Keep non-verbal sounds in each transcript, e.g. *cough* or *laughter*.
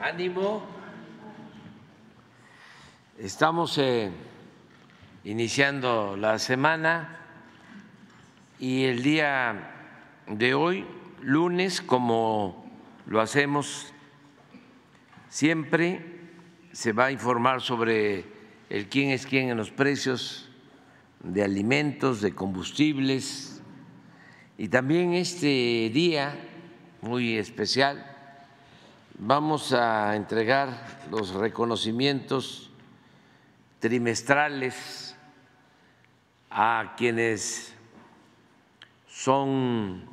ánimo. Estamos eh, iniciando la semana y el día de hoy, lunes, como lo hacemos siempre, se va a informar sobre el quién es quién en los precios de alimentos, de combustibles y también este día muy especial vamos a entregar los reconocimientos trimestrales a quienes son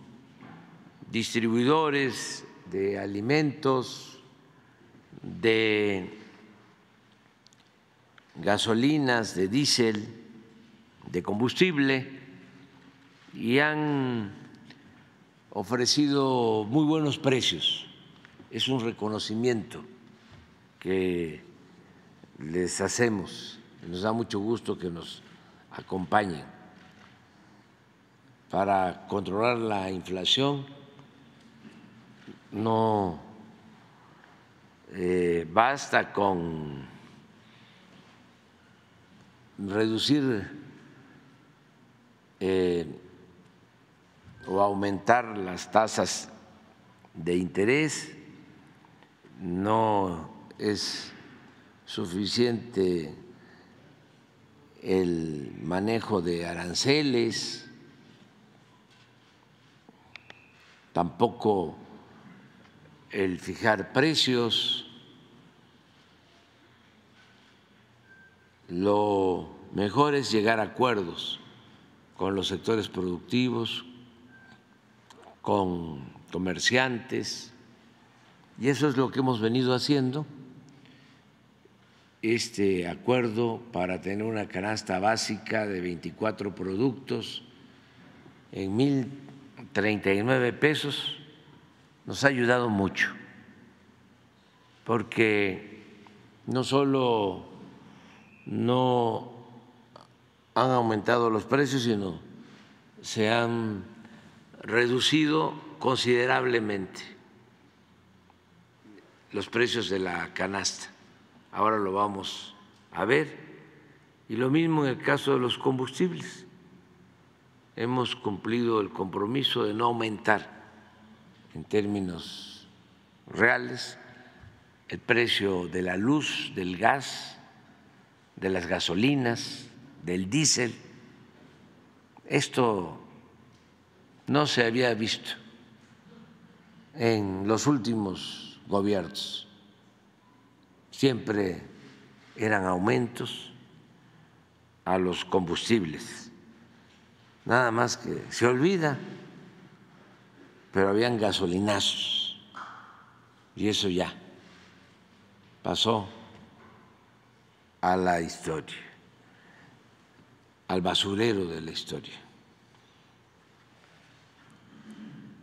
distribuidores de alimentos, de gasolinas, de diésel, de combustible y han ofrecido muy buenos precios es un reconocimiento que les hacemos. Nos da mucho gusto que nos acompañen para controlar la inflación. No eh, basta con reducir eh, o aumentar las tasas de interés no es suficiente el manejo de aranceles, tampoco el fijar precios, lo mejor es llegar a acuerdos con los sectores productivos, con comerciantes, y eso es lo que hemos venido haciendo, este acuerdo para tener una canasta básica de 24 productos en 1.039 pesos nos ha ayudado mucho, porque no solo no han aumentado los precios, sino se han reducido considerablemente los precios de la canasta. Ahora lo vamos a ver. Y lo mismo en el caso de los combustibles. Hemos cumplido el compromiso de no aumentar en términos reales el precio de la luz, del gas, de las gasolinas, del diésel. Esto no se había visto en los últimos gobiernos. Siempre eran aumentos a los combustibles. Nada más que se olvida, pero habían gasolinazos y eso ya pasó a la historia, al basurero de la historia.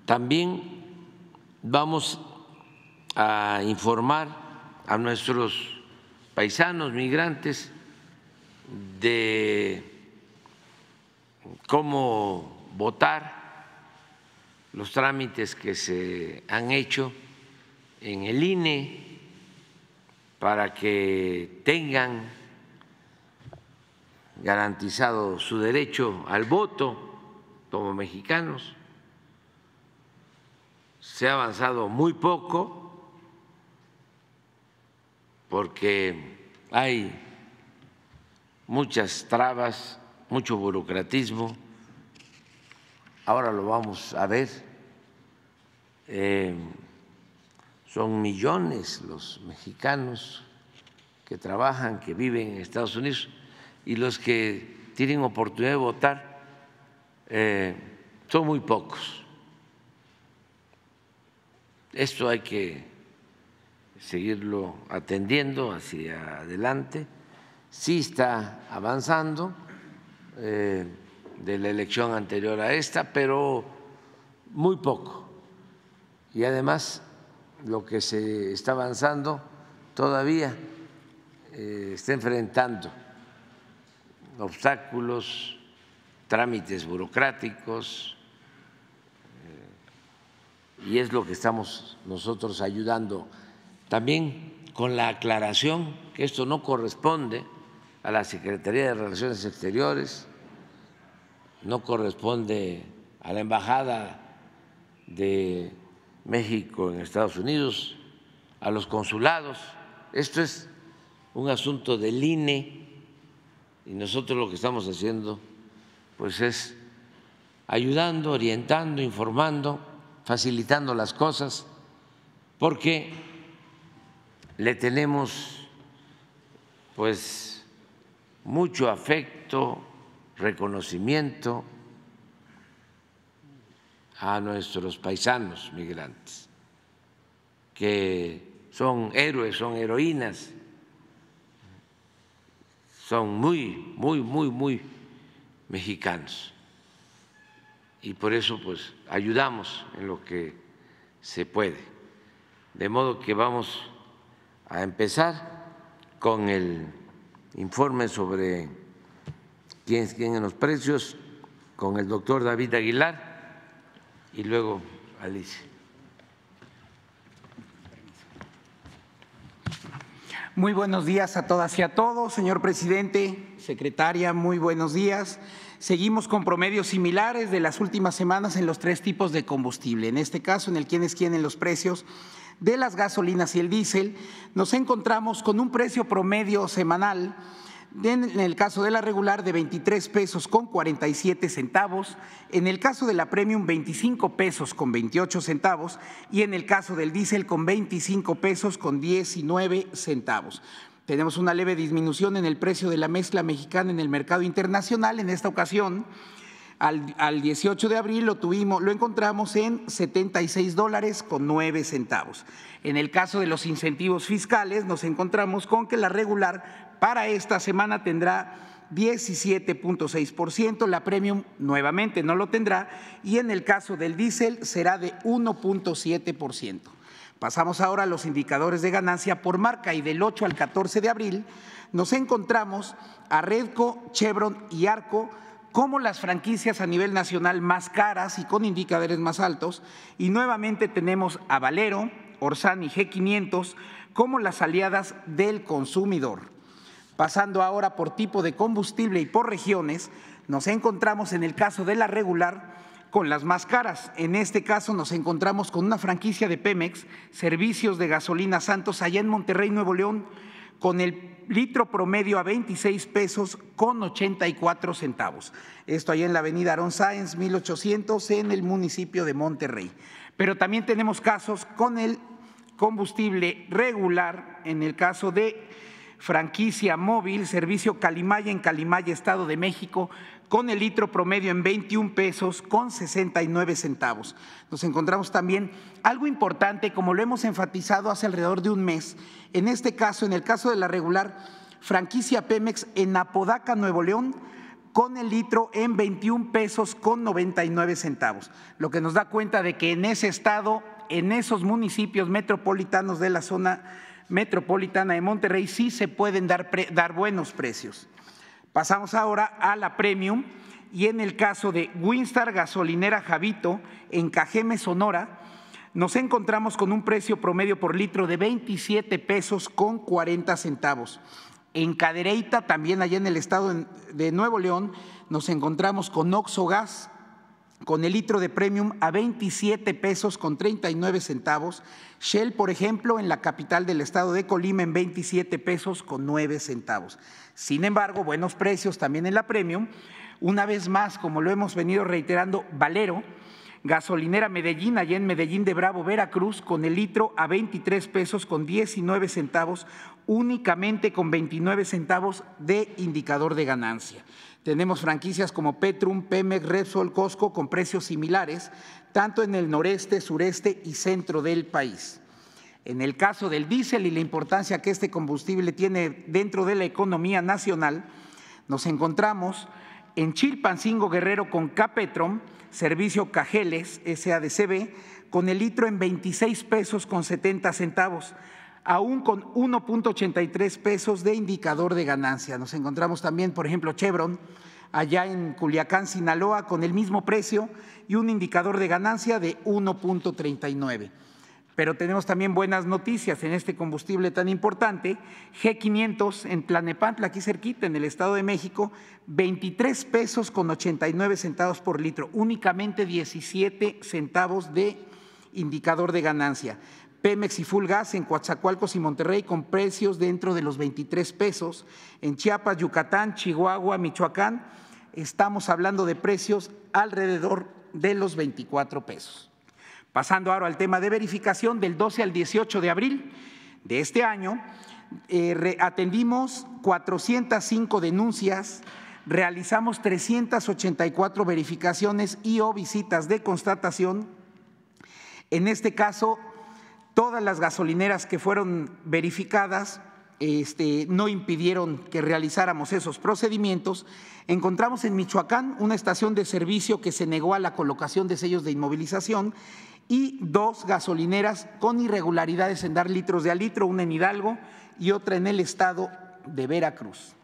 También vamos a informar a nuestros paisanos migrantes de cómo votar, los trámites que se han hecho en el INE para que tengan garantizado su derecho al voto como mexicanos. Se ha avanzado muy poco porque hay muchas trabas, mucho burocratismo. Ahora lo vamos a ver. Eh, son millones los mexicanos que trabajan, que viven en Estados Unidos y los que tienen oportunidad de votar eh, son muy pocos. Esto hay que seguirlo atendiendo hacia adelante. Sí está avanzando eh, de la elección anterior a esta, pero muy poco. Y además lo que se está avanzando todavía eh, está enfrentando obstáculos, trámites burocráticos, eh, y es lo que estamos nosotros ayudando también con la aclaración que esto no corresponde a la Secretaría de Relaciones Exteriores, no corresponde a la Embajada de México en Estados Unidos, a los consulados. Esto es un asunto del INE y nosotros lo que estamos haciendo pues es ayudando, orientando, informando, facilitando las cosas, porque le tenemos pues mucho afecto, reconocimiento a nuestros paisanos migrantes, que son héroes, son heroínas, son muy, muy, muy, muy mexicanos. Y por eso pues ayudamos en lo que se puede. De modo que vamos a empezar con el informe sobre quién tienen los precios, con el doctor David Aguilar y luego Alicia. Muy buenos días a todas y a todos, señor presidente, secretaria, muy buenos días. Seguimos con promedios similares de las últimas semanas en los tres tipos de combustible. En este caso, en el quién es quién en los precios de las gasolinas y el diésel, nos encontramos con un precio promedio semanal en el caso de la regular de 23 pesos con 47 centavos, en el caso de la premium 25 pesos con 28 centavos y en el caso del diésel con 25 pesos con 19 centavos. Tenemos una leve disminución en el precio de la mezcla mexicana en el mercado internacional. En esta ocasión, al, al 18 de abril lo, tuvimos, lo encontramos en 76 dólares con 9 centavos. En el caso de los incentivos fiscales, nos encontramos con que la regular para esta semana tendrá 17.6%, la premium nuevamente no lo tendrá y en el caso del diésel será de 1.7%. Pasamos ahora a los indicadores de ganancia por marca y del 8 al 14 de abril nos encontramos a Redco, Chevron y Arco como las franquicias a nivel nacional más caras y con indicadores más altos y nuevamente tenemos a Valero, Orsan y G500 como las aliadas del consumidor. Pasando ahora por tipo de combustible y por regiones, nos encontramos en el caso de la regular con las más caras. En este caso nos encontramos con una franquicia de Pemex, Servicios de Gasolina Santos, allá en Monterrey, Nuevo León, con el litro promedio a 26 pesos con 84 centavos. Esto allá en la avenida Aaron Sáenz, 1800, en el municipio de Monterrey. Pero también tenemos casos con el combustible regular, en el caso de franquicia móvil, servicio Calimaya en Calimaya, Estado de México, con el litro promedio en 21 pesos con 69 centavos. Nos encontramos también algo importante, como lo hemos enfatizado hace alrededor de un mes, en este caso, en el caso de la regular franquicia Pemex en Apodaca, Nuevo León, con el litro en 21 pesos con 99 centavos, lo que nos da cuenta de que en ese estado, en esos municipios metropolitanos de la zona metropolitana de Monterrey sí se pueden dar, dar buenos precios. Pasamos ahora a la premium y en el caso de Winstar Gasolinera Javito en Cajeme, Sonora, nos encontramos con un precio promedio por litro de 27 pesos con 40 centavos. En Cadereyta, también allá en el estado de Nuevo León, nos encontramos con Oxogas con el litro de premium a 27 pesos con 39 centavos. Shell, por ejemplo, en la capital del estado de Colima en 27 pesos con 9 centavos. Sin embargo, buenos precios también en la premium. Una vez más, como lo hemos venido reiterando, Valero, gasolinera Medellín, allá en Medellín de Bravo, Veracruz, con el litro a 23 pesos con 19 centavos, únicamente con 29 centavos de indicador de ganancia. Tenemos franquicias como Petrum, Pemex, Repsol, Costco con precios similares, tanto en el noreste, sureste y centro del país. En el caso del diésel y la importancia que este combustible tiene dentro de la economía nacional, nos encontramos en Chilpancingo Guerrero con Capetrom, servicio Cajeles SADCB, con el litro en 26 pesos con 70 centavos aún con 1.83 pesos de indicador de ganancia. Nos encontramos también, por ejemplo, Chevron, allá en Culiacán, Sinaloa, con el mismo precio y un indicador de ganancia de 1.39. Pero tenemos también buenas noticias en este combustible tan importante. G500 en Tlanepantla, aquí cerquita, en el Estado de México, 23 pesos con 89 centavos por litro, únicamente 17 centavos de indicador de ganancia. Pemex y Full Gas en Coatzacoalcos y Monterrey con precios dentro de los 23 pesos. En Chiapas, Yucatán, Chihuahua, Michoacán, estamos hablando de precios alrededor de los 24 pesos. Pasando ahora al tema de verificación, del 12 al 18 de abril de este año, eh, atendimos 405 denuncias, realizamos 384 verificaciones y o visitas de constatación. En este caso, todas las gasolineras que fueron verificadas este, no impidieron que realizáramos esos procedimientos. Encontramos en Michoacán una estación de servicio que se negó a la colocación de sellos de inmovilización y dos gasolineras con irregularidades en dar litros de a litro, una en Hidalgo y otra en el estado de Veracruz.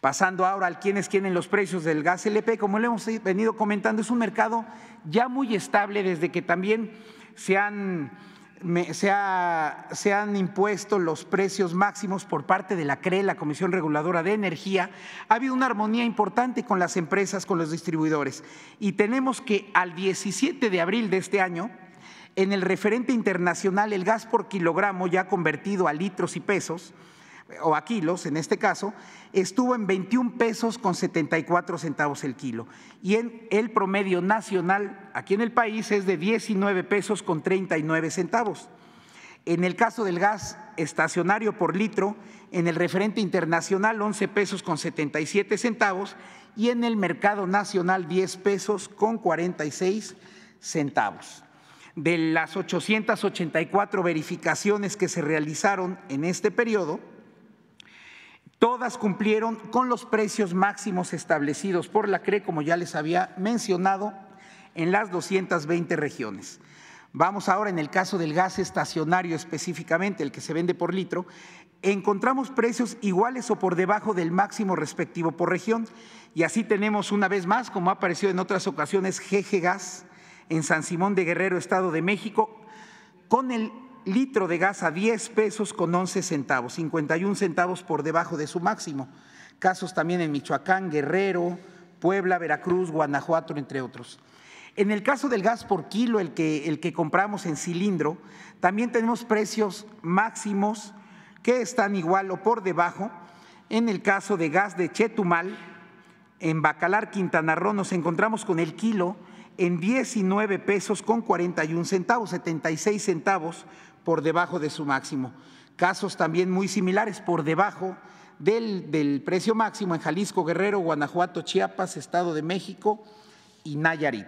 Pasando ahora al quiénes quieren los precios del gas LP, como le hemos venido comentando, es un mercado ya muy estable desde que también se han, se, han impuesto los precios máximos por parte de la CRE, la Comisión Reguladora de Energía. Ha habido una armonía importante con las empresas, con los distribuidores. Y tenemos que al 17 de abril de este año, en el referente internacional, el gas por kilogramo ya convertido a litros y pesos, o a kilos en este caso, estuvo en 21 pesos con 74 centavos el kilo. Y en el promedio nacional aquí en el país es de 19 pesos con 39 centavos. En el caso del gas estacionario por litro, en el referente internacional 11 pesos con 77 centavos y en el mercado nacional 10 pesos con 46 centavos de las 884 verificaciones que se realizaron en este periodo, todas cumplieron con los precios máximos establecidos por la CRE, como ya les había mencionado, en las 220 regiones. Vamos ahora en el caso del gas estacionario específicamente, el que se vende por litro, encontramos precios iguales o por debajo del máximo respectivo por región. Y así tenemos una vez más, como ha aparecido en otras ocasiones, GG Gas, en San Simón de Guerrero, Estado de México, con el litro de gas a 10 pesos con 11 centavos, 51 centavos por debajo de su máximo. Casos también en Michoacán, Guerrero, Puebla, Veracruz, Guanajuato, entre otros. En el caso del gas por kilo, el que, el que compramos en cilindro, también tenemos precios máximos que están igual o por debajo. En el caso de gas de Chetumal, en Bacalar, Quintana Roo, nos encontramos con el kilo en 19 pesos con 41 centavos, 76 centavos por debajo de su máximo. Casos también muy similares por debajo del, precio máximo en Jalisco, Guerrero, Guanajuato, Chiapas, Estado de México y Nayarit.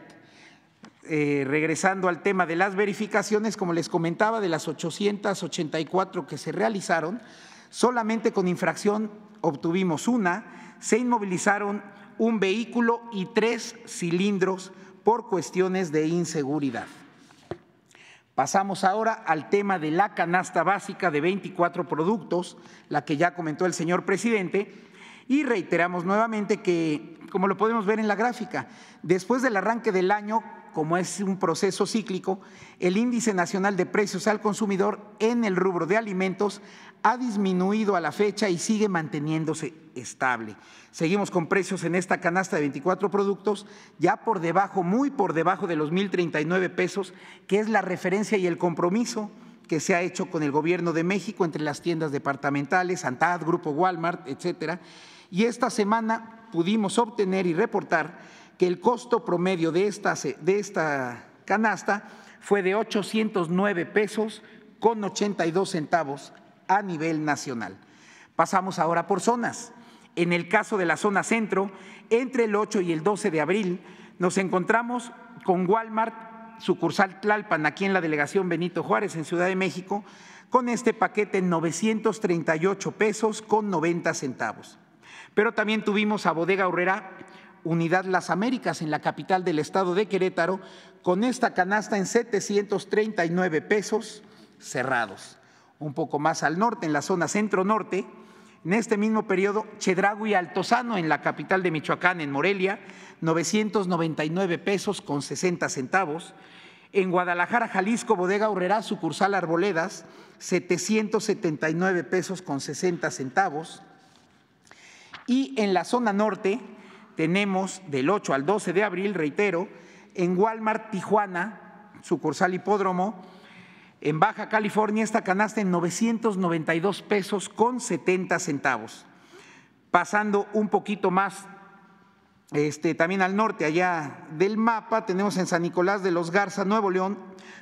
Eh, regresando al tema de las verificaciones, como les comentaba, de las 884 que se realizaron, solamente con infracción obtuvimos una, se inmovilizaron un vehículo y tres cilindros por cuestiones de inseguridad. Pasamos ahora al tema de la canasta básica de 24 productos, la que ya comentó el señor presidente, y reiteramos nuevamente que, como lo podemos ver en la gráfica, después del arranque del año, como es un proceso cíclico, el índice nacional de precios al consumidor en el rubro de alimentos ha disminuido a la fecha y sigue manteniéndose estable. Seguimos con precios en esta canasta de 24 productos ya por debajo, muy por debajo de los 1.039 pesos, que es la referencia y el compromiso que se ha hecho con el gobierno de México entre las tiendas departamentales, Antad, Grupo Walmart, etcétera. Y esta semana pudimos obtener y reportar que el costo promedio de esta, de esta canasta fue de 809 pesos con 82 centavos a nivel nacional. Pasamos ahora por zonas. En el caso de la zona centro, entre el 8 y el 12 de abril, nos encontramos con Walmart, sucursal Tlalpan, aquí en la delegación Benito Juárez, en Ciudad de México, con este paquete en 938 pesos con 90 centavos. Pero también tuvimos a Bodega Horrera, Unidad Las Américas, en la capital del estado de Querétaro, con esta canasta en 739 pesos cerrados un poco más al norte, en la zona centro-norte. En este mismo periodo, Chedragui Altozano, en la capital de Michoacán, en Morelia, 999 pesos con 60 centavos. En Guadalajara, Jalisco, Bodega Urrera, sucursal Arboledas, 779 pesos con 60 centavos. Y en la zona norte tenemos del 8 al 12 de abril, reitero, en Walmart Tijuana, sucursal Hipódromo, en Baja California esta canasta en 992 pesos con 70 centavos. Pasando un poquito más este, también al norte, allá del mapa, tenemos en San Nicolás de los Garza, Nuevo León,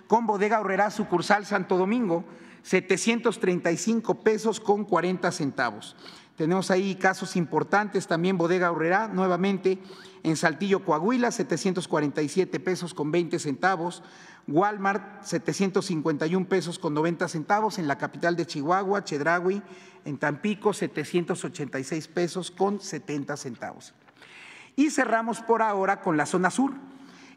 con Bodega Horrera, sucursal Santo Domingo, 735 pesos con 40 centavos. Tenemos ahí casos importantes, también Bodega Horrera, nuevamente en Saltillo, Coahuila, 747 pesos con 20 centavos. Walmart, 751 pesos con 90 centavos. En la capital de Chihuahua, Chedraui, en Tampico, 786 pesos con 70 centavos. Y cerramos por ahora con la zona sur.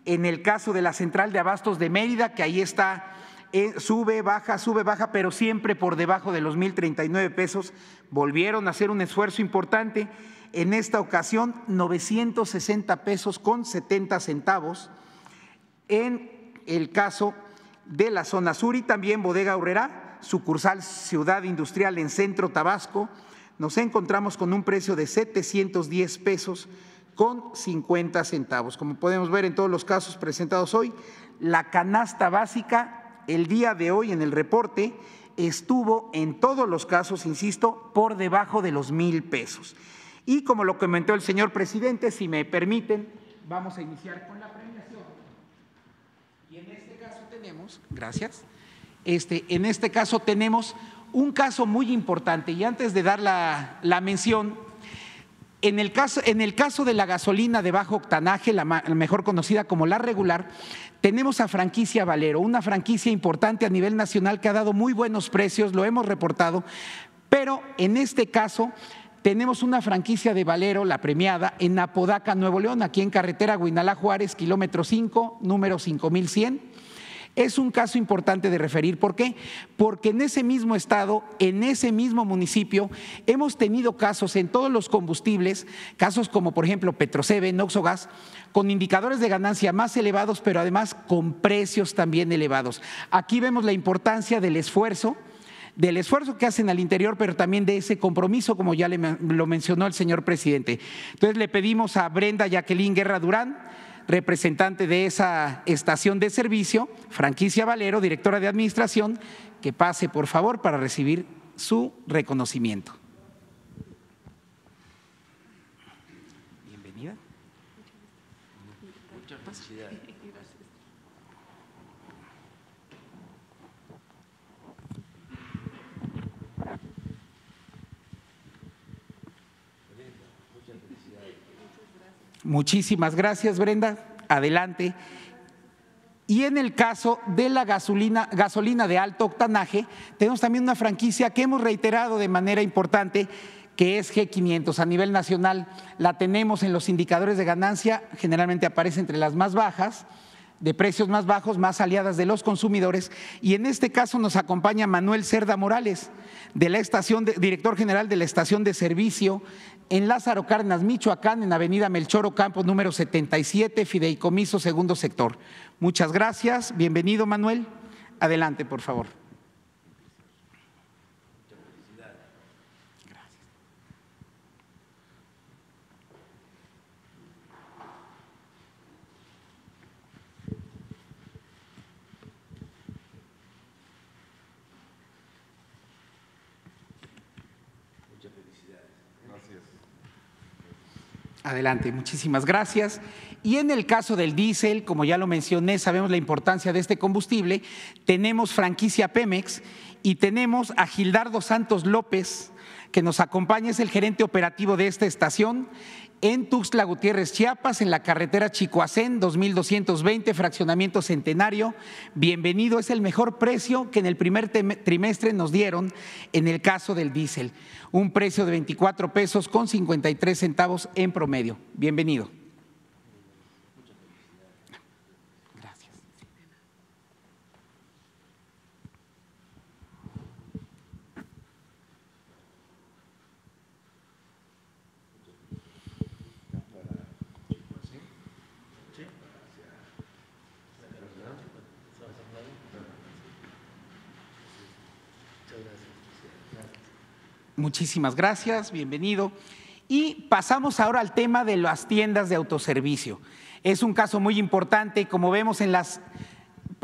En el caso de la central de abastos de Mérida, que ahí está, eh, sube, baja, sube, baja, pero siempre por debajo de los 1.039 pesos, volvieron a hacer un esfuerzo importante. En esta ocasión, 960 pesos con 70 centavos. En el caso de la zona sur y también Bodega Urrera, sucursal Ciudad Industrial en Centro Tabasco, nos encontramos con un precio de 710 pesos con 50 centavos. Como podemos ver en todos los casos presentados hoy, la canasta básica el día de hoy en el reporte estuvo en todos los casos, insisto, por debajo de los mil pesos. Y como lo comentó el señor presidente, si me permiten, vamos a iniciar con la premiación. Y en este caso tenemos, gracias, este, en este caso tenemos un caso muy importante. Y antes de dar la, mención, en el, caso, en el caso de la gasolina de bajo octanaje, la, mejor conocida como la regular, tenemos a franquicia Valero, una franquicia importante a nivel nacional que ha dado muy buenos precios, lo hemos reportado, pero en este caso tenemos una franquicia de Valero, la premiada, en Apodaca, Nuevo León, aquí en carretera Guinalá Juárez, kilómetro 5, número 5100 es un caso importante de referir. ¿Por qué? Porque en ese mismo estado, en ese mismo municipio, hemos tenido casos en todos los combustibles, casos como por ejemplo Petrocebe, Noxogas, con indicadores de ganancia más elevados, pero además con precios también elevados. Aquí vemos la importancia del esfuerzo del esfuerzo que hacen al interior, pero también de ese compromiso, como ya lo mencionó el señor presidente. Entonces le pedimos a Brenda Jacqueline Guerra Durán, representante de esa estación de servicio, franquicia Valero, directora de administración, que pase por favor para recibir su reconocimiento. Muchísimas gracias, Brenda. Adelante. Y en el caso de la gasolina, gasolina de alto octanaje, tenemos también una franquicia que hemos reiterado de manera importante, que es G500. A nivel nacional la tenemos en los indicadores de ganancia, generalmente aparece entre las más bajas de precios más bajos, más aliadas de los consumidores. Y en este caso nos acompaña Manuel Cerda Morales, de la estación director general de la estación de servicio en Lázaro Cárdenas, Michoacán, en Avenida Melchoro Campo, número 77, Fideicomiso, segundo sector. Muchas gracias. Bienvenido, Manuel. Adelante, por favor. Adelante, muchísimas gracias. Y en el caso del diésel, como ya lo mencioné, sabemos la importancia de este combustible, tenemos franquicia Pemex y tenemos a Gildardo Santos López, que nos acompaña, es el gerente operativo de esta estación en Tuxtla Gutiérrez, Chiapas, en la carretera Chicoacén 2220, fraccionamiento centenario. Bienvenido, es el mejor precio que en el primer trimestre nos dieron en el caso del diésel. Un precio de 24 pesos con 53 centavos en promedio. Bienvenido. Muchísimas gracias, bienvenido. Y pasamos ahora al tema de las tiendas de autoservicio. Es un caso muy importante, como vemos en las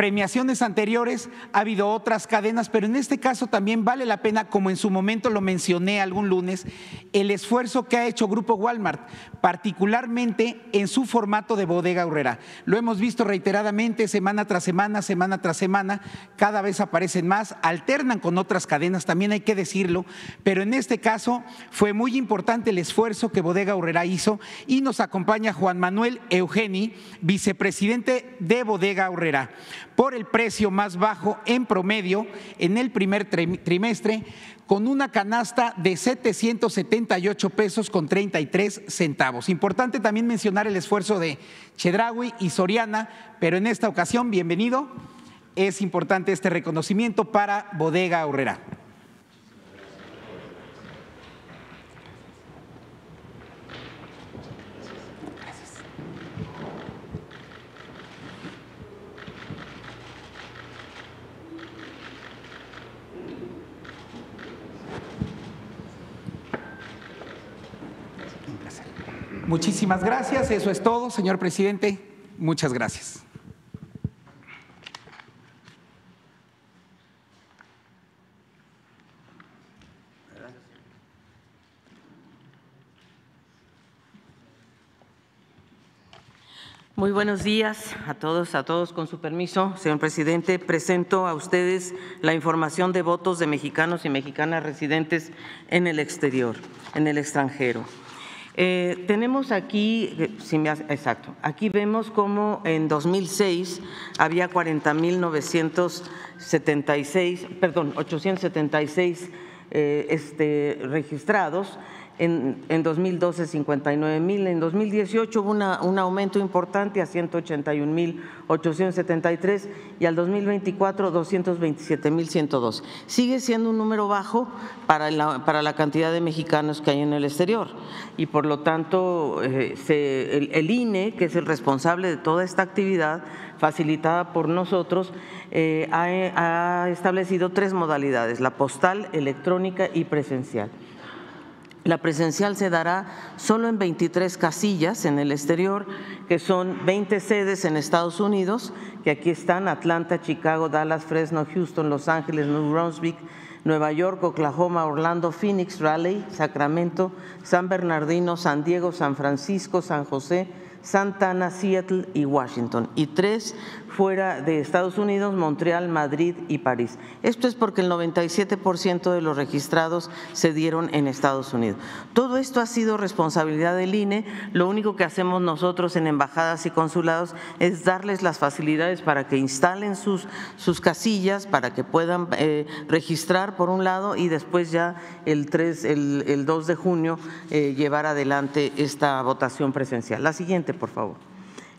premiaciones anteriores ha habido otras cadenas, pero en este caso también vale la pena, como en su momento lo mencioné algún lunes, el esfuerzo que ha hecho Grupo Walmart, particularmente en su formato de bodega horrera. Lo hemos visto reiteradamente semana tras semana, semana tras semana, cada vez aparecen más, alternan con otras cadenas, también hay que decirlo, pero en este caso fue muy importante el esfuerzo que Bodega Horrera hizo y nos acompaña Juan Manuel Eugeni, vicepresidente de Bodega Horrera por el precio más bajo en promedio en el primer trimestre, con una canasta de 778 pesos con 33 centavos. Importante también mencionar el esfuerzo de Chedraui y Soriana, pero en esta ocasión, bienvenido, es importante este reconocimiento para Bodega Horrera. Muchísimas gracias. Eso es todo, señor presidente. Muchas gracias. Muy buenos días a todos, a todos con su permiso, señor presidente. Presento a ustedes la información de votos de mexicanos y mexicanas residentes en el exterior, en el extranjero. Eh, tenemos aquí, eh, exacto, aquí vemos cómo en 2006 había 40.976, perdón, 876 eh, este, registrados en, en 2012 59 mil, en 2018 hubo un aumento importante a 181 mil 873 y al 2024 227 mil 102. Sigue siendo un número bajo para la, cantidad de mexicanos que hay en el exterior y por lo tanto eh, el, INE, que es el responsable de toda esta actividad facilitada por nosotros, eh, ha establecido tres modalidades, la postal, electrónica y presencial. La presencial se dará solo en 23 casillas en el exterior, que son 20 sedes en Estados Unidos, que aquí están Atlanta, Chicago, Dallas, Fresno, Houston, Los Ángeles, New Brunswick, Nueva York, Oklahoma, Orlando, Phoenix, Raleigh, Sacramento, San Bernardino, San Diego, San Francisco, San José, Santana, Seattle y Washington, y tres fuera de Estados Unidos, Montreal, Madrid y París. Esto es porque el 97% de los registrados se dieron en Estados Unidos. Todo esto ha sido responsabilidad del INE. Lo único que hacemos nosotros en embajadas y consulados es darles las facilidades para que instalen sus, sus casillas, para que puedan eh, registrar por un lado y después ya el, 3, el, 2 de junio eh, llevar adelante esta votación presencial. La siguiente, por favor.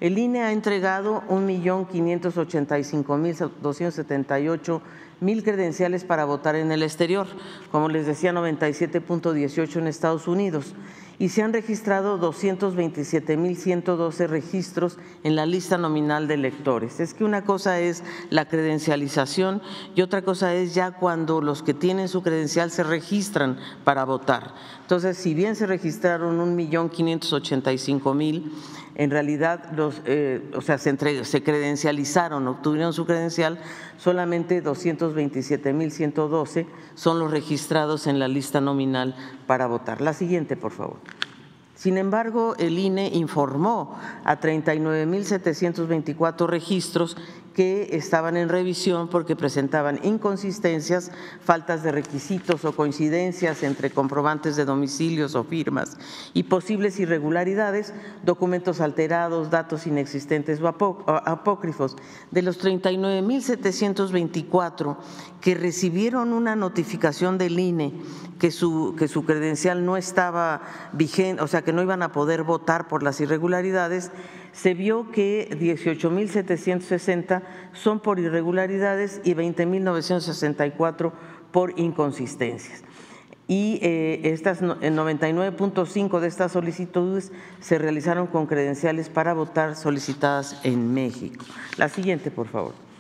El INE ha entregado 1.585.278 mil credenciales para votar en el exterior, como les decía, 97.18 en Estados Unidos y se han registrado 227.112 registros en la lista nominal de electores. Es que una cosa es la credencialización y otra cosa es ya cuando los que tienen su credencial se registran para votar. Entonces, si bien se registraron 1.585.000, en realidad eh, o sea, se, se credencializaron, obtuvieron su credencial, solamente 227.112 son los registrados en la lista nominal para votar. La siguiente, por favor. Sin embargo, el INE informó a 39.724 registros que estaban en revisión porque presentaban inconsistencias, faltas de requisitos o coincidencias entre comprobantes de domicilios o firmas y posibles irregularidades, documentos alterados, datos inexistentes o apócrifos. De los 39.724 que recibieron una notificación del INE que su, que su credencial no estaba vigente, o sea, que no iban a poder votar por las irregularidades, se vio que 18.760 son por irregularidades y 20.964 por inconsistencias. Y eh, estas 99.5 de estas solicitudes se realizaron con credenciales para votar solicitadas en México. La siguiente, por favor.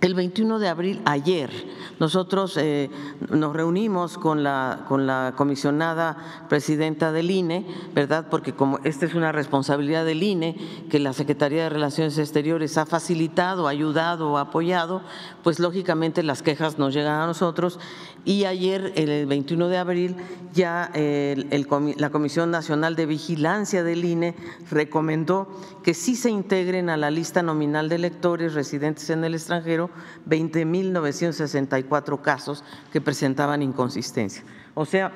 El 21 de abril, ayer, nosotros eh, nos reunimos con la, con la comisionada presidenta del INE, ¿verdad? Porque como esta es una responsabilidad del INE, que la Secretaría de Relaciones Exteriores ha facilitado, ayudado, apoyado, pues lógicamente las quejas nos llegan a nosotros y ayer, el 21 de abril, ya la Comisión Nacional de Vigilancia del INE recomendó que sí se integren a la lista nominal de electores residentes en el extranjero 20.964 casos que presentaban inconsistencia. O sea,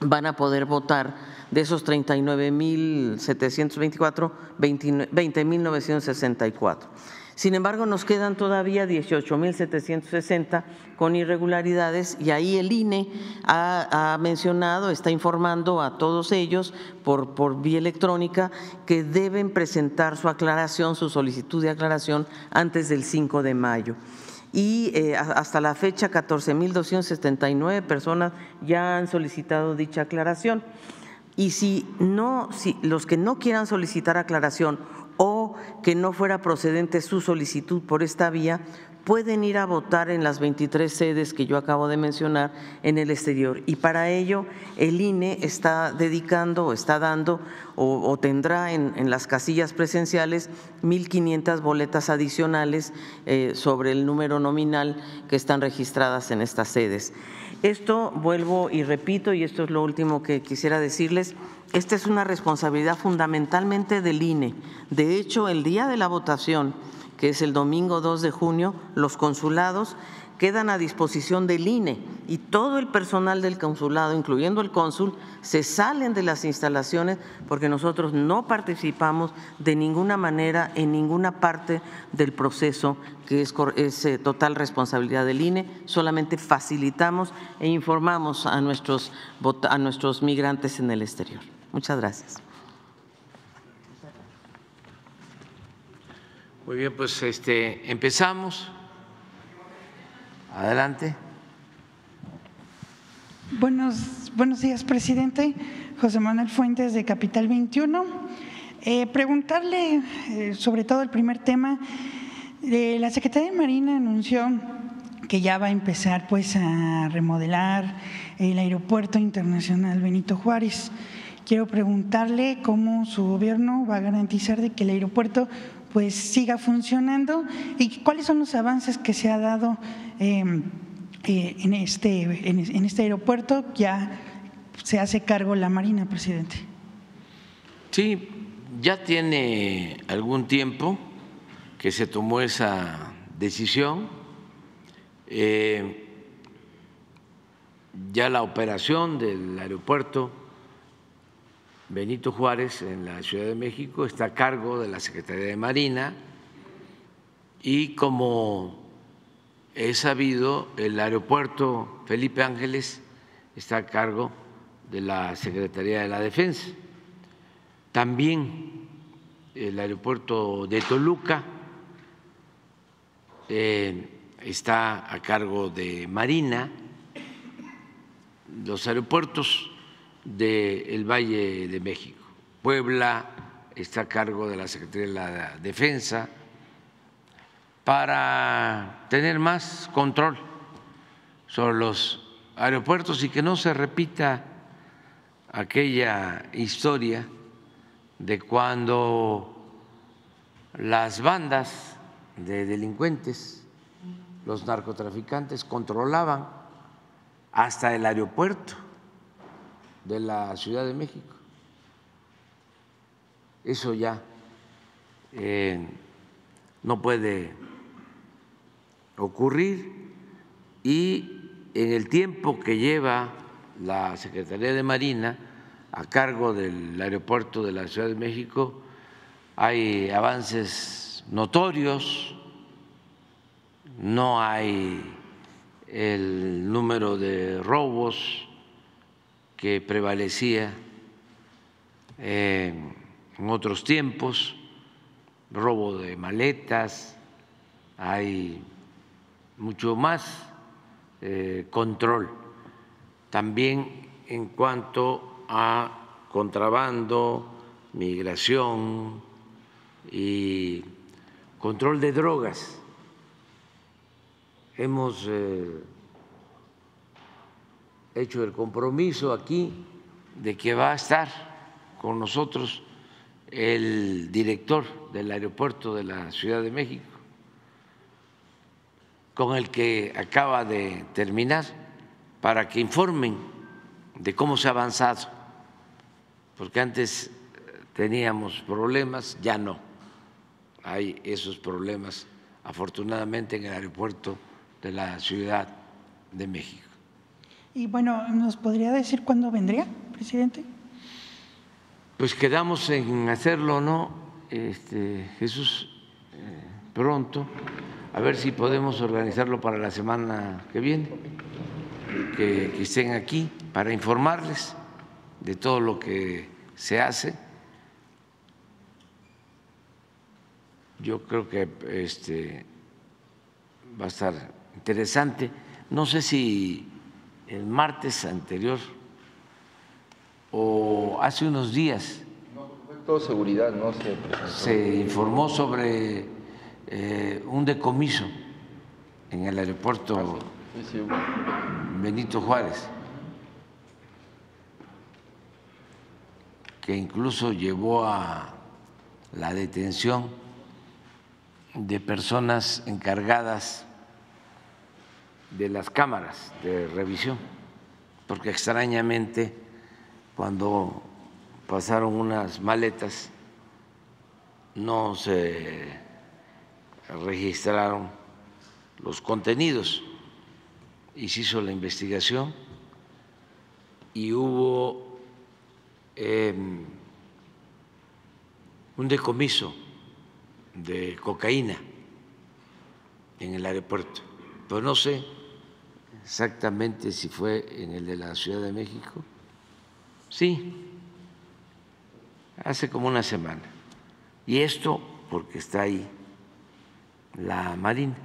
van a poder votar de esos 39.724, 20.964. Sin embargo, nos quedan todavía 18.760 con irregularidades y ahí el INE ha, mencionado, está informando a todos ellos por, por vía electrónica que deben presentar su aclaración, su solicitud de aclaración antes del 5 de mayo y eh, hasta la fecha 14.279 personas ya han solicitado dicha aclaración. Y si no, si los que no quieran solicitar aclaración o que no fuera procedente su solicitud por esta vía, pueden ir a votar en las 23 sedes que yo acabo de mencionar en el exterior. Y para ello el INE está dedicando o está dando o, tendrá en, las casillas presenciales 1.500 boletas adicionales eh, sobre el número nominal que están registradas en estas sedes. Esto vuelvo y repito, y esto es lo último que quisiera decirles, esta es una responsabilidad fundamentalmente del INE. De hecho, el día de la votación, que es el domingo 2 de junio, los consulados quedan a disposición del INE y todo el personal del consulado, incluyendo el cónsul, se salen de las instalaciones porque nosotros no participamos de ninguna manera en ninguna parte del proceso que es, eh, total responsabilidad del INE, solamente facilitamos e informamos a nuestros, a nuestros migrantes en el exterior. Muchas gracias. Muy bien, pues este, empezamos. Adelante. Buenos, buenos días, presidente. José Manuel Fuentes de Capital 21. Eh, preguntarle eh, sobre todo el primer tema. Eh, la Secretaría de Marina anunció que ya va a empezar pues a remodelar el Aeropuerto Internacional Benito Juárez. Quiero preguntarle cómo su gobierno va a garantizar de que el aeropuerto pues siga funcionando y cuáles son los avances que se ha dado em, eh, en, este, en este aeropuerto. Ya se hace cargo la Marina, presidente. Sí, ya tiene algún tiempo que se tomó esa decisión. Eh, ya la operación del aeropuerto Benito Juárez en la Ciudad de México está a cargo de la Secretaría de Marina y como he sabido, el aeropuerto Felipe Ángeles está a cargo de la Secretaría de la Defensa. También el aeropuerto de Toluca eh, está a cargo de Marina. Los aeropuertos del Valle de México. Puebla está a cargo de la Secretaría de la Defensa para tener más control sobre los aeropuertos y que no se repita aquella historia de cuando las bandas de delincuentes, los narcotraficantes, controlaban hasta el aeropuerto de la Ciudad de México. Eso ya eh, no puede ocurrir y en el tiempo que lleva la Secretaría de Marina a cargo del aeropuerto de la Ciudad de México hay avances notorios, no hay el número de robos que prevalecía eh, en otros tiempos, robo de maletas, hay mucho más eh, control. También en cuanto a contrabando, migración y control de drogas. hemos eh, hecho el compromiso aquí de que va a estar con nosotros el director del aeropuerto de la Ciudad de México, con el que acaba de terminar, para que informen de cómo se ha avanzado, porque antes teníamos problemas, ya no hay esos problemas, afortunadamente, en el aeropuerto de la Ciudad de México. Y bueno, ¿nos podría decir cuándo vendría, presidente? Pues quedamos en hacerlo, ¿no? Este, Jesús, eh, pronto, a ver si podemos organizarlo para la semana que viene, que, que estén aquí para informarles de todo lo que se hace. Yo creo que este, va a estar interesante. No sé si el martes anterior o hace unos días todo seguridad, no se se informó sobre eh, un decomiso en el aeropuerto Sí, sí, Benito Juárez, que incluso llevó a la detención de personas encargadas de las cámaras de revisión, porque extrañamente cuando pasaron unas maletas no se registraron los contenidos. Y se hizo la investigación y hubo eh, un decomiso de cocaína en el aeropuerto, pero no sé exactamente si fue en el de la Ciudad de México. Sí, hace como una semana. Y esto porque está ahí la Marina.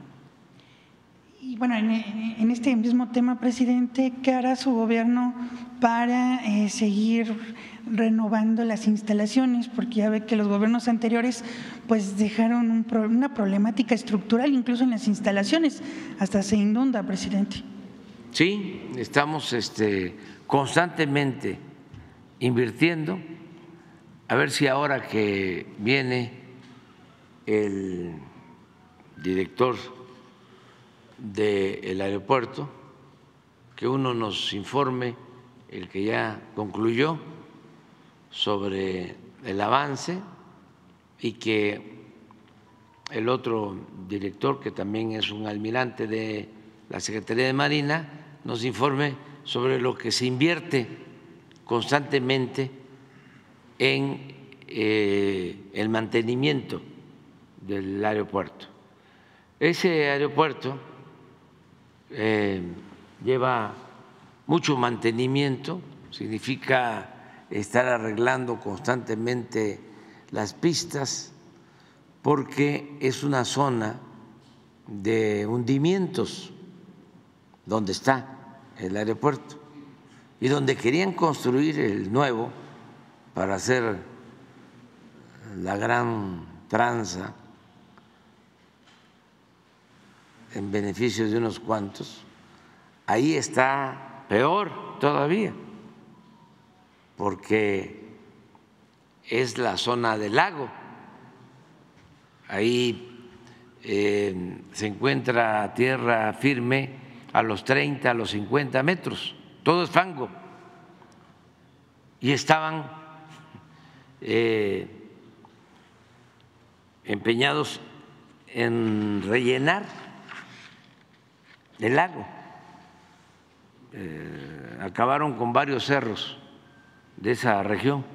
Y bueno, en, este mismo tema, presidente, ¿qué hará su gobierno para eh, seguir renovando las instalaciones? Porque ya ve que los gobiernos anteriores pues dejaron una problemática estructural incluso en las instalaciones, hasta se inunda, presidente. Sí, estamos este, constantemente invirtiendo, a ver si ahora que viene el director del aeropuerto, que uno nos informe, el que ya concluyó, sobre el avance y que el otro director, que también es un almirante de la Secretaría de Marina, nos informe sobre lo que se invierte constantemente en eh, el mantenimiento del aeropuerto. Ese aeropuerto eh, lleva mucho mantenimiento, significa estar arreglando constantemente las pistas, porque es una zona de hundimientos donde está el aeropuerto. Y donde querían construir el nuevo para hacer la gran tranza en beneficio de unos cuantos, ahí está peor todavía, porque es la zona del lago, ahí eh, se encuentra tierra firme a los 30, a los 50 metros, todo es fango, y estaban eh, empeñados en rellenar el lago. Eh, acabaron con varios cerros de esa región,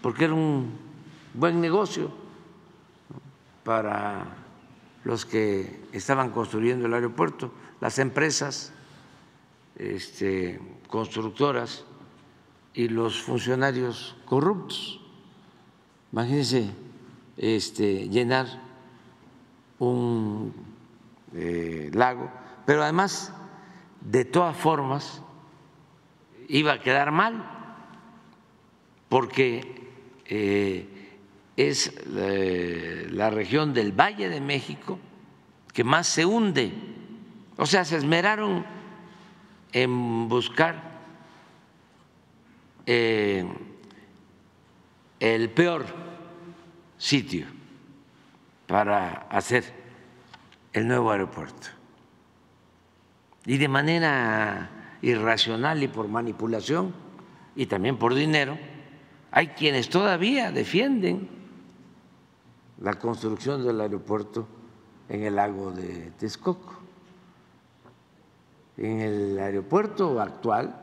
porque era un buen negocio para los que estaban construyendo el aeropuerto, las empresas este, constructoras y los funcionarios corruptos. Imagínense este, llenar un eh, lago, pero además, de todas formas, iba a quedar mal, porque eh, es eh, la región del Valle de México que más se hunde O sea, se esmeraron en buscar eh, el peor sitio para hacer el nuevo aeropuerto. Y de manera irracional y por manipulación y también por dinero, hay quienes todavía defienden la construcción del aeropuerto en el lago de Texcoco. En el aeropuerto actual,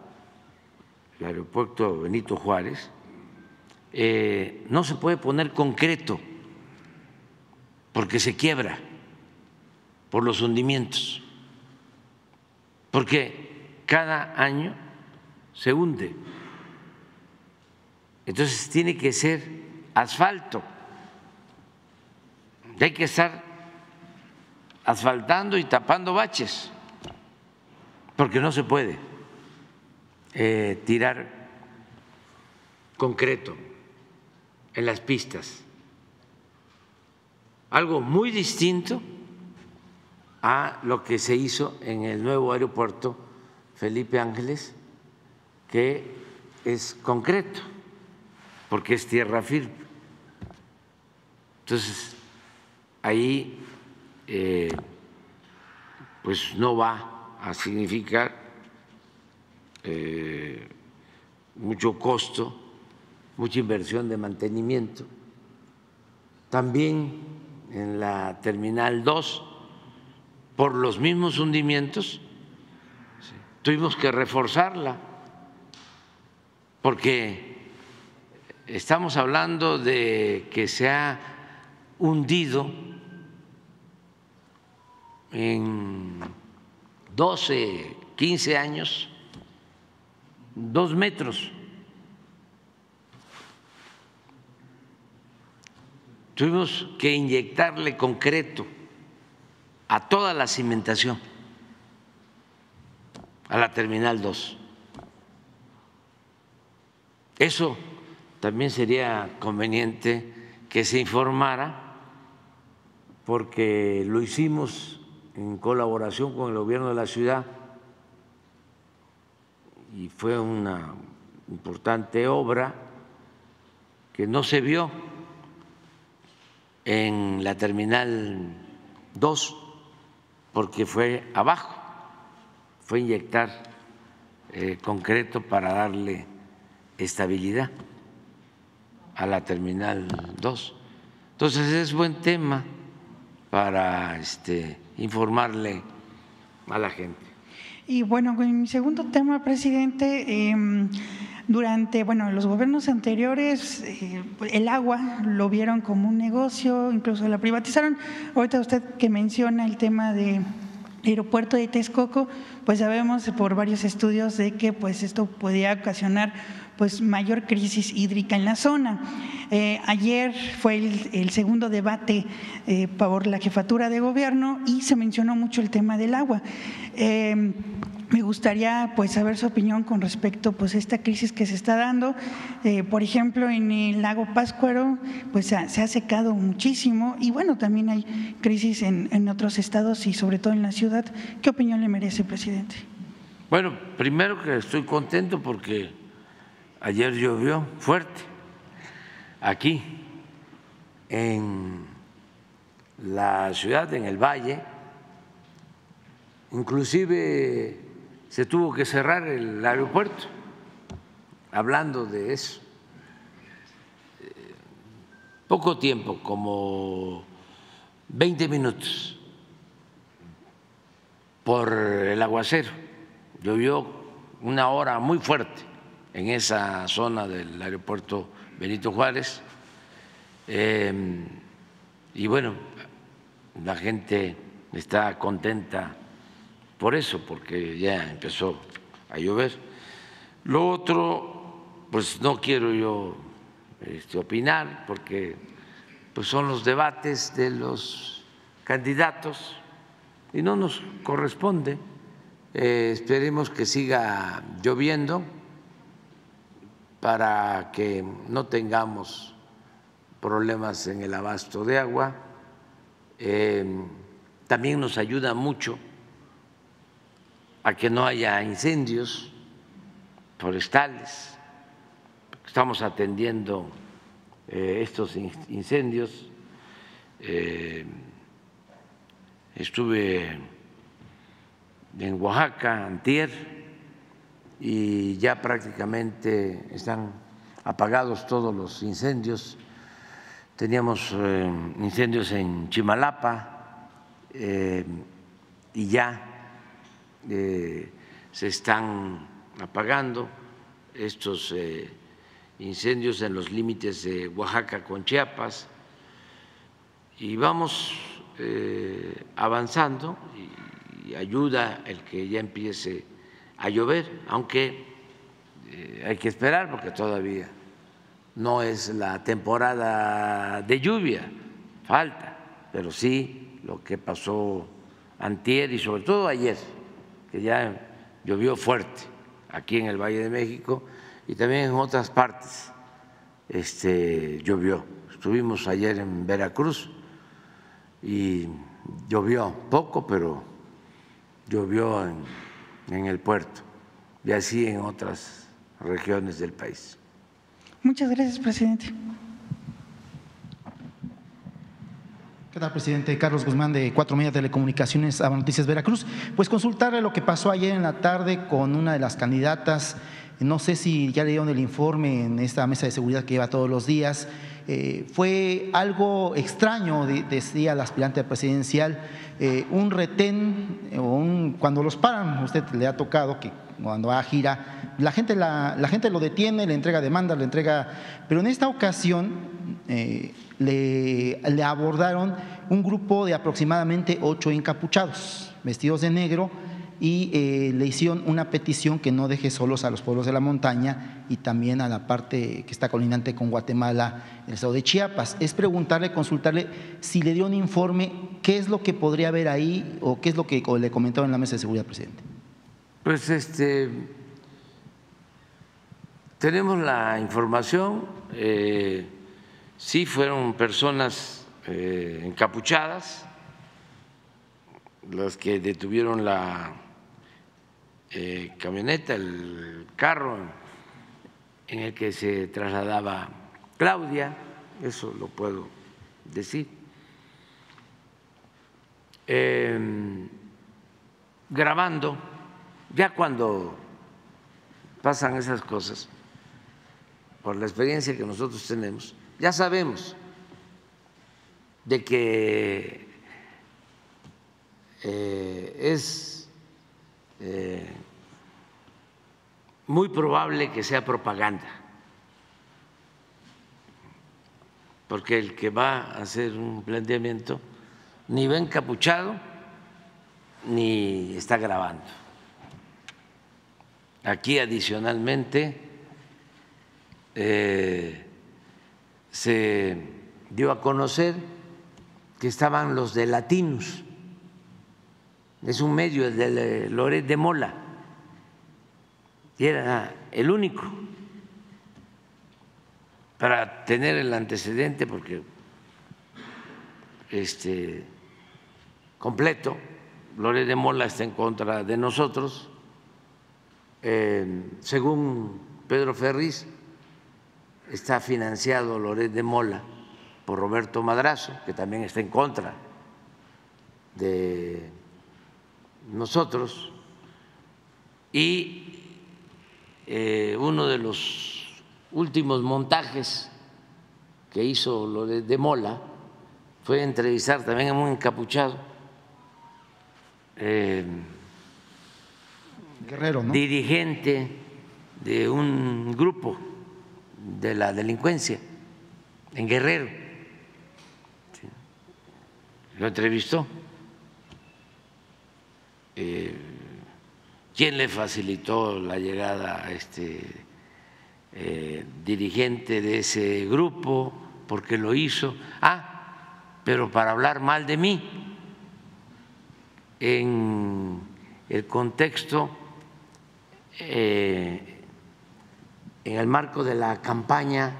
el aeropuerto Benito Juárez, eh, no se puede poner concreto porque se quiebra por los hundimientos, porque cada año se hunde. Entonces tiene que ser asfalto. Hay que estar asfaltando y tapando baches, porque no se puede eh, tirar concreto en las pistas. Algo muy distinto a lo que se hizo en el nuevo aeropuerto Felipe Ángeles, que es concreto, porque es tierra firme. Entonces, ahí eh, pues no va a significar eh, mucho costo, mucha inversión de mantenimiento. También en la Terminal 2, por los mismos hundimientos, tuvimos que reforzarla, porque estamos hablando de que se ha hundido en 12, 15 años, dos metros. Tuvimos que inyectarle concreto a toda la cimentación, a la Terminal 2. Eso también sería conveniente que se informara porque lo hicimos en colaboración con el gobierno de la ciudad y fue una importante obra que no se vio en la terminal 2 porque fue abajo, fue inyectar eh, concreto para darle estabilidad a la terminal 2. Entonces es buen tema para este, informarle a la gente. Y bueno, en mi segundo tema, presidente, em, durante bueno, los gobiernos anteriores eh, el agua lo vieron como un negocio, incluso la privatizaron. Ahorita usted que menciona el tema de aeropuerto de Texcoco, pues sabemos por varios estudios de que pues esto podía ocasionar pues mayor crisis hídrica en la zona. Eh, ayer fue el, segundo debate eh, por la jefatura de gobierno y se mencionó mucho el tema del agua. Eh, me gustaría pues saber su opinión con respecto pues a esta crisis que se está dando. por ejemplo, en el lago Páscuaro pues se ha, secado muchísimo y bueno, también hay crisis en, en otros estados y sobre todo en la ciudad. ¿Qué opinión le merece, presidente? Bueno, primero que estoy contento porque Ayer llovió fuerte aquí en la ciudad, en el valle, inclusive se tuvo que cerrar el aeropuerto, hablando de eso. Poco tiempo, como 20 minutos, por el aguacero. Llovió una hora muy fuerte en esa zona del aeropuerto Benito Juárez. Em, y bueno, la gente está contenta por eso, porque ya empezó a llover. Lo otro, pues no quiero yo este, opinar, porque pues son los debates de los candidatos y no nos corresponde. Eh, esperemos que siga lloviendo para que no tengamos problemas en el abasto de agua. Eh, también nos ayuda mucho a que no haya incendios forestales. Estamos atendiendo eh, estos incendios. Eh, estuve en Oaxaca, Antier, y ya prácticamente están apagados todos los incendios. Teníamos eh, incendios en Chimalapa y ya se están apagando estos incendios en los límites de Oaxaca con Chiapas. Y vamos eh, avanzando y, ayuda el que ya empiece a llover, aunque eh, hay que esperar porque todavía no es la temporada de lluvia, falta, pero sí lo que pasó antier y sobre todo ayer, que ya llovió fuerte aquí en el Valle de México y también en otras partes este, llovió. Estuvimos ayer en Veracruz y llovió poco, pero llovió en, en el puerto y así en otras regiones del país. Muchas gracias, presidente. ¿Qué tal, presidente? Carlos Guzmán de Cuatro Media Telecomunicaciones a Noticias Veracruz. Pues consultarle lo que pasó ayer en la tarde con una de las candidatas no sé si ya leyeron el informe en esta mesa de seguridad que lleva todos los días. Eh, fue algo extraño, decía el aspirante presidencial, eh, un retén, un, cuando los paran, usted le ha tocado que cuando va a gira, la gente, la, gente lo detiene, le entrega demandas, le entrega, pero en esta ocasión eh, le abordaron un grupo de aproximadamente ocho encapuchados, vestidos de negro, y eh, le hicieron una petición que no deje solos a los pueblos de la montaña y también a la parte que está colinante con Guatemala, el estado de Chiapas. Es preguntarle, consultarle si le dio un informe, qué es lo que podría haber ahí o qué es lo que le comentaba en la mesa de seguridad, presidente. Pues este, tenemos la información, eh, sí fueron personas eh, encapuchadas las que detuvieron la eh, camioneta, el carro en el que se trasladaba Claudia, eso lo puedo decir. Em, grabando, ya cuando pasan esas cosas, por la experiencia que nosotros tenemos, ya sabemos de que eh, es eh, muy probable que sea propaganda, porque el que va a hacer un planteamiento ni va encapuchado ni está grabando. Aquí adicionalmente eh, se dio a conocer que estaban los de latinos. Es un medio, el de Loret de Mola, y era el único para tener el antecedente, porque este completo, Loret de Mola está en contra de nosotros, según Pedro Ferriz, está financiado Loret de Mola por Roberto Madrazo, que también está en contra de nosotros. Y eh, uno de los últimos montajes que hizo lo de, Mola fue entrevistar también a un encapuchado eh, Guerrero, dirigente de un grupo de la delincuencia en Guerrero. Lo entrevistó. Eh, quién le facilitó la llegada a este eh, dirigente de ese grupo, porque lo hizo. Ah, pero para hablar mal de mí, en el contexto, eh, en el marco de la campaña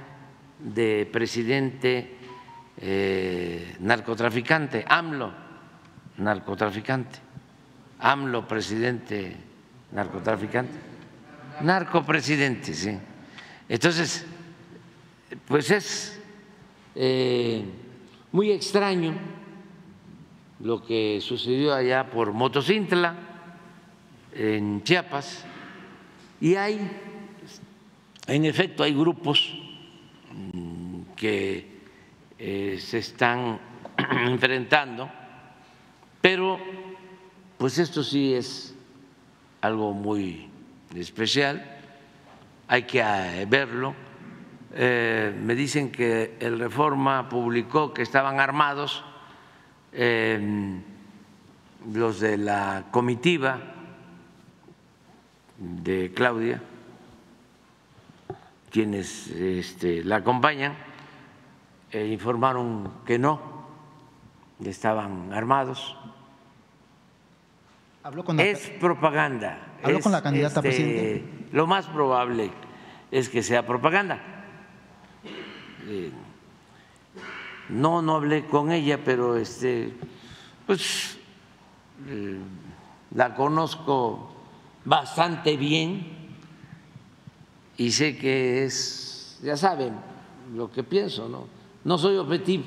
de presidente narcotraficante, AMLO, narcotraficante AMLO presidente narcotraficante, narcopresidente, sí. Entonces, pues es eh, muy extraño lo que sucedió allá por Motocintla, en Chiapas, y hay, en efecto, hay grupos mm, que eh, se están *clears throat* enfrentando, pero pues esto sí es algo muy especial, hay que eh, verlo. Eh, me dicen que el Reforma publicó que estaban armados los de la comitiva de Claudia, quienes este, la acompañan, eh, informaron que no, estaban armados. Es propaganda. ¿Habló con la candidata este, presidente? Lo más probable es que sea propaganda. Eh, no, no hablé con ella, pero este, pues eh, la conozco bastante bien y sé que es, ya saben lo que pienso, ¿no? No soy objetivo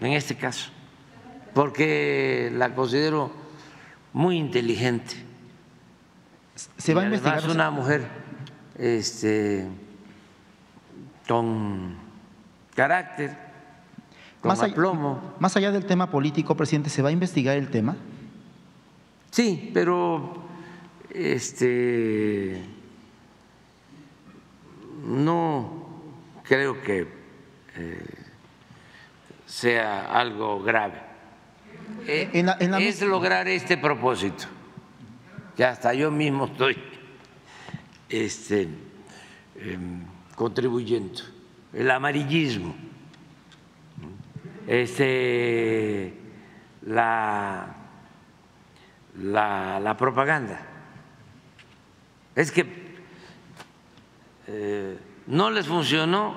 en este caso, porque la considero muy inteligente. Se va a investigar. Es una mujer este, con carácter, con más allá, aplomo. más allá del tema político, presidente, ¿se va a investigar el tema? Sí, pero este no creo que eh, sea algo grave. Eh, En la- en la es lograr este propósito, que hasta yo mismo estoy este, em, contribuyendo, el amarillismo, este, la, la, la propaganda. Es que eh, no les funcionó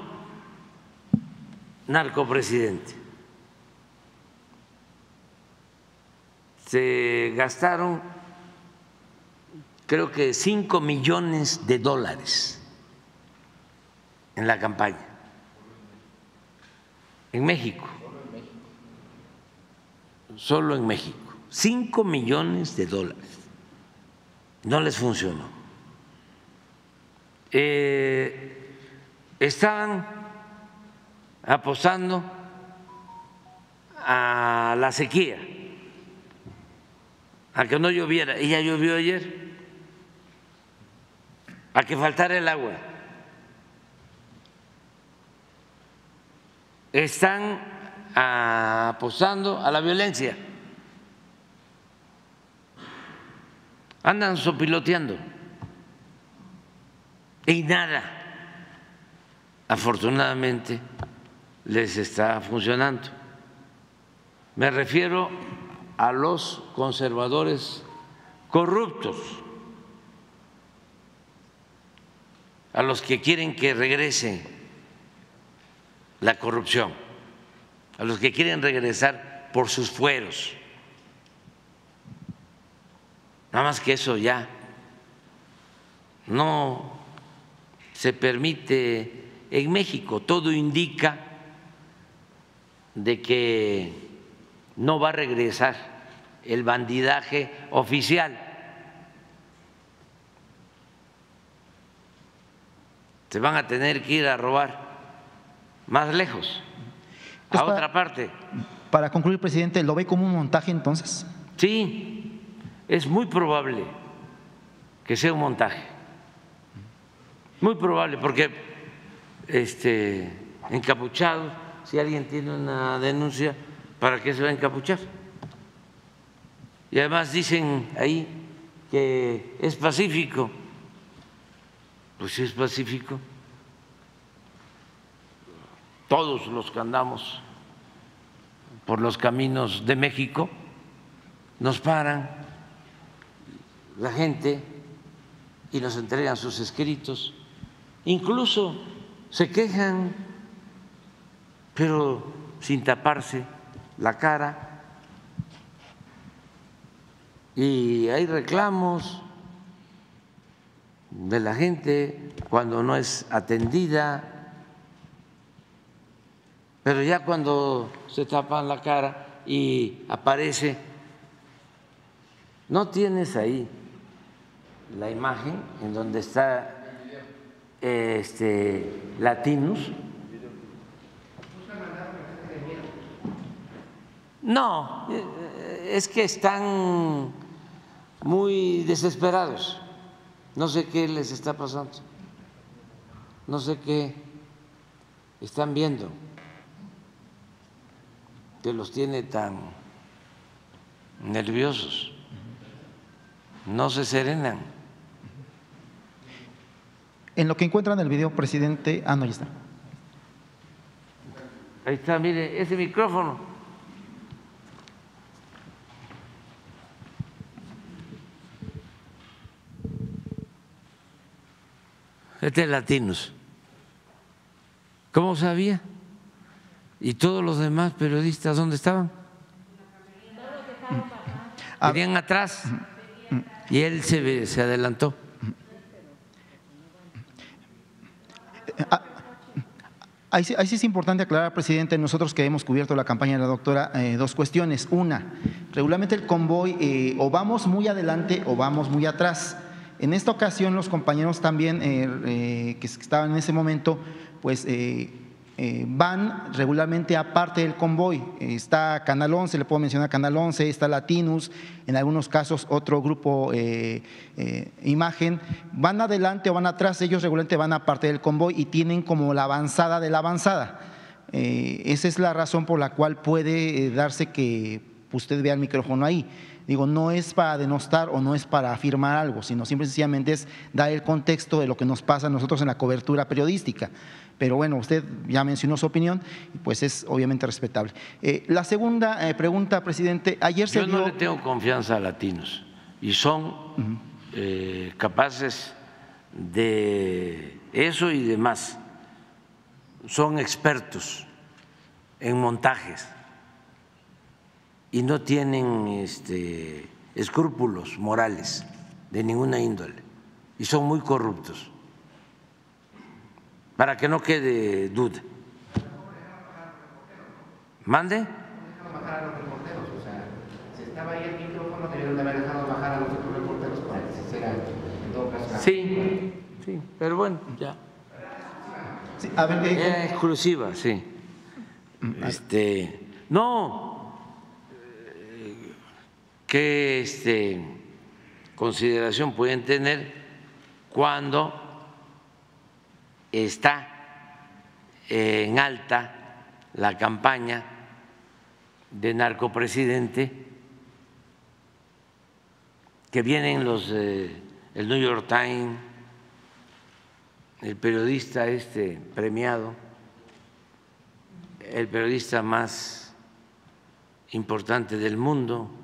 narcopresidente. Se gastaron creo que 5 millones de dólares en la campaña, en México, solo en México, 5 millones de dólares. No les funcionó. Eh, estaban apostando a la sequía, a que no lloviera, y ya llovió ayer, a que faltara el agua. Están apostando a la violencia, andan sopiloteando. Y nada, afortunadamente, les está funcionando. Me refiero a los conservadores corruptos, a los que quieren que regrese la corrupción, a los que quieren regresar por sus fueros. Nada más que eso ya no se permite en México. Todo indica de que no va a regresar el bandidaje oficial. Se van a tener que ir a robar más lejos, Pues a para- otra parte. Para concluir, presidente, ¿lo ve como un montaje entonces? Sí, es muy probable que sea un montaje. Muy probable, porque este, encapuchado, si alguien tiene una denuncia, ¿para qué se va a encapuchar? Y además dicen ahí que es pacífico. Pues si es pacífico. Todos los que andamos por los caminos de México nos paran la gente y nos entregan sus escritos. Incluso se quejan, pero sin taparse la cara. Y hay reclamos de la gente cuando no es atendida, pero ya cuando se tapan la cara y aparece, ¿no tienes ahí la imagen en donde está este Latinus? No, es que están muy desesperados. No sé qué les está pasando. No sé qué están viendo que los tiene tan nerviosos. No se serenan. En lo que encuentran el video, presidente. Ah, no, ya está. Ahí está, mire, ese micrófono. Este es Latinos. ¿Cómo sabía? ¿Y todos los demás periodistas dónde estaban? Venían atrás y él se, se adelantó. Ah, ahí sí, ahí sí, es importante aclarar, presidente, nosotros que hemos cubierto la campaña de la doctora, eh, dos cuestiones. Una, regularmente el convoy eh, o vamos muy adelante o vamos muy atrás. En esta ocasión los compañeros también eh, eh, que estaban en ese momento, pues eh, van regularmente aparte del convoy. Está Canal 11, le puedo mencionar Canal 11, está Latinus, en algunos casos otro grupo Imagen. Van adelante o van atrás, ellos regularmente van aparte del convoy y tienen como la avanzada de la avanzada. esa es la razón por la cual puede darse que usted vea el micrófono ahí. Digo, no es para denostar o no es para afirmar algo, sino simple y sencillamente es dar el contexto de lo que nos pasa a nosotros en la cobertura periodística. Pero bueno, usted ya mencionó su opinión y pues es obviamente respetable. Eh, la segunda eh, pregunta, presidente, ayer se Yo no le tengo confianza a latinos y son eh, capaces de eso y demás. Son expertos en montajes y no tienen este, escrúpulos morales de ninguna índole y son muy corruptos. Para que no quede duda. ¿Mande? Sí, sí, pero bueno, ya. Sí, a ver, ¿qué? exclusiva, sí. Este, no, qué este, consideración pueden tener cuando está en alta la campaña de narcopresidente, que vienen los el New York Times, el periodista este premiado, el periodista más importante del mundo,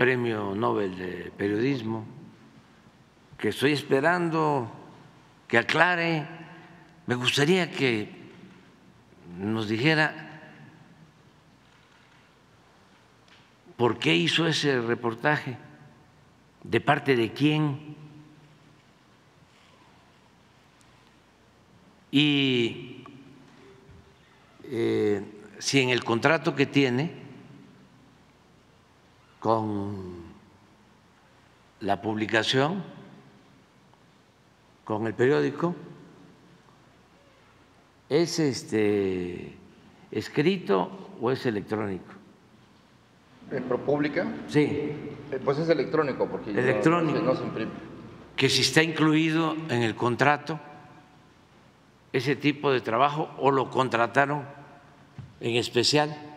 Premio Nobel de Periodismo, que estoy esperando que aclare. Me gustaría que nos dijera por qué hizo ese reportaje, de parte de quién. Y eh, si en el contrato que tiene con la publicación, con el periódico, ¿es este escrito o es electrónico? ¿En ProPública? Sí. Eh, pues es electrónico porque electrónico, no, se imprime. Que si está incluido en el contrato ese tipo de trabajo o lo contrataron en especial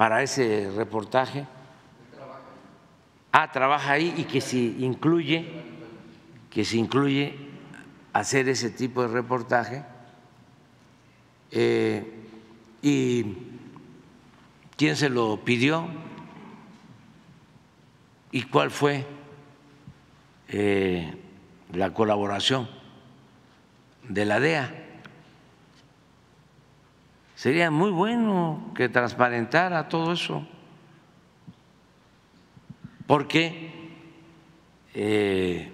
para ese reportaje. Ah, trabaja ahí y que si incluye, que se incluye hacer ese tipo de reportaje. Eh, ¿Y quién se lo pidió? ¿Y cuál fue eh, la colaboración de la DEA? Sería muy bueno que transparentara todo eso, porque eh,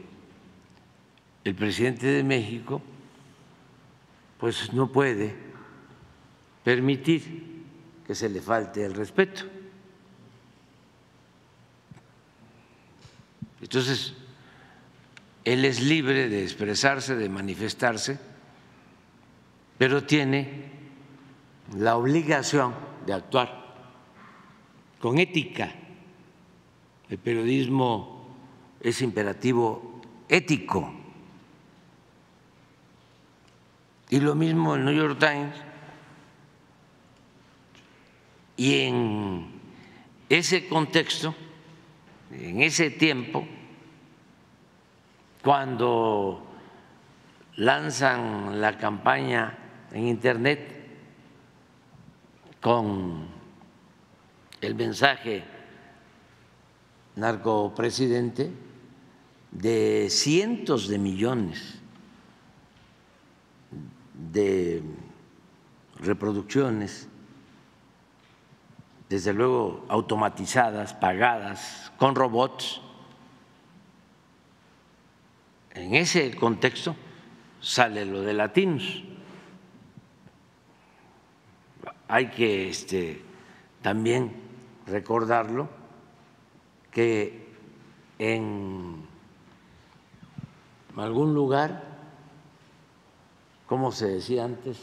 el presidente de México pues no puede permitir que se le falte el respeto. Entonces, él es libre de expresarse, de manifestarse, pero tiene la obligación de actuar con ética. El periodismo es imperativo ético. Y lo mismo el New York Times. Y en ese contexto, en ese tiempo, cuando lanzan la campaña en Internet con el mensaje narcopresidente de cientos de millones de reproducciones, desde luego automatizadas, pagadas, con robots. En ese contexto sale lo de latinos. Hay que este, también recordarlo que en algún lugar, como se decía antes,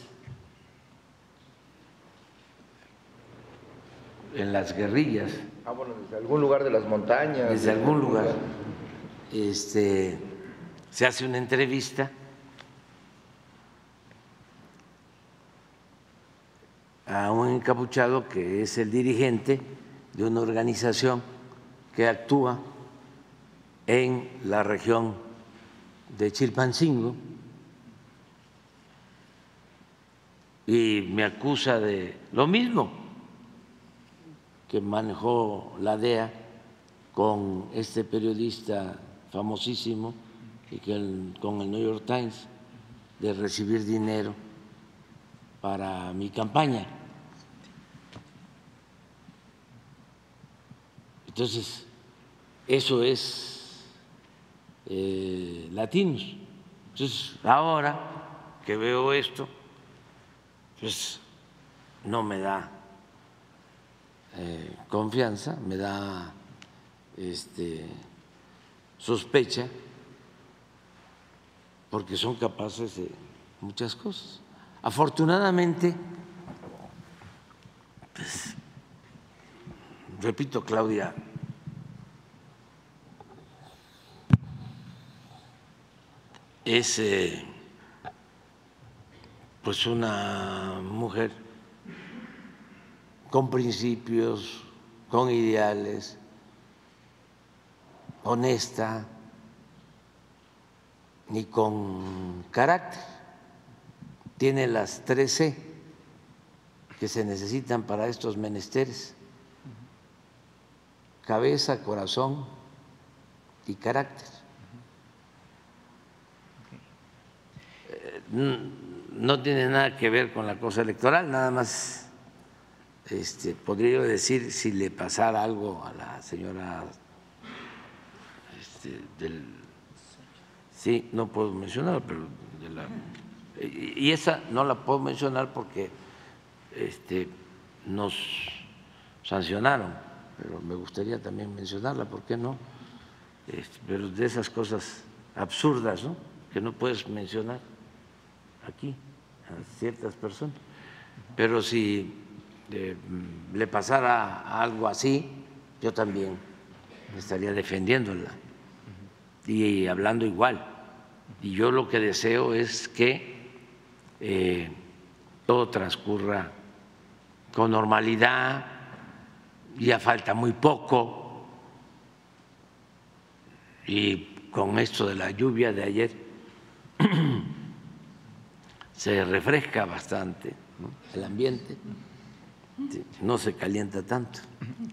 en las guerrillas. Ah, bueno, desde algún lugar de las montañas. Desde algún lugar. Este, se hace una entrevista a un encapuchado que es el dirigente de una organización que actúa en la región de Chilpancingo y me acusa de lo mismo que manejó la DEA con este periodista famosísimo y que con el New York Times de recibir dinero para mi campaña. Entonces, eso es eh, latinos. Entonces, ahora que veo esto, pues no me da eh, confianza, me da este, sospecha, porque son capaces de muchas cosas. Afortunadamente, pues, repito, Claudia, es eh, pues una mujer con principios, con ideales, honesta y con carácter tiene las tres C que se necesitan para estos menesteres, cabeza, corazón y carácter. Eh, no tiene nada que ver con la cosa electoral, nada más este, podría decir si le pasara algo a la señora este, del... Sí, no puedo mencionar, pero de la y esa no la puedo mencionar porque este, nos sancionaron, pero me gustaría también mencionarla, ¿por qué no? Este, pero de esas cosas absurdas, ¿no? Que no puedes mencionar aquí a ciertas personas. Pero si eh, le pasara algo así, yo también estaría defendiéndola y hablando igual. Y yo lo que deseo es que eh, todo transcurra con normalidad, ya falta muy poco, y con esto de la lluvia de ayer *clears throat* se refresca bastante el ambiente, no se calienta tanto.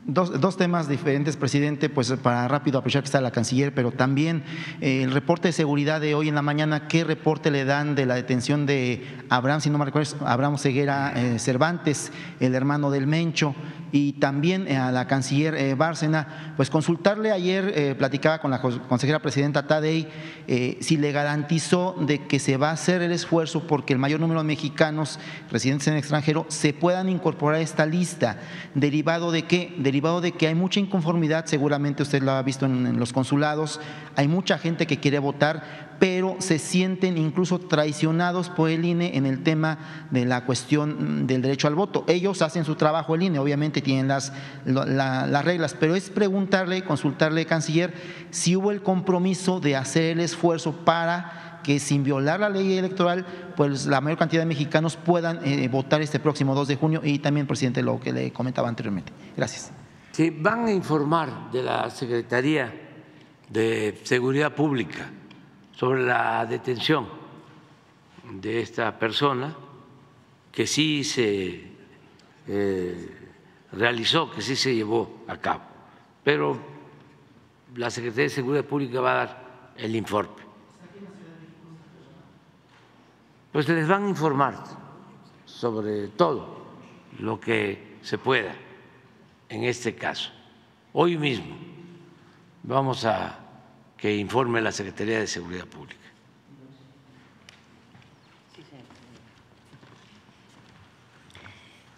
Dos, dos, temas diferentes, presidente, pues para rápido aprovechar que está la canciller, pero también eh, el reporte de seguridad de hoy en la mañana, ¿qué reporte le dan de la detención de Abraham, si no me recuerdo, Abraham Ceguera eh, Cervantes, el hermano del Mencho, y también eh, a la canciller Bárcena, pues consultarle ayer, platicaba con la consejera presidenta Tadei, si le garantizó de que se va a hacer el esfuerzo porque el mayor número de mexicanos residentes en el extranjero se puedan incorporar a esta lista, derivado de Derivado de que hay mucha inconformidad, seguramente usted lo ha visto en, los consulados, hay mucha gente que quiere votar, pero se sienten incluso traicionados por el INE en el tema de la cuestión del derecho al voto. Ellos hacen su trabajo, el INE obviamente tienen las, las reglas, pero es preguntarle, consultarle, canciller, si hubo el compromiso de hacer el esfuerzo para que sin violar la ley electoral, pues la mayor cantidad de mexicanos puedan eh, votar este próximo 2 de junio y también, presidente, lo que le comentaba anteriormente. Gracias. Sí, van a informar de la Secretaría de Seguridad Pública sobre la detención de esta persona, que sí se eh, realizó, que sí se llevó a cabo. Pero la Secretaría de Seguridad Pública va a dar el informe. Pues les van a informar sobre todo lo que se pueda en este caso. Hoy mismo vamos a que informe la Secretaría de Seguridad Pública.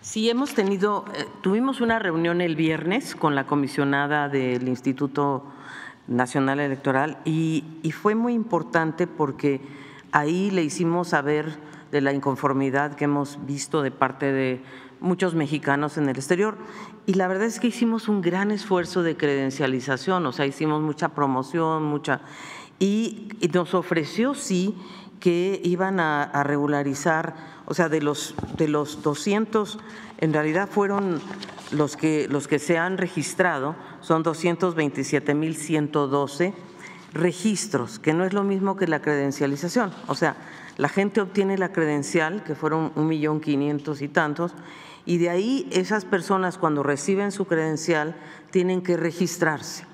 Sí, hemos tenido, eh, tuvimos una reunión el viernes con la comisionada del Instituto Nacional Electoral y, y fue muy importante porque ahí le hicimos saber de la inconformidad que hemos visto de parte de muchos mexicanos en el exterior. Y la verdad es que hicimos un gran esfuerzo de credencialización, o sea, hicimos mucha promoción, mucha... Y, nos ofreció, sí, que iban a, regularizar, o sea, de los, de los 200, en realidad fueron los que, los que se han registrado, son 227.112 registros, que no es lo mismo que la credencialización. O sea, la gente obtiene la credencial, que fueron un millón quinientos y tantos, y de ahí esas personas cuando reciben su credencial tienen que registrarse.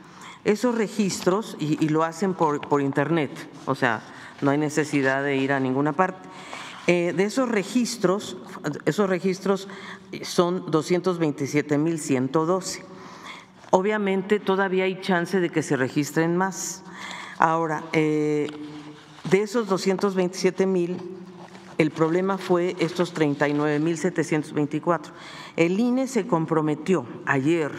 Esos registros, y, lo hacen por, por, internet, o sea, no hay necesidad de ir a ninguna parte. Eh, de esos registros, esos registros son 227.112. Obviamente todavía hay chance de que se registren más. Ahora, eh, de esos 227 mil, el problema fue estos 39.724. El INE se comprometió ayer,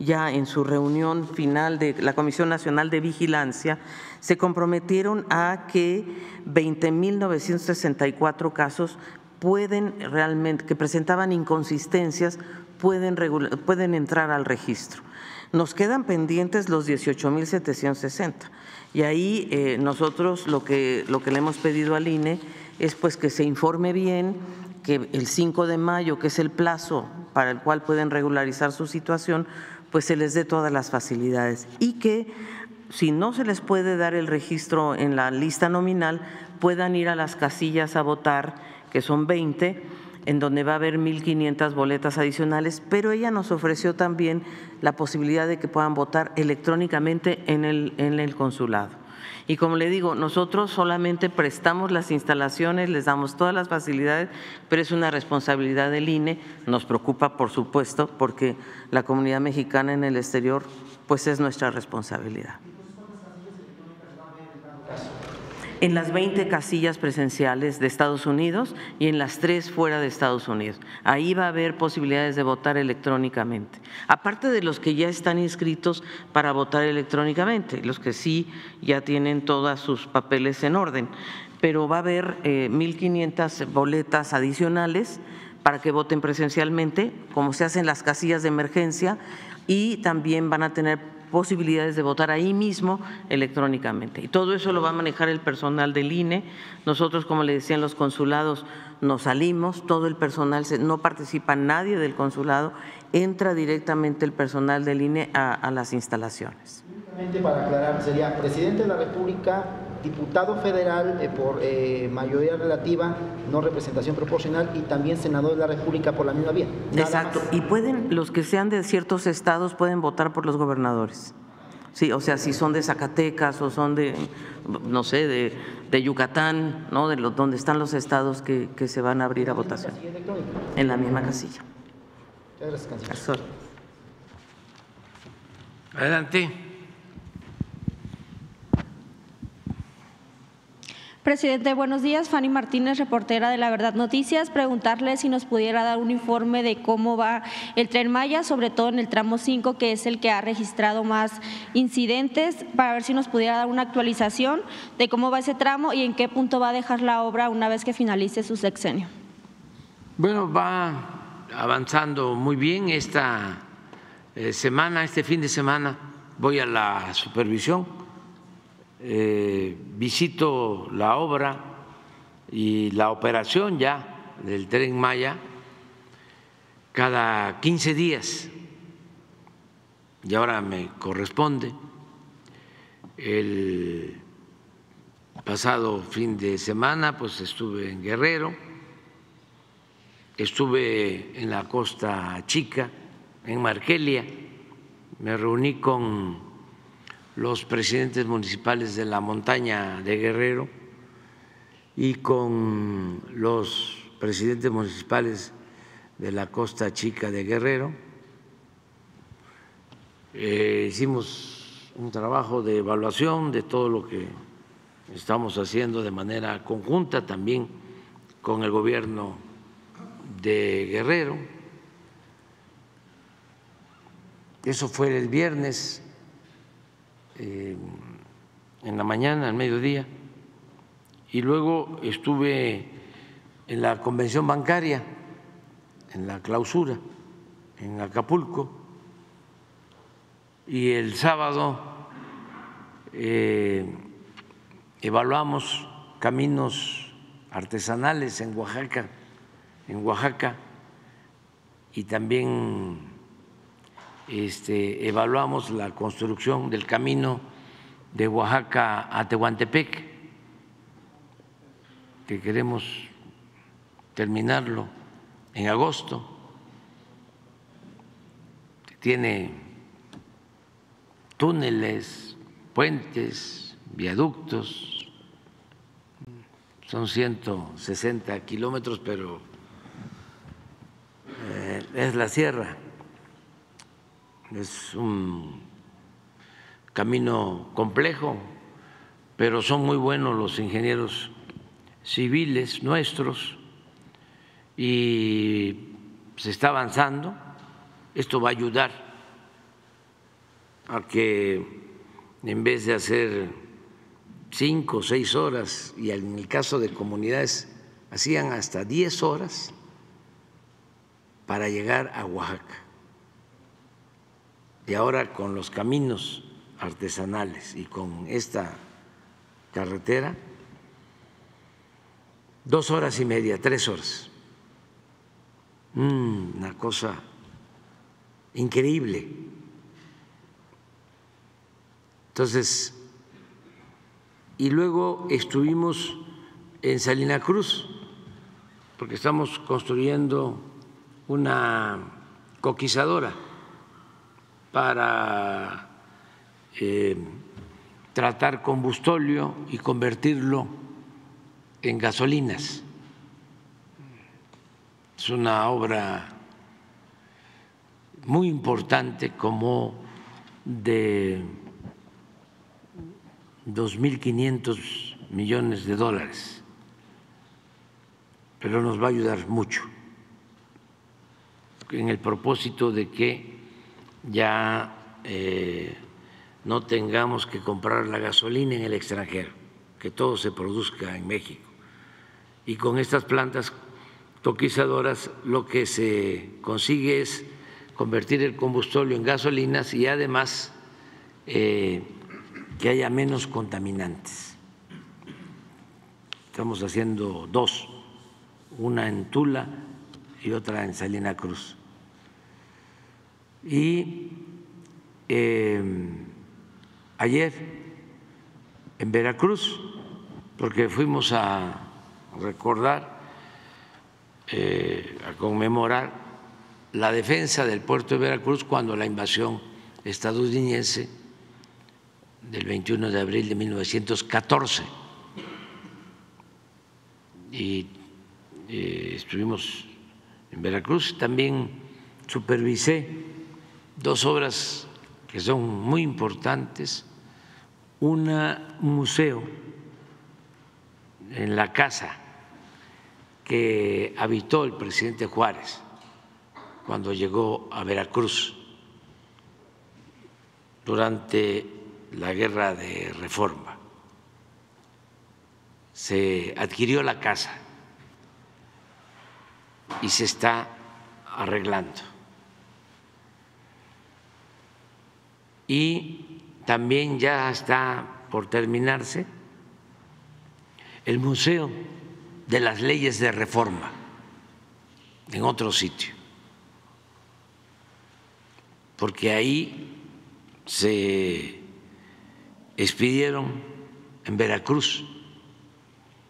ya en su reunión final de la Comisión Nacional de Vigilancia, se comprometieron a que 20.964 casos pueden realmente, que presentaban inconsistencias, pueden, pueden entrar al registro. Nos quedan pendientes los 18.760 y ahí eh, nosotros lo que, lo que le hemos pedido al INE es pues que se informe bien que el 5 de mayo, que es el plazo para el cual pueden regularizar su situación, pues se les dé todas las facilidades. Y que si no se les puede dar el registro en la lista nominal, puedan ir a las casillas a votar, que son 20, en donde va a haber 1.500 boletas adicionales, pero ella nos ofreció también la posibilidad de que puedan votar electrónicamente en el, consulado. Y como le digo, nosotros solamente prestamos las instalaciones, les damos todas las facilidades, pero es una responsabilidad del INE. Nos preocupa, por supuesto, porque la comunidad mexicana en el exterior, pues es nuestra responsabilidad en las 20 casillas presenciales de Estados Unidos y en las tres fuera de Estados Unidos. Ahí va a haber posibilidades de votar electrónicamente. Aparte de los que ya están inscritos para votar electrónicamente, los que sí ya tienen todos sus papeles en orden, pero va a haber 1.500 eh, boletas adicionales para que voten presencialmente, como se hacen las casillas de emergencia, y también van a tener posibilidades de votar ahí mismo electrónicamente. Y todo eso lo va a manejar el personal del INE. Nosotros, como le decían los consulados, nos salimos, todo el personal, no participa nadie del consulado, entra directamente el personal del INE a, las instalaciones. Para aclarar, sería presidente de la República, diputado federal eh, por eh, mayoría relativa, no representación proporcional y también senador de la República por la misma vía. Nada Exacto. más. Y pueden, los que sean de ciertos estados pueden votar por los gobernadores. Sí, o sea, si son de Zacatecas o son de, no sé, de, de Yucatán, ¿no? De los, donde están los estados que, que se van a abrir a votación. Casilla electrónica. En la misma casilla. Muchas gracias, canciller. Adelante. Presidente, buenos días. Fanny Martínez, reportera de La Verdad Noticias. Preguntarle si nos pudiera dar un informe de cómo va el tren Maya, sobre todo en el tramo 5, que es el que ha registrado más incidentes, para ver si nos pudiera dar una actualización de cómo va ese tramo y en qué punto va a dejar la obra una vez que finalice su sexenio. Bueno, va avanzando muy bien esta eh, semana, este fin de semana voy a la supervisión, eh, visito la obra y la operación ya del tren Maya cada 15 días y ahora me corresponde. El pasado fin de semana pues estuve en Guerrero, estuve en la Costa Chica, en Markelia, me reuní con los presidentes municipales de la montaña de Guerrero y con los presidentes municipales de la Costa Chica de Guerrero. Eh, hicimos un trabajo de evaluación de todo lo que estamos haciendo de manera conjunta también con el gobierno de Guerrero. Eso fue el viernes eh, en la mañana, al mediodía, y luego estuve en la convención bancaria, en la clausura, en Acapulco, y el sábado eh, evaluamos caminos artesanales en Oaxaca, en Oaxaca, y también este, evaluamos la construcción del camino de Oaxaca a Tehuantepec, que queremos terminarlo en agosto. Tiene túneles, puentes, viaductos, son 160 kilómetros, pero eh, es la sierra es un camino complejo, pero son muy buenos los ingenieros civiles nuestros y se está avanzando. Esto va a ayudar a que en vez de hacer cinco o seis horas, y en el caso de comunidades hacían hasta diez horas para llegar a Oaxaca y ahora con los caminos artesanales y con esta carretera, dos horas y media, tres horas. Mm, una cosa increíble. Entonces, y luego estuvimos en Salina Cruz, porque estamos construyendo una coquizadora para eh, tratar combustóleo y convertirlo en gasolinas. Es una obra muy importante como de 2.500 millones de dólares, pero nos va a ayudar mucho en el propósito de que ya eh, no tengamos que comprar la gasolina en el extranjero, que todo se produzca en México. Y con estas plantas toquizadoras lo que se consigue es convertir el combustible en gasolinas y además eh, que haya menos contaminantes. Estamos haciendo dos, una en Tula y otra en Salina Cruz. Y eh, ayer en Veracruz porque fuimos a recordar, eh, a conmemorar la defensa del puerto de Veracruz cuando la invasión estadounidense del 21 de abril de 1914. Y eh, estuvimos en Veracruz, también supervisé dos obras que son muy importantes, una, un museo en la casa que habitó el presidente Juárez cuando llegó a Veracruz durante la guerra de reforma. Se adquirió la casa y se está arreglando. Y también ya está por terminarse el Museo de las Leyes de Reforma en otro sitio, porque ahí se expidieron en Veracruz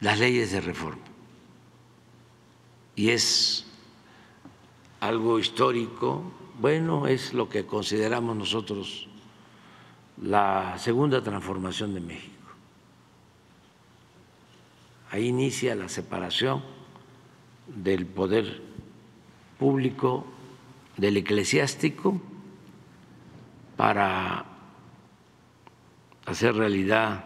las leyes de reforma. Y es algo histórico, bueno, es lo que consideramos nosotros la segunda transformación de México. Ahí inicia la separación del poder público del eclesiástico para hacer realidad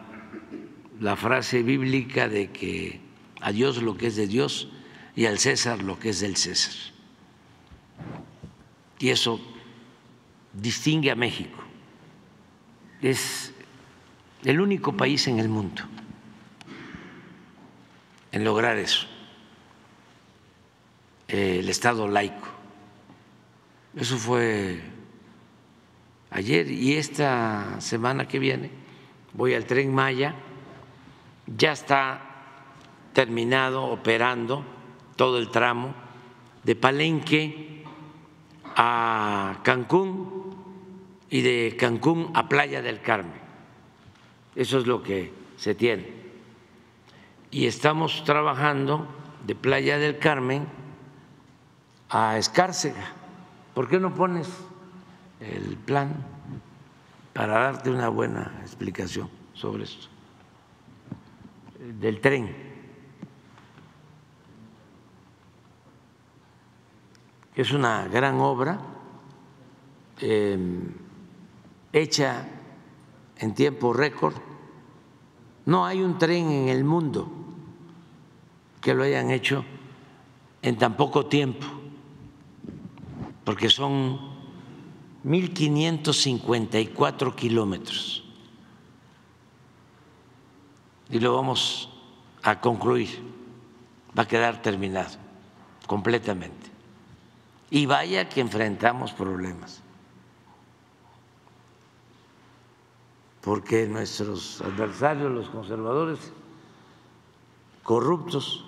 la frase bíblica de que a Dios lo que es de Dios y al César lo que es del César. Y eso distingue a México. Es el único país en el mundo en lograr eso, el Estado laico. Eso fue ayer y esta semana que viene voy al tren Maya, ya está terminado, operando todo el tramo de Palenque a Cancún y de Cancún a Playa del Carmen. Eso es lo que se tiene. Y estamos trabajando de Playa del Carmen a Escárcega. ¿Por qué no pones el plan para darte una buena explicación sobre esto, del tren. Es una gran obra em, hecha en tiempo récord. No hay un tren en el mundo que lo hayan hecho en tan poco tiempo, porque son 1.554 kilómetros y lo vamos a concluir, va a quedar terminado completamente. Y vaya que enfrentamos problemas, porque nuestros adversarios, los conservadores, corruptos,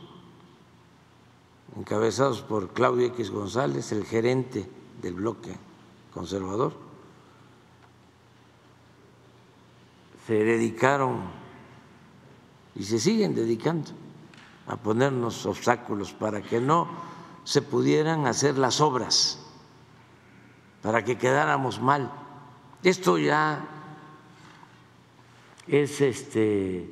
encabezados por Claudio X González, el gerente del bloque conservador, se dedicaron y se siguen dedicando a ponernos obstáculos para que no se pudieran hacer las obras, para que quedáramos mal. Esto ya es este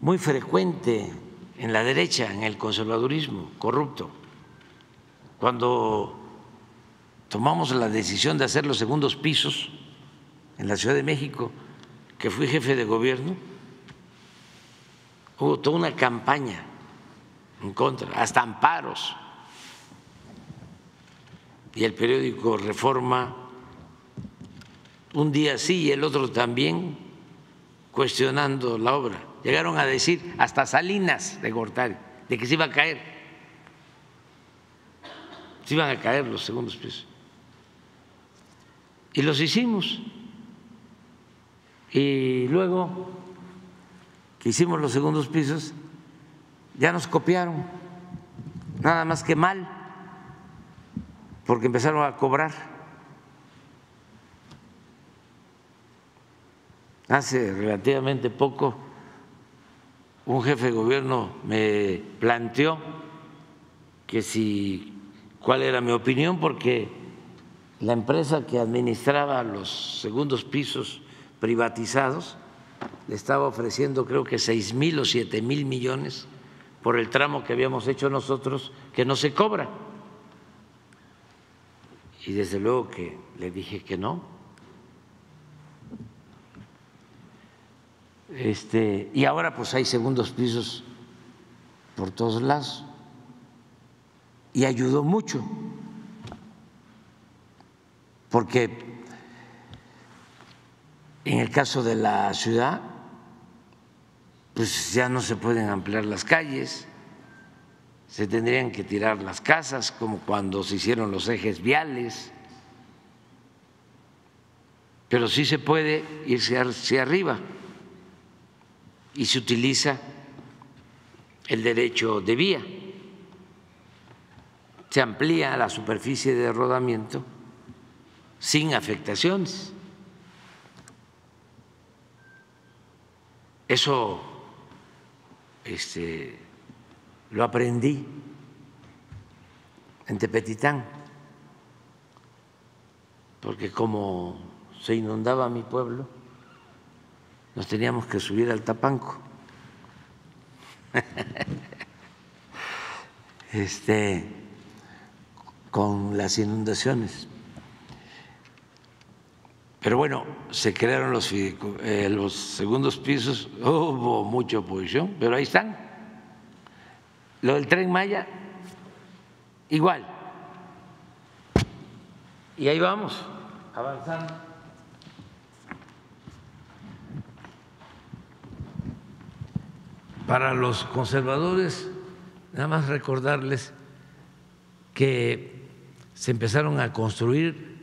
muy frecuente en la derecha, en el conservadurismo corrupto. Cuando tomamos la decisión de hacer los segundos pisos en la Ciudad de México, que fui jefe de gobierno, hubo toda una campaña en contra, hasta amparos. Y el periódico Reforma, un día sí y el otro también, cuestionando la obra. Llegaron a decir hasta Salinas de Gortari, de que se iba a caer, se iban a caer los segundos pisos. Y los hicimos. Y luego que hicimos los segundos pisos, ya nos copiaron, nada más que mal, porque empezaron a cobrar. Hace relativamente poco un jefe de gobierno me planteó que si cuál era mi opinión, porque la empresa que administraba los segundos pisos privatizados le estaba ofreciendo creo que seis mil o siete mil millones por el tramo que habíamos hecho nosotros que no se cobra. Y desde luego que le dije que no. Este, y ahora pues hay segundos pisos por todos lados. Y ayudó mucho, porque en el caso de la ciudad, pues ya no se pueden ampliar las calles, se tendrían que tirar las casas, como cuando se hicieron los ejes viales, pero sí se puede irse hacia arriba y se utiliza el derecho de vía. Se amplía la superficie de rodamiento sin afectaciones. Eso este, lo aprendí en Tepetitán, porque como se inundaba mi pueblo, nos teníamos que subir al tapanco. *laughs* Este, con las inundaciones. Pero bueno, se crearon los, eh, los segundos pisos, hubo mucha oposición, pero ahí están. Lo del tren Maya, igual. Y ahí vamos, avanzando. Para los conservadores, nada más recordarles que se empezaron a construir,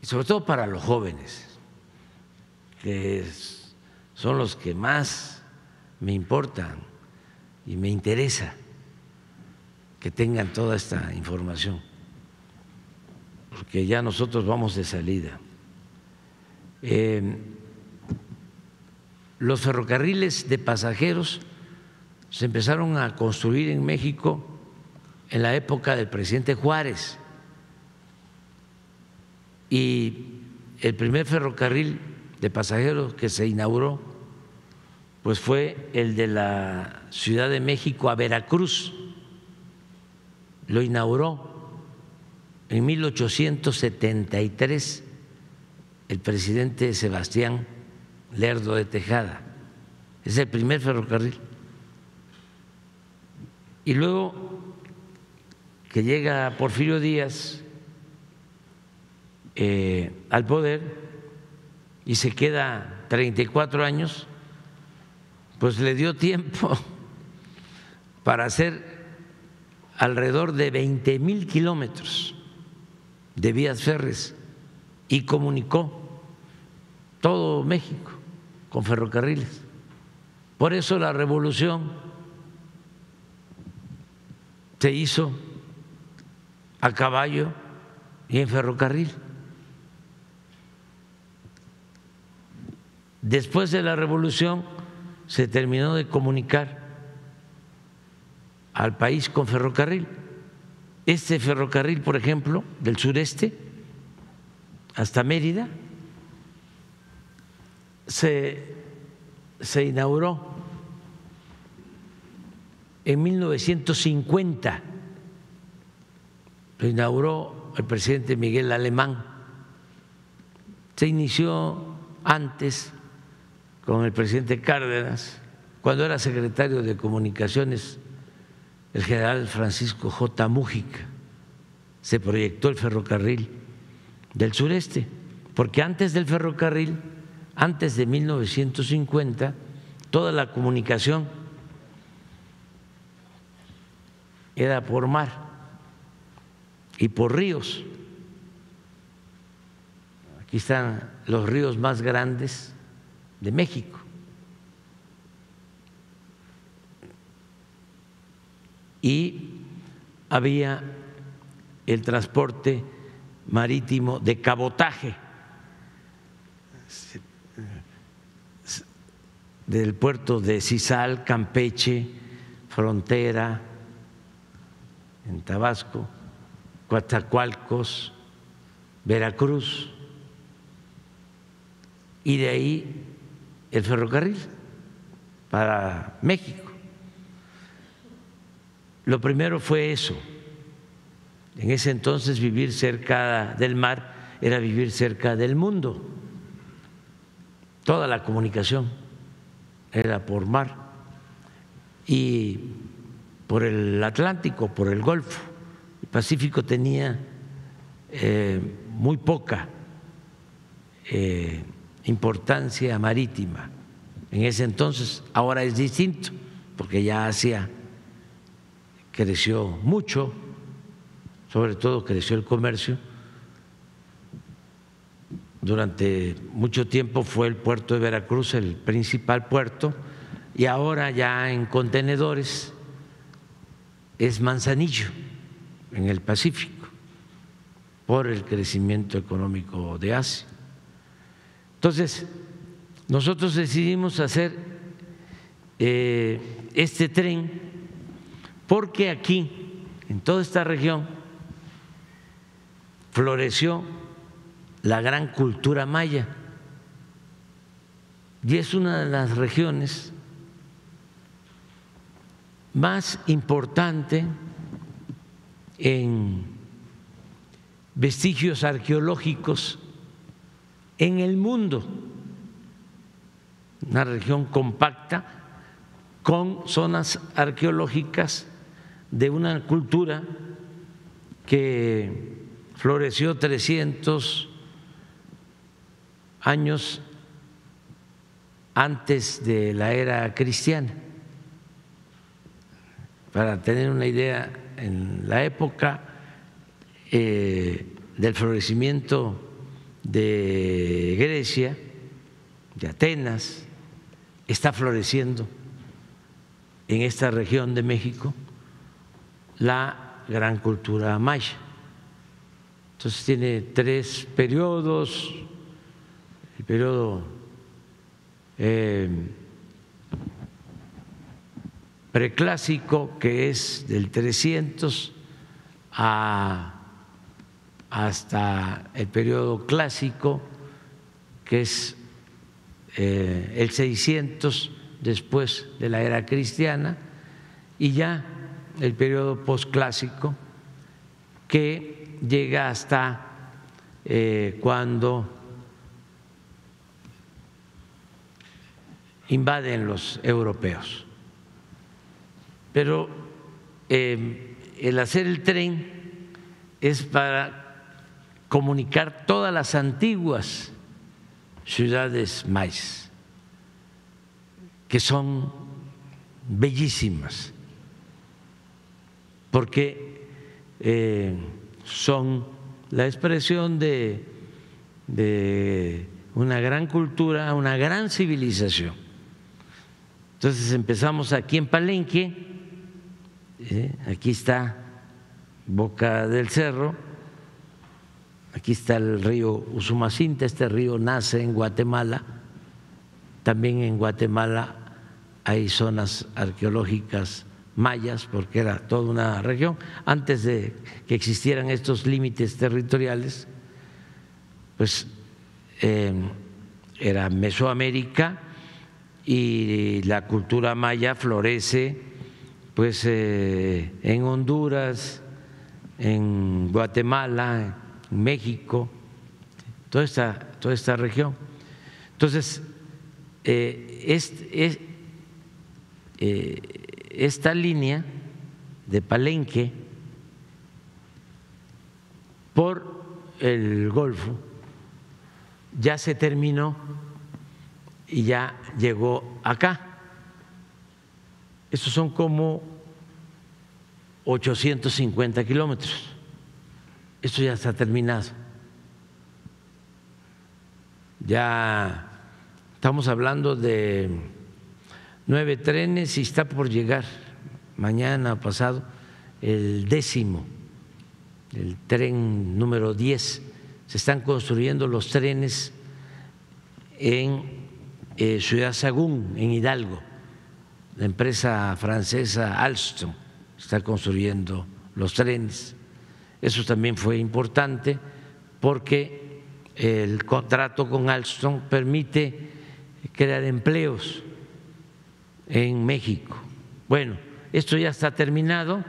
y sobre todo para los jóvenes, que son los que más me importan y me interesa que tengan toda esta información, porque ya nosotros vamos de salida. Eh, los ferrocarriles de pasajeros se empezaron a construir en México en la época del presidente Juárez y el primer ferrocarril de pasajeros que se inauguró pues fue el de la Ciudad de México a Veracruz. Lo inauguró en 1873 el presidente Sebastián Lerdo de Tejada. Es el primer ferrocarril. Y luego que llega Porfirio Díaz eh, al poder y se queda 34 años, pues le dio tiempo *laughs* para hacer alrededor de 20 mil kilómetros de vías férreas y comunicó todo México con ferrocarriles. Por eso la revolución se hizo a caballo y en ferrocarril. Después de la revolución se terminó de comunicar al país con ferrocarril. Este ferrocarril, por ejemplo, del sureste hasta Mérida, se, se inauguró en 1950, lo inauguró el presidente Miguel Alemán, se inició antes con el presidente Cárdenas, cuando era secretario de Comunicaciones el general Francisco J. Mújica, se proyectó el ferrocarril del sureste, porque antes del ferrocarril antes de 1950, toda la comunicación era por mar y por ríos. Aquí están los ríos más grandes de México. Y había el transporte marítimo de cabotaje del puerto de Cisal, Campeche, Frontera, en Tabasco, Coatzacoalcos, Veracruz, y de ahí el ferrocarril para México. Lo primero fue eso. En ese entonces vivir cerca del mar era vivir cerca del mundo. Toda la comunicación era por mar y por el Atlántico, por el Golfo. El Pacífico tenía eh, muy poca eh, importancia marítima en ese entonces, ahora es distinto, porque ya Asia creció mucho, sobre todo creció el comercio. Durante mucho tiempo fue el puerto de Veracruz el principal puerto y ahora ya en contenedores es Manzanillo en el Pacífico por el crecimiento económico de Asia. Entonces, nosotros decidimos hacer eh, este tren porque aquí, en toda esta región, floreció la gran cultura maya. Y es una de las regiones más importantes en vestigios arqueológicos en el mundo. Una región compacta con zonas arqueológicas de una cultura que floreció 300 años antes de la era cristiana. Para tener una idea, en la época eh, del florecimiento de Grecia, de Atenas, está floreciendo en esta región de México la gran cultura maya. Entonces tiene tres periodos, periodo eh, preclásico, que es del 300 a, hasta el periodo clásico, que es eh, el 600 después de la era cristiana y ya el periodo posclásico que llega hasta eh, cuando invaden los europeos. Pero eh, el hacer el tren es para comunicar todas las antiguas ciudades mayas, que son bellísimas, porque eh, son la expresión de una gran cultura, una gran civilización. Entonces empezamos aquí en Palenque, eh, aquí está Boca del Cerro, Aquí está el río Usumacinta, este río nace en Guatemala. También en Guatemala hay zonas arqueológicas mayas, porque era toda una región. Antes de que existieran estos límites territoriales, pues em, era Mesoamérica y la cultura maya florece pues eh, en Honduras, en Guatemala, México, toda esta, toda esta región. Entonces, eh, eh, esta línea de Palenque por el Golfo ya se terminó y ya llegó acá. Estos son como 850 kilómetros. Esto ya está terminado. Ya estamos hablando de nueve trenes y está por llegar mañana pasado el décimo, el tren número 10. Se están construyendo los trenes en eh, Ciudad Sagún, en Hidalgo. La empresa francesa Alstom está construyendo los trenes. Eso también fue importante porque el contrato con Alstom permite crear empleos en México. Bueno, esto ya está terminado.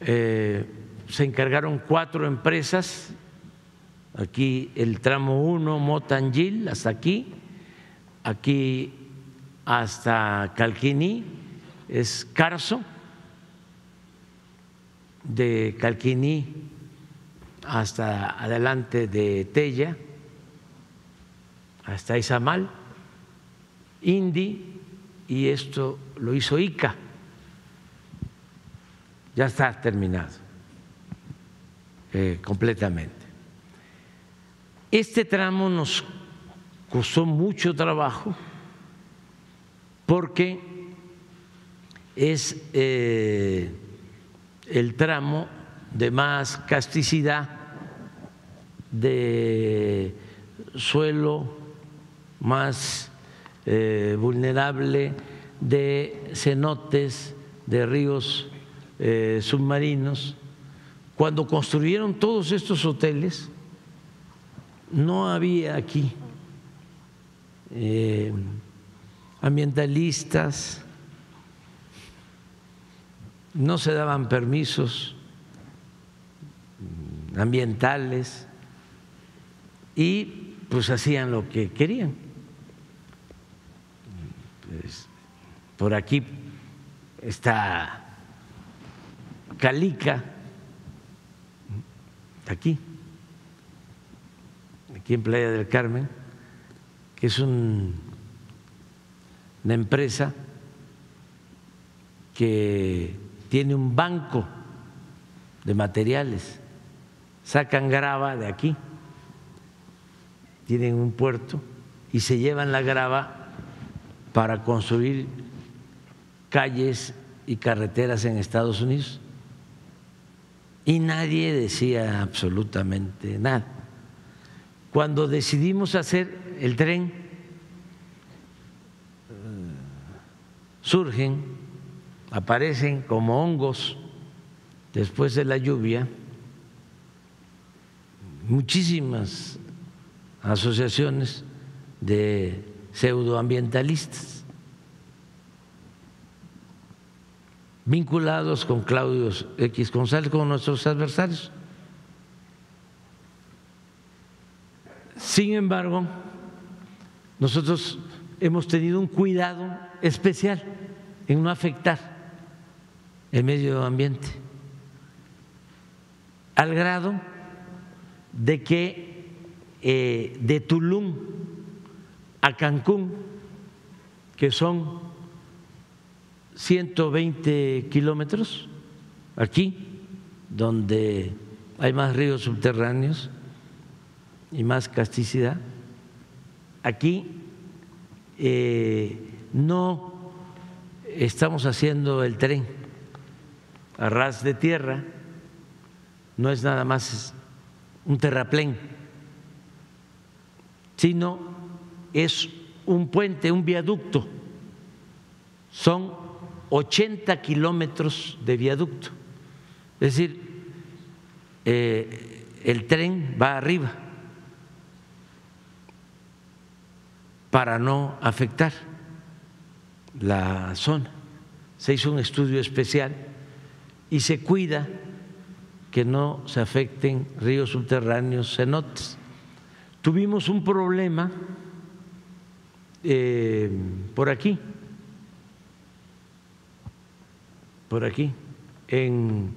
Eh, se encargaron cuatro empresas, aquí el tramo 1, Motangil, hasta aquí, aquí hasta Calquiní, es Carso, de Calquiní hasta adelante de Tella, hasta Izamal, Indi, y esto lo hizo ICA. Ya está terminado eh, completamente. Este tramo nos costó mucho trabajo porque es eh, el tramo de más casticidad, de suelo más eh, vulnerable, de cenotes, de ríos eh, submarinos. Cuando construyeron todos estos hoteles, no había aquí eh, ambientalistas, no se daban permisos ambientales y pues hacían lo que querían. Pues, por aquí está Calica, aquí, aquí en Playa del Carmen, que es una empresa que tiene un banco de materiales, sacan grava de aquí, tienen un puerto y se llevan la grava para construir calles y carreteras en Estados Unidos. Y nadie decía absolutamente nada. Cuando decidimos hacer el tren, surgen aparecen como hongos después de la lluvia muchísimas asociaciones de pseudoambientalistas vinculados con Claudio X González, con nuestros adversarios. Sin embargo, nosotros hemos tenido un cuidado especial en no afectar el medio ambiente, al grado de que eh, de Tulum a Cancún, que son 120 kilómetros, aquí, donde hay más ríos subterráneos y más casticidad, aquí eh, no estamos haciendo el tren a ras de tierra, no es nada más un terraplén, sino es un puente, un viaducto. Son 80 kilómetros de viaducto. Es decir, eh, el tren va arriba para no afectar la zona. Se hizo un estudio especial y se cuida que no se afecten ríos subterráneos, cenotes. Tuvimos un problema eh, por aquí, por aquí, en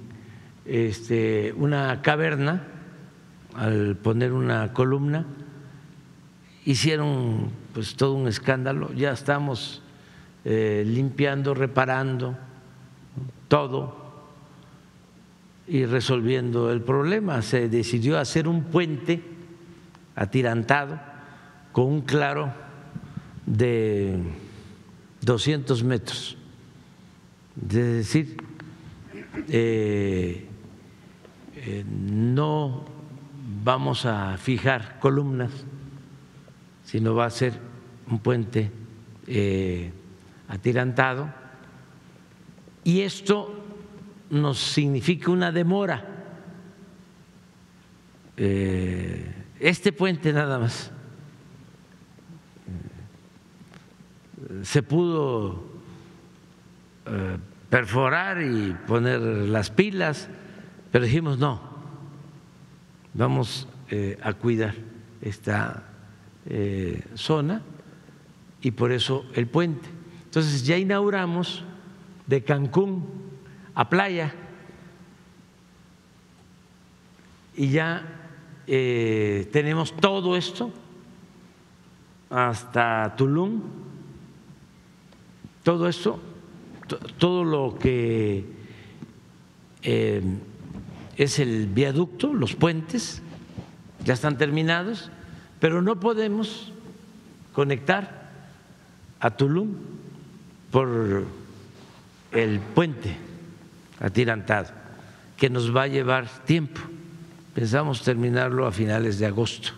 este, una caverna, al poner una columna, hicieron pues todo un escándalo, ya estamos eh, limpiando, reparando todo y resolviendo el problema. Se decidió hacer un puente atirantado con un claro de 200 metros. Es decir, eh, eh, no vamos a fijar columnas, sino va a ser un puente eh, atirantado. Y esto nos significa una demora. Eh, este puente nada más se pudo eh, perforar y poner las pilas, pero dijimos no, vamos eh, a cuidar esta eh, zona y por eso el puente. Entonces ya inauguramos de Cancún a Playa y ya tenemos todo esto hasta Tulum todo esto, todo lo que eh, es el viaducto, los puentes, ya están terminados, pero no podemos conectar a Tulum por el puente atirantado, que nos va a llevar tiempo. Pensamos terminarlo a finales de agosto.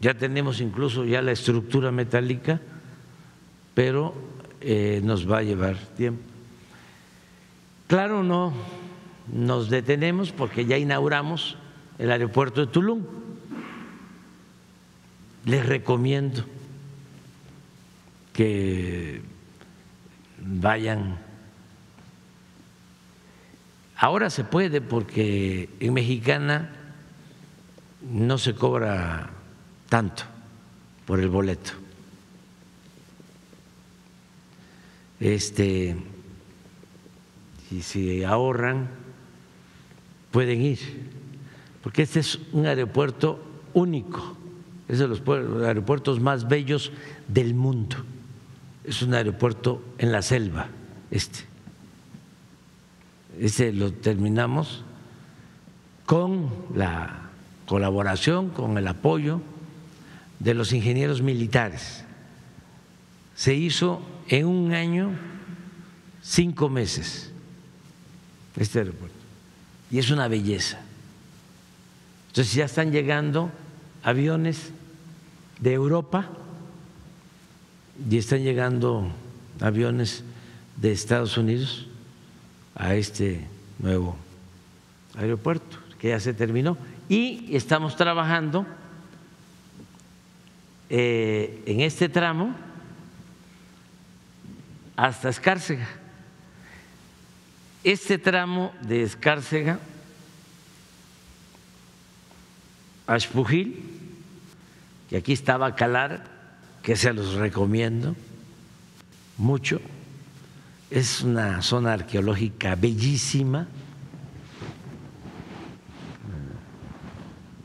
Ya tenemos incluso ya la estructura metálica pero eh, nos va a llevar tiempo. Claro, no nos detenemos porque ya inauguramos el aeropuerto de Tulum. Les recomiendo que vayan. Ahora se puede porque en Mexicana no se cobra tanto por el boleto. este, y si ahorran, pueden ir, porque este es un aeropuerto único, es de los aeropuertos más bellos del mundo, es un aeropuerto en la selva, este. Este lo terminamos con la colaboración, con el apoyo de los ingenieros militares. Se hizo en un año cinco meses este aeropuerto. Y es una belleza. Entonces ya están llegando aviones de Europa y están llegando aviones de Estados Unidos a este nuevo aeropuerto que ya se terminó y estamos trabajando eh, en este tramo hasta Escárcega. Este tramo de Escárcega a Espujil, que aquí estaba Calar, que se los recomiendo mucho, es una zona arqueológica bellísima,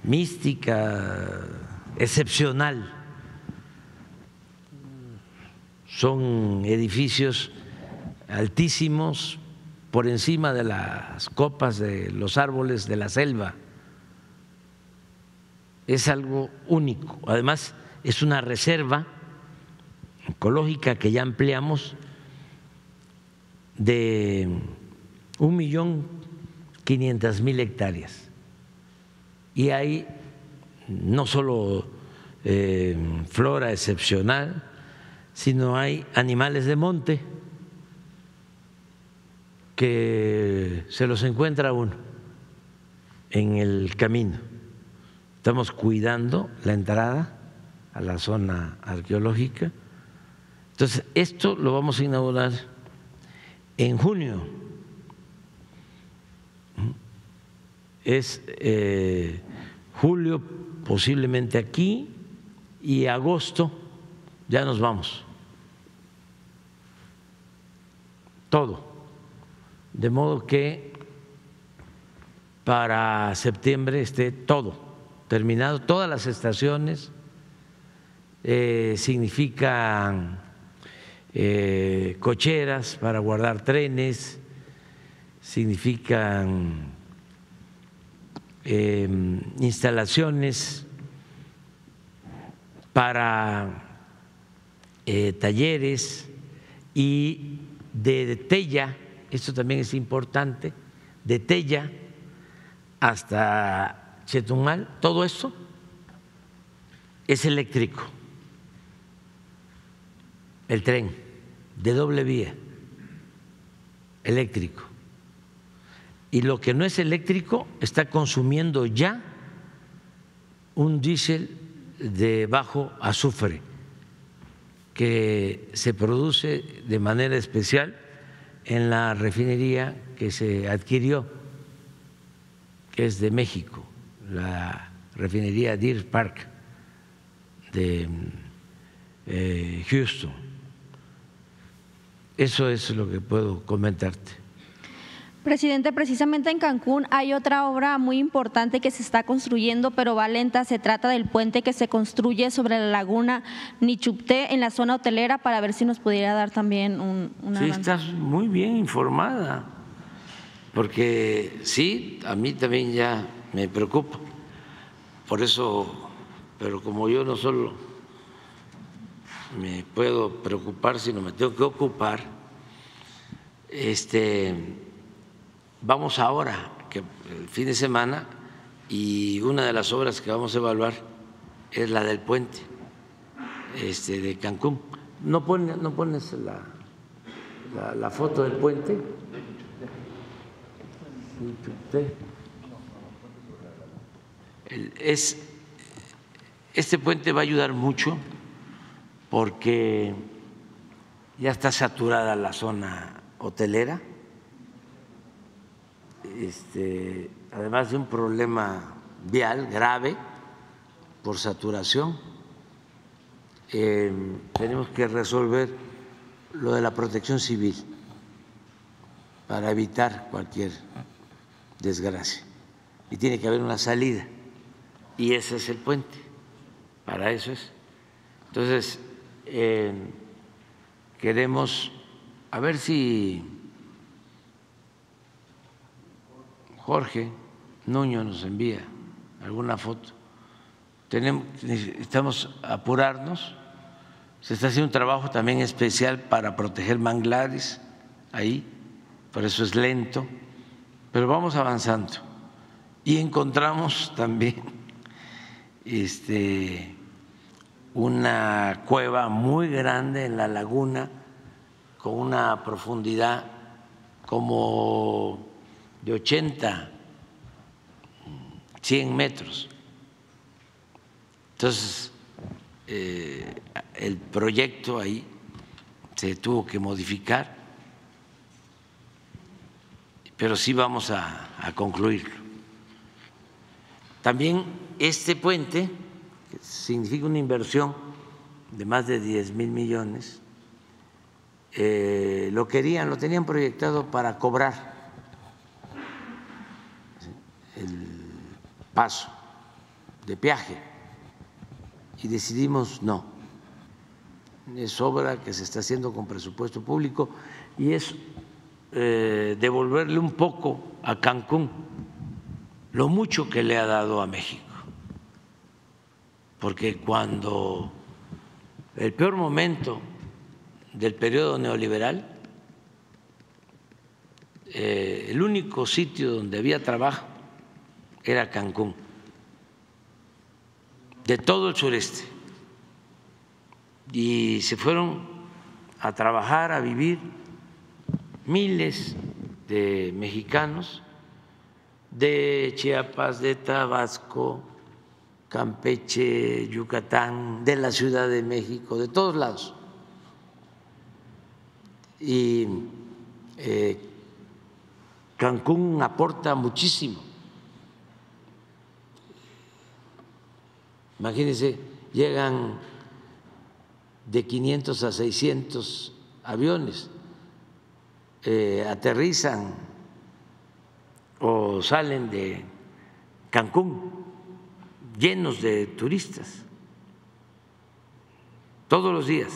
mística, excepcional son edificios altísimos por encima de las copas de los árboles de la selva. Es algo único. Además, es una reserva ecológica que ya ampliamos de un millón quinientas mil hectáreas. Y hay no solo eh, flora excepcional, sino hay animales de monte que se los encuentra uno en el camino. Estamos cuidando la entrada a la zona arqueológica. Entonces, esto lo vamos a inaugurar en junio. Es eh, julio posiblemente aquí y agosto ya nos vamos. Todo. De modo que para septiembre esté todo terminado, todas las estaciones eh, significan eh, cocheras para guardar trenes, significan eh, instalaciones para eh, talleres y de Tella, esto también es importante, de Tella hasta Chetumal, todo eso es eléctrico, el tren de doble vía, eléctrico. Y lo que no es eléctrico está consumiendo ya un diésel de bajo azufre que se produce de manera especial en la refinería que se adquirió, que es de México, la refinería Deer Park de eh, Houston. Eso es lo que puedo comentarte. Presidente, precisamente en Cancún hay otra obra muy importante que se está construyendo, pero va lenta. Se trata del puente que se construye sobre la laguna Nichupté en la zona hotelera para ver si nos pudiera dar también un, una Sí, estás muy bien informada, porque sí, a mí también ya me preocupa. Por eso, pero como yo no solo me puedo preocupar, sino me tengo que ocupar, este Vamos ahora, que el fin de semana, y una de las obras que vamos a evaluar es la del puente este, de Cancún. ¿No, no pones la, la, la foto del puente? Es, este puente va a ayudar mucho porque ya está saturada la zona hotelera este, además de un problema vial grave por saturación, eh, tenemos que resolver lo de la protección civil para evitar cualquier desgracia. Y tiene que haber una salida. Y ese es el puente. Para eso es. Entonces, eh, queremos, a ver si Jorge Nuño nos envía alguna foto. Tenemos, necesitamos apurarnos. Se está haciendo un trabajo también especial para proteger manglares ahí, por eso es lento, pero vamos avanzando. Y encontramos también este, una cueva muy grande en la laguna con una profundidad como de 80, 100 metros. Entonces, eh, el proyecto ahí se tuvo que modificar, pero sí vamos a, concluirlo. También este puente, que significa una inversión de más de 10 mil millones, eh, lo querían, lo tenían proyectado para cobrar paso de peaje y decidimos no. Es obra que se está haciendo con presupuesto público y es eh, devolverle un poco a Cancún lo mucho que le ha dado a México. Porque cuando el peor momento del periodo neoliberal, eh, el único sitio donde había trabajo era Cancún, de todo el sureste. Y se fueron a trabajar, a vivir miles de mexicanos de Chiapas, de Tabasco, Campeche, Yucatán, de la Ciudad de México, de todos lados. Y eh, Cancún aporta muchísimo Imagínense, llegan de 500 a 600 aviones, eh, aterrizan o salen de Cancún llenos de turistas todos los días.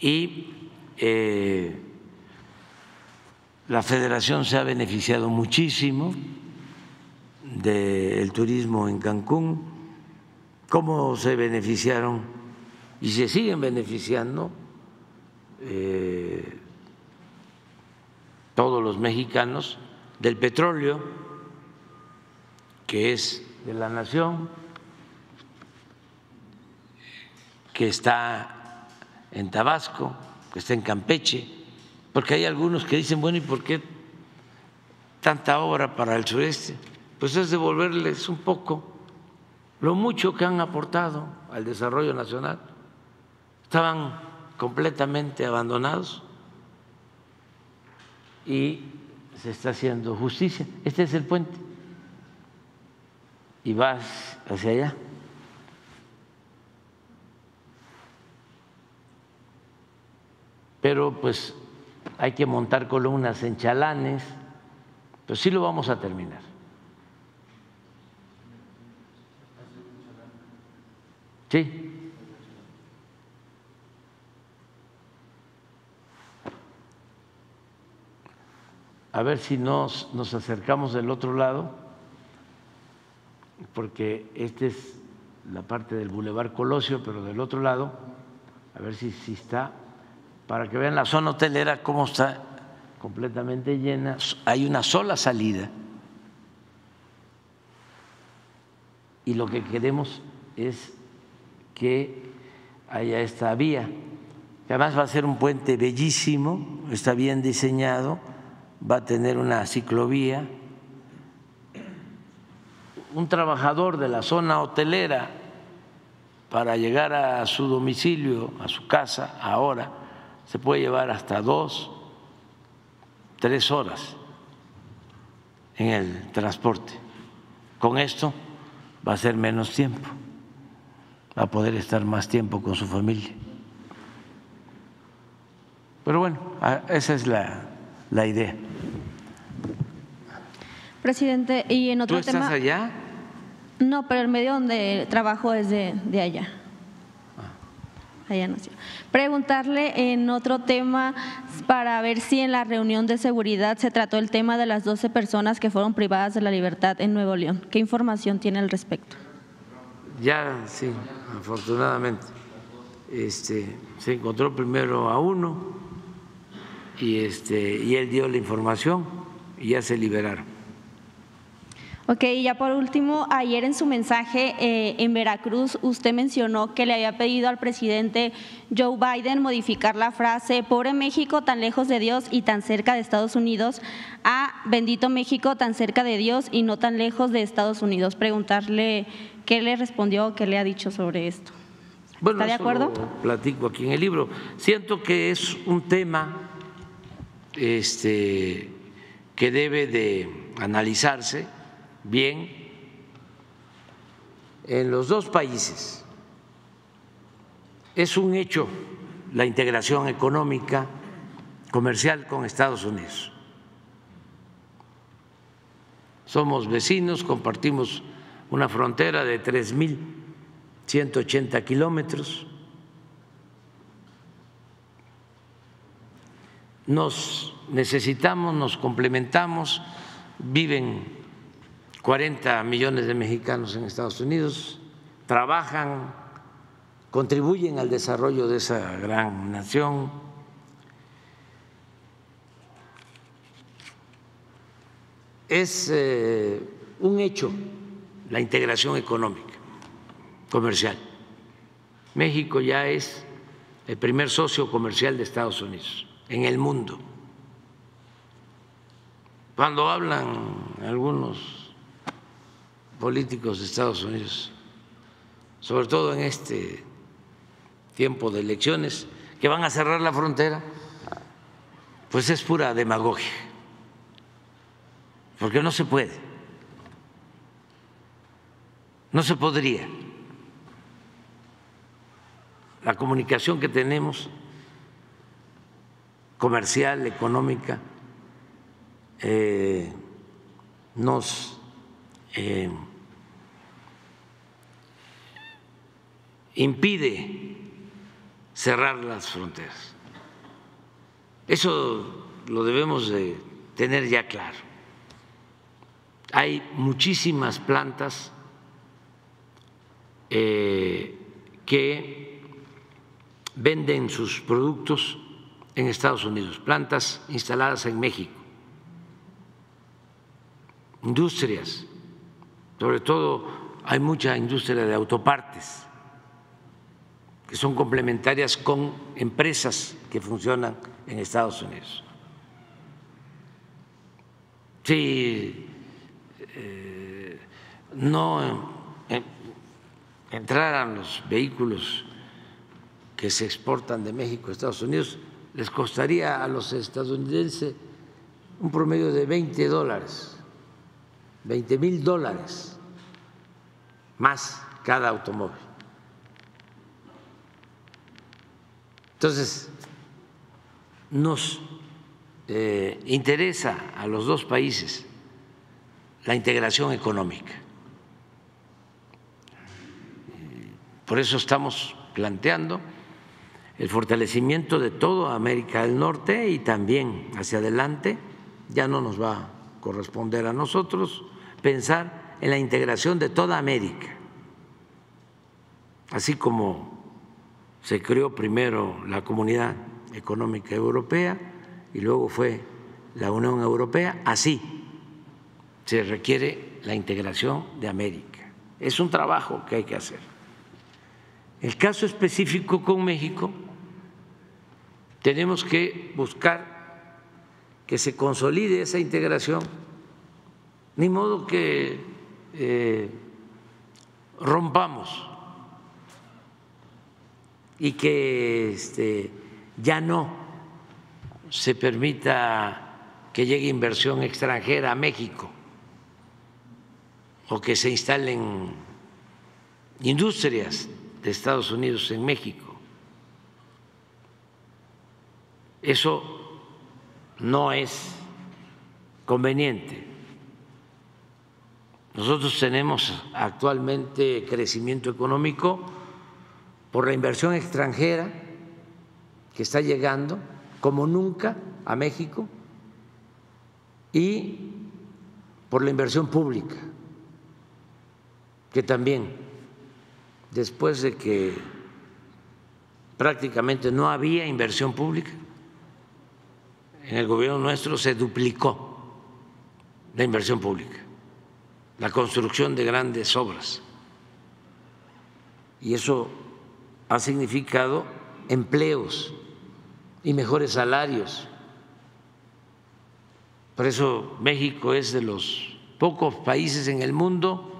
Y eh, la federación se ha beneficiado muchísimo del turismo en Cancún, cómo se beneficiaron y se siguen beneficiando eh, todos los mexicanos del petróleo, que es de la Nación, que está en Tabasco, que está en Campeche, porque hay algunos que dicen, bueno, ¿y por qué tanta obra para el sureste? Pues es devolverles un poco lo mucho que han aportado al desarrollo nacional. Estaban completamente abandonados y se está haciendo justicia. Este es el puente. Y vas hacia allá. Pero pues hay que montar columnas en chalanes, pero sí lo vamos a terminar. Sí. A ver si nos, nos acercamos del otro lado, porque esta es la parte del Boulevard Colosio, pero del otro lado, a ver si, si está, para que vean la zona hotelera cómo está completamente llena. Hay una sola salida. Y lo que queremos es que haya esta vía, que además va a ser un puente bellísimo, está bien diseñado, va a tener una ciclovía. Un trabajador de la zona hotelera para llegar a su domicilio, a su casa, ahora, se puede llevar hasta dos, tres horas en el transporte. Con esto va a ser menos tiempo a poder estar más tiempo con su familia. Pero bueno, esa es la, la idea. Presidente, y en otro ¿Tú estás tema. allá? No, pero el medio donde trabajo es de, de allá. Allá nació. Preguntarle en otro tema para ver si en la reunión de seguridad se trató el tema de las 12 personas que fueron privadas de la libertad en Nuevo León. ¿Qué información tiene al respecto? Ya, sí, afortunadamente. Este, se encontró primero a uno y, este, y él dio la información y ya se liberaron. Ok, y ya por último, ayer en su mensaje eh, en Veracruz usted mencionó que le había pedido al presidente Joe Biden modificar la frase pobre México tan lejos de Dios y tan cerca de Estados Unidos a bendito México tan cerca de Dios y no tan lejos de Estados Unidos. Preguntarle qué le respondió, qué le ha dicho sobre esto. Bueno, ¿Está de eso acuerdo? lo platico aquí en el libro. Siento que es un tema este, que debe de analizarse bien en los dos países. Es un hecho la integración económica, comercial con Estados Unidos. Somos vecinos, compartimos una frontera de 3.180 kilómetros. Nos necesitamos, nos complementamos, viven 40 millones de mexicanos en Estados Unidos, trabajan, contribuyen al desarrollo de esa gran nación. Es eh, un hecho la integración económica, comercial. México ya es el primer socio comercial de Estados Unidos en el mundo. Cuando hablan algunos políticos de Estados Unidos, sobre todo en este tiempo de elecciones, que van a cerrar la frontera, pues es pura demagogia, porque no se puede, no se podría. La comunicación que tenemos, comercial, económica, eh, nos eh, impide cerrar las fronteras. Eso lo debemos de tener ya claro. Hay muchísimas plantas eh, que venden sus productos en Estados Unidos, plantas instaladas en México, industrias sobre todo hay mucha industria de autopartes que son complementarias con empresas que funcionan en Estados Unidos. Si eh, no eh, entraran los vehículos que se exportan de México a Estados Unidos, les costaría a los estadounidenses un promedio de 20 dólares, 20 mil dólares más cada automóvil. Entonces, nos eh, interesa a los dos países la integración económica. Por eso estamos planteando el fortalecimiento de toda América del Norte y también hacia adelante, ya no nos va a corresponder a nosotros pensar en la integración de toda América, así como se creó primero la Comunidad Económica Europea y luego fue la Unión Europea, así se requiere la integración de América. Es un trabajo que hay que hacer. El caso específico con México, tenemos que buscar que se consolide esa integración, ni modo que eh, rompamos y que este, ya no se permita que llegue inversión extranjera a México o que se instalen industrias de Estados Unidos en México. Eso no es conveniente. Nosotros tenemos actualmente crecimiento económico por la inversión extranjera que está llegando como nunca a México y por la inversión pública, que también después de que prácticamente no había inversión pública, en el gobierno nuestro se duplicó la inversión pública, la construcción de grandes obras. Y eso ha significado empleos y mejores salarios. Por eso México es de los pocos países en el mundo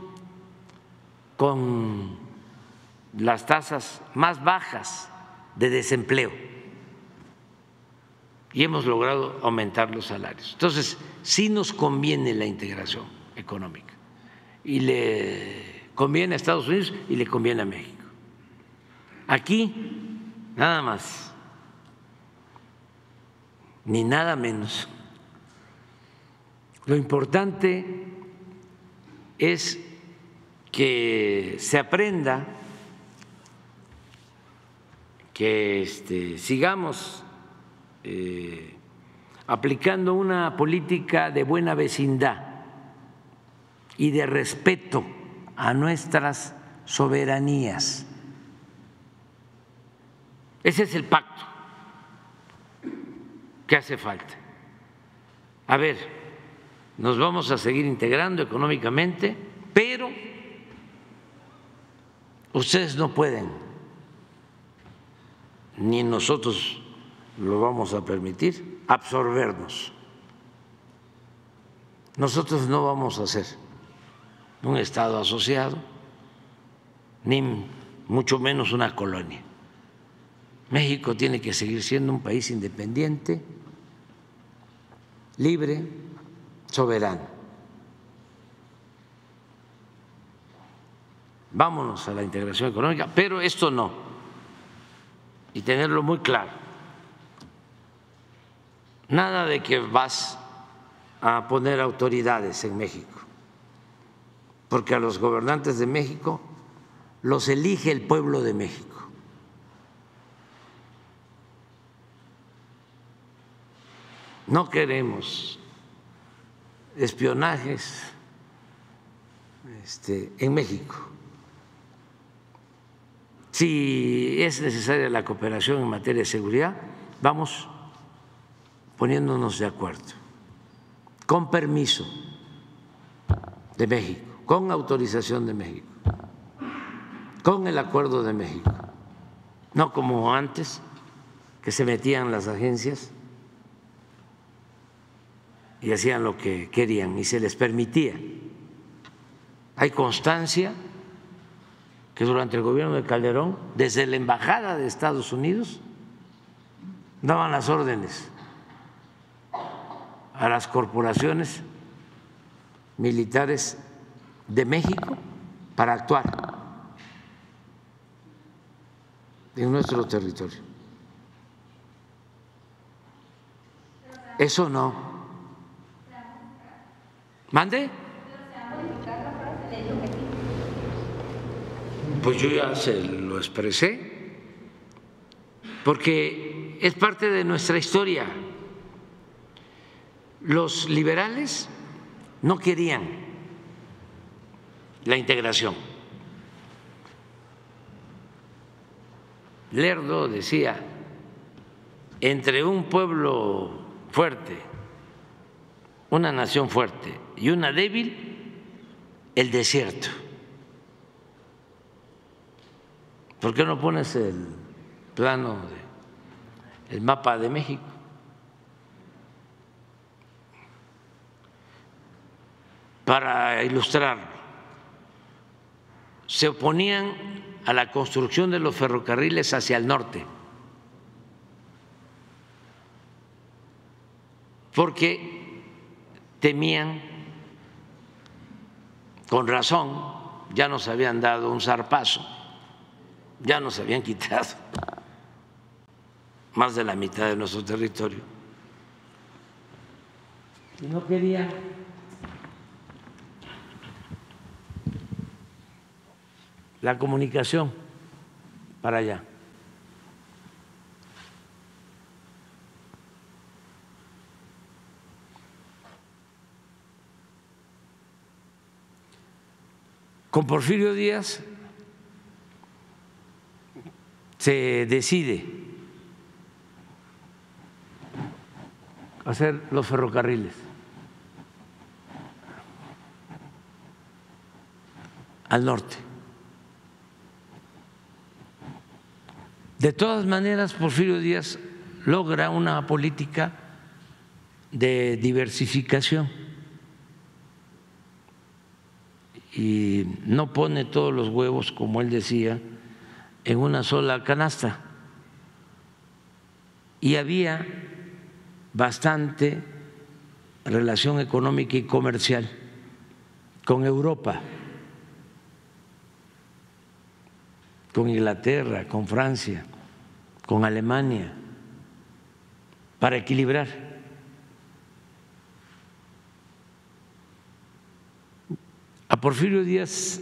con las tasas más bajas de desempleo y hemos logrado aumentar los salarios. Entonces, sí nos conviene la integración económica y le conviene a Estados Unidos y le conviene a México. Aquí, nada más, ni nada menos. Lo importante es que se aprenda que este, sigamos eh, aplicando una política de buena vecindad y de respeto a nuestras soberanías. Ese es el pacto que hace falta. A ver, nos vamos a seguir integrando económicamente, pero ustedes no pueden ni nosotros lo vamos a permitir, absorbernos. Nosotros no vamos a ser un Estado asociado, ni mucho menos una colonia. México tiene que seguir siendo un país independiente, libre, soberano. Vámonos a la integración económica, pero esto no y tenerlo muy claro. Nada de que vas a poner autoridades en México, porque a los gobernantes de México los elige el pueblo de México. No queremos espionajes este, en México. Si es necesaria la cooperación en materia de seguridad, vamos poniéndonos de acuerdo, con permiso de México. con autorización de México, con el acuerdo de México, no como antes que se metían las agencias y hacían lo que querían y se les permitía. Hay constancia que durante el gobierno de Calderón, desde la Embajada de Estados Unidos, daban las órdenes a las corporaciones militares de México para actuar en nuestro territorio. Eso no. ¿Mande? Pues yo ya se lo expresé, porque es parte de nuestra historia. Los liberales no querían la integración. Lerdo decía, entre un pueblo fuerte, una nación fuerte y una débil, el desierto. ¿Por qué no pones el plano, el mapa de México? Para ilustrar, se oponían a la construcción de los ferrocarriles hacia el norte, porque temían, con razón, ya nos habían dado un zarpazo ya nos habían *laughs* quitado más de la mitad de nuestro territorio. Y no quería la comunicación para allá. Con Porfirio Díaz se decide hacer los ferrocarriles. al norte. De todas maneras, Porfirio Díaz logra una política de diversificación y no pone todos los huevos, como él decía, en una sola canasta. Y había bastante relación económica y comercial con Europa, con Inglaterra, con Francia, con Alemania, para equilibrar. A Porfirio Díaz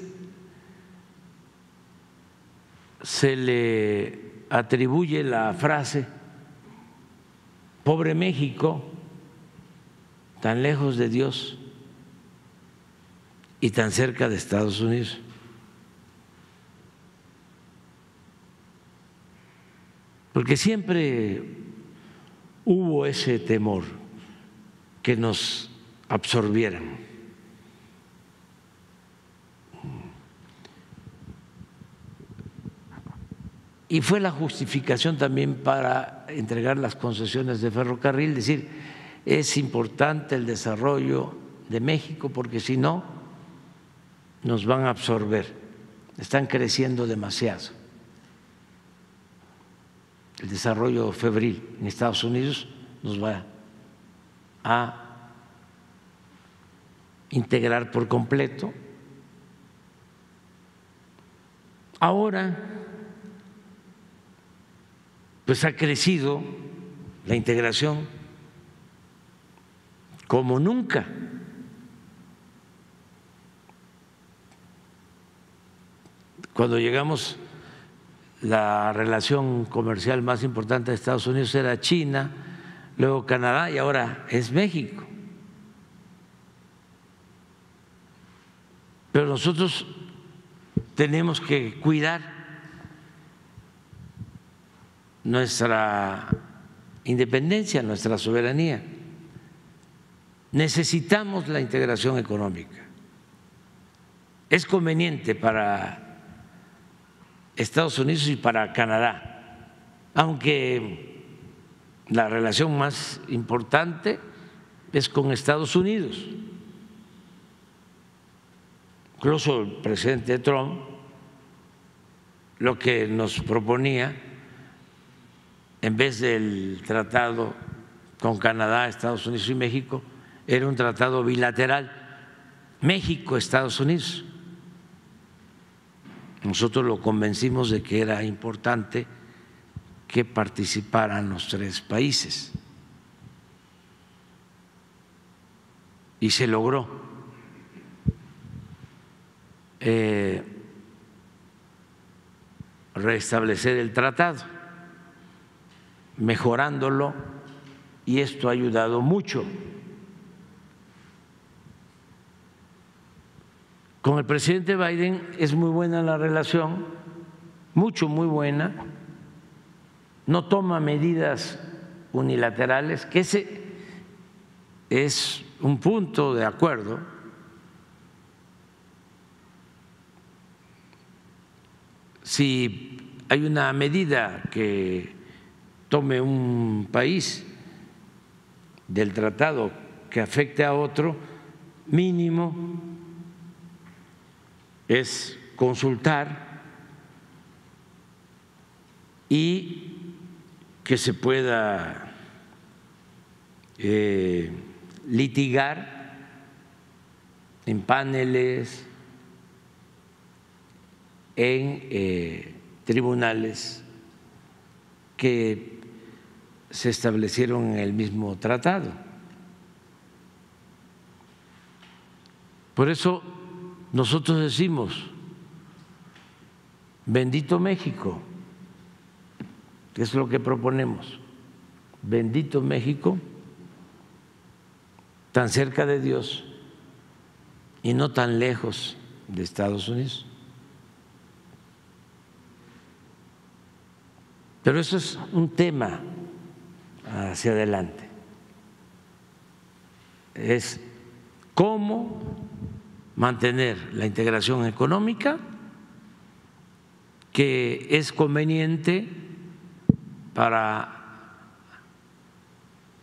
se le atribuye la frase, pobre México, tan lejos de Dios y tan cerca de Estados Unidos. Porque siempre hubo ese temor que nos absorbieran. Y fue la justificación también para entregar las concesiones de ferrocarril, decir, es importante el desarrollo de México porque si no, nos van a absorber, están creciendo demasiado. El desarrollo febril en Estados Unidos nos va a integrar por completo. Ahora pues ha crecido la integración como nunca. Cuando llegamos, la relación comercial más importante de Estados Unidos era China, luego Canadá y ahora es México. Pero nosotros tenemos que cuidar nuestra independencia, nuestra soberanía. Necesitamos la integración económica. es conveniente para Estados Unidos y para Canadá, aunque la relación más importante es con Estados Unidos. Incluso el presidente Trump lo que nos proponía, en vez del tratado con Canadá, Estados Unidos y México, era un tratado bilateral, México-Estados Unidos. Nosotros lo convencimos de que era importante que participaran los tres países. Y se logró. Eh, restablecer el tratado, mejorándolo, y esto ha ayudado mucho. Con el presidente Biden es muy buena la relación, mucho, muy buena. No toma medidas unilaterales, que ese es un punto de acuerdo. Si hay una medida que tome un país del tratado que afecte a otro, mínimo es consultar y que se pueda eh, litigar en paneles, en eh, tribunales que se establecieron en el mismo tratado. Por eso nosotros decimos, bendito México, que es lo que proponemos, bendito México, tan cerca de Dios y no tan lejos de Estados Unidos. Pero eso es un tema hacia adelante. Es cómo mantener la integración económica, que es conveniente para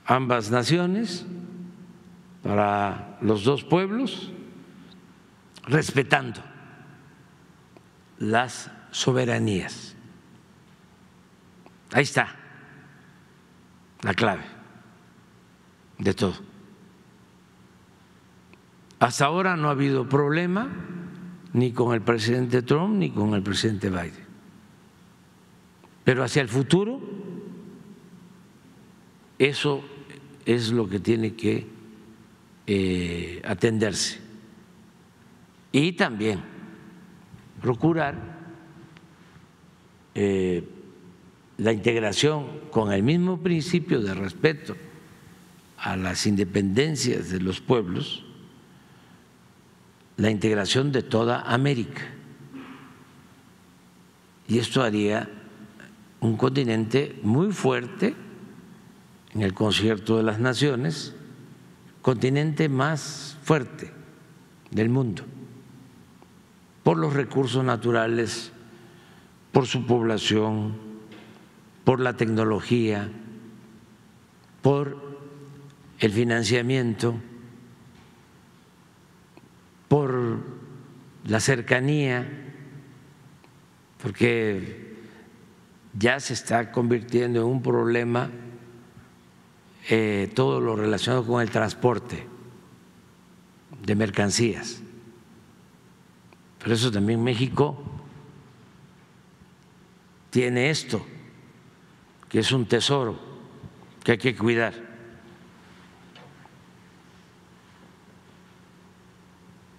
ambas naciones, para los dos pueblos, respetando las soberanías. Ahí está la clave de todo. Hasta ahora no ha habido problema ni con el presidente Trump ni con el presidente Biden. Pero hacia el futuro, eso es lo que tiene que eh, atenderse. Y también procurar eh, la integración con el mismo principio de respeto a las independencias de los pueblos, la integración de toda América. Y esto haría un continente muy fuerte en el concierto de las naciones, continente más fuerte del mundo, por los recursos naturales, por su población, por la tecnología, por el financiamiento, por la cercanía, porque ya se está convirtiendo en un problema eh, todo lo relacionado con el transporte de mercancías. Por eso también México tiene esto que es un tesoro que hay que cuidar.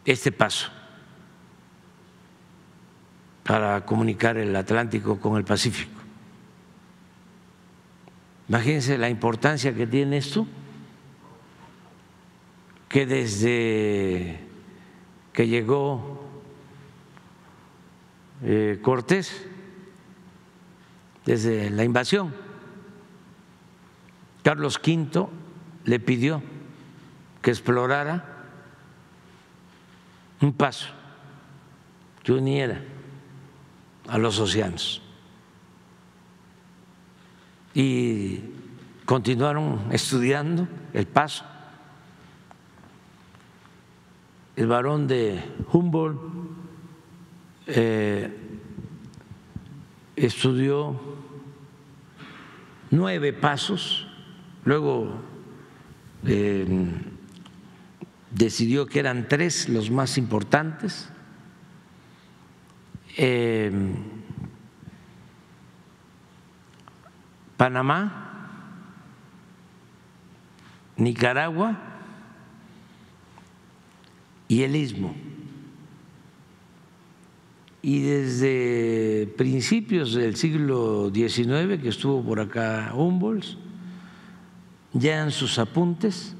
Este paso para comunicar el Atlántico con el Pacífico. Imagínense la importancia que tiene esto, que desde que llegó eh, Cortés, desde la invasión. Carlos V le pidió que explorara un paso que uniera a los océanos. Y continuaron estudiando el paso. El varón de Humboldt eh, estudió nueve pasos, luego eh, decidió que eran tres los más importantes. Eh, Panamá, Nicaragua y el Istmo. Y desde principios del siglo XIX, que estuvo por acá Humboldt, ya en sus apuntes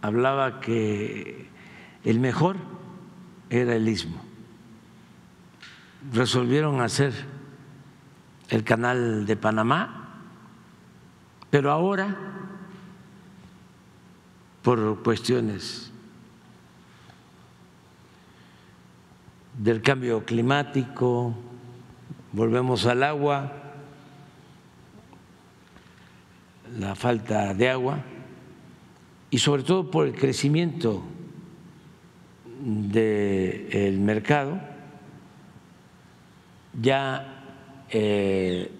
hablaba que el mejor era el istmo. Resolvieron hacer el canal de Panamá, pero ahora, por cuestiones del cambio climático, volvemos al agua, la falta de agua, y sobre todo por el crecimiento del mercado, ya eh,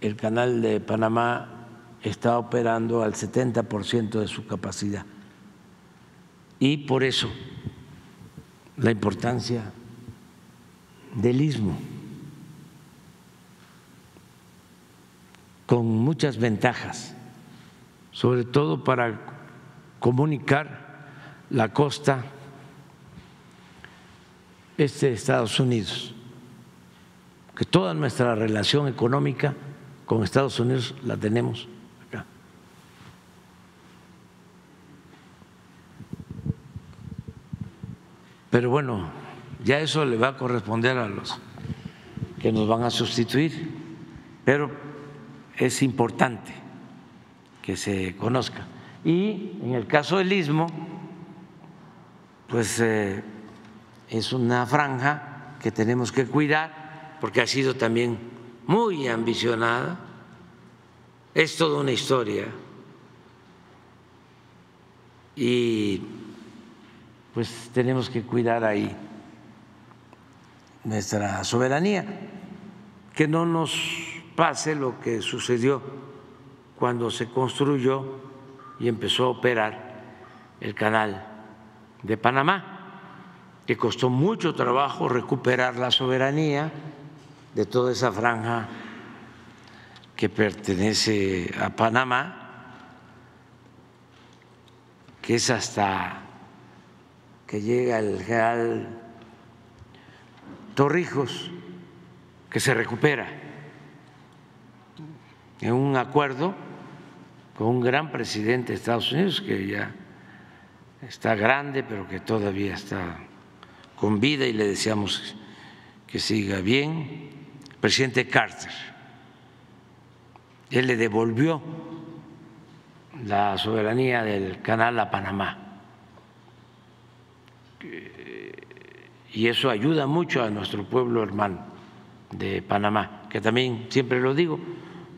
el canal de Panamá está operando al 70% de su capacidad. Y por eso la importancia del istmo, con muchas ventajas, sobre todo para comunicar la costa este de Estados Unidos, que toda nuestra relación económica con Estados Unidos la tenemos acá. Pero bueno, ya eso le va a corresponder a los que nos van a sustituir, pero es importante que se conozca. Y en el caso del istmo, pues eh, es una franja que tenemos que cuidar porque ha sido también muy ambicionada. Es toda una historia. Y pues tenemos que cuidar ahí nuestra soberanía, que no nos pase lo que sucedió cuando se construyó y empezó a operar el canal de Panamá, que costó mucho trabajo recuperar la soberanía de toda esa franja que pertenece a Panamá, que es hasta que llega el general Torrijos, que se recupera en un acuerdo con un gran presidente de Estados Unidos que ya está grande, pero que todavía está con vida y le deseamos que siga bien, presidente Carter. Él le devolvió la soberanía del canal a Panamá. Y eso ayuda mucho a nuestro pueblo hermano de Panamá, que también siempre lo digo,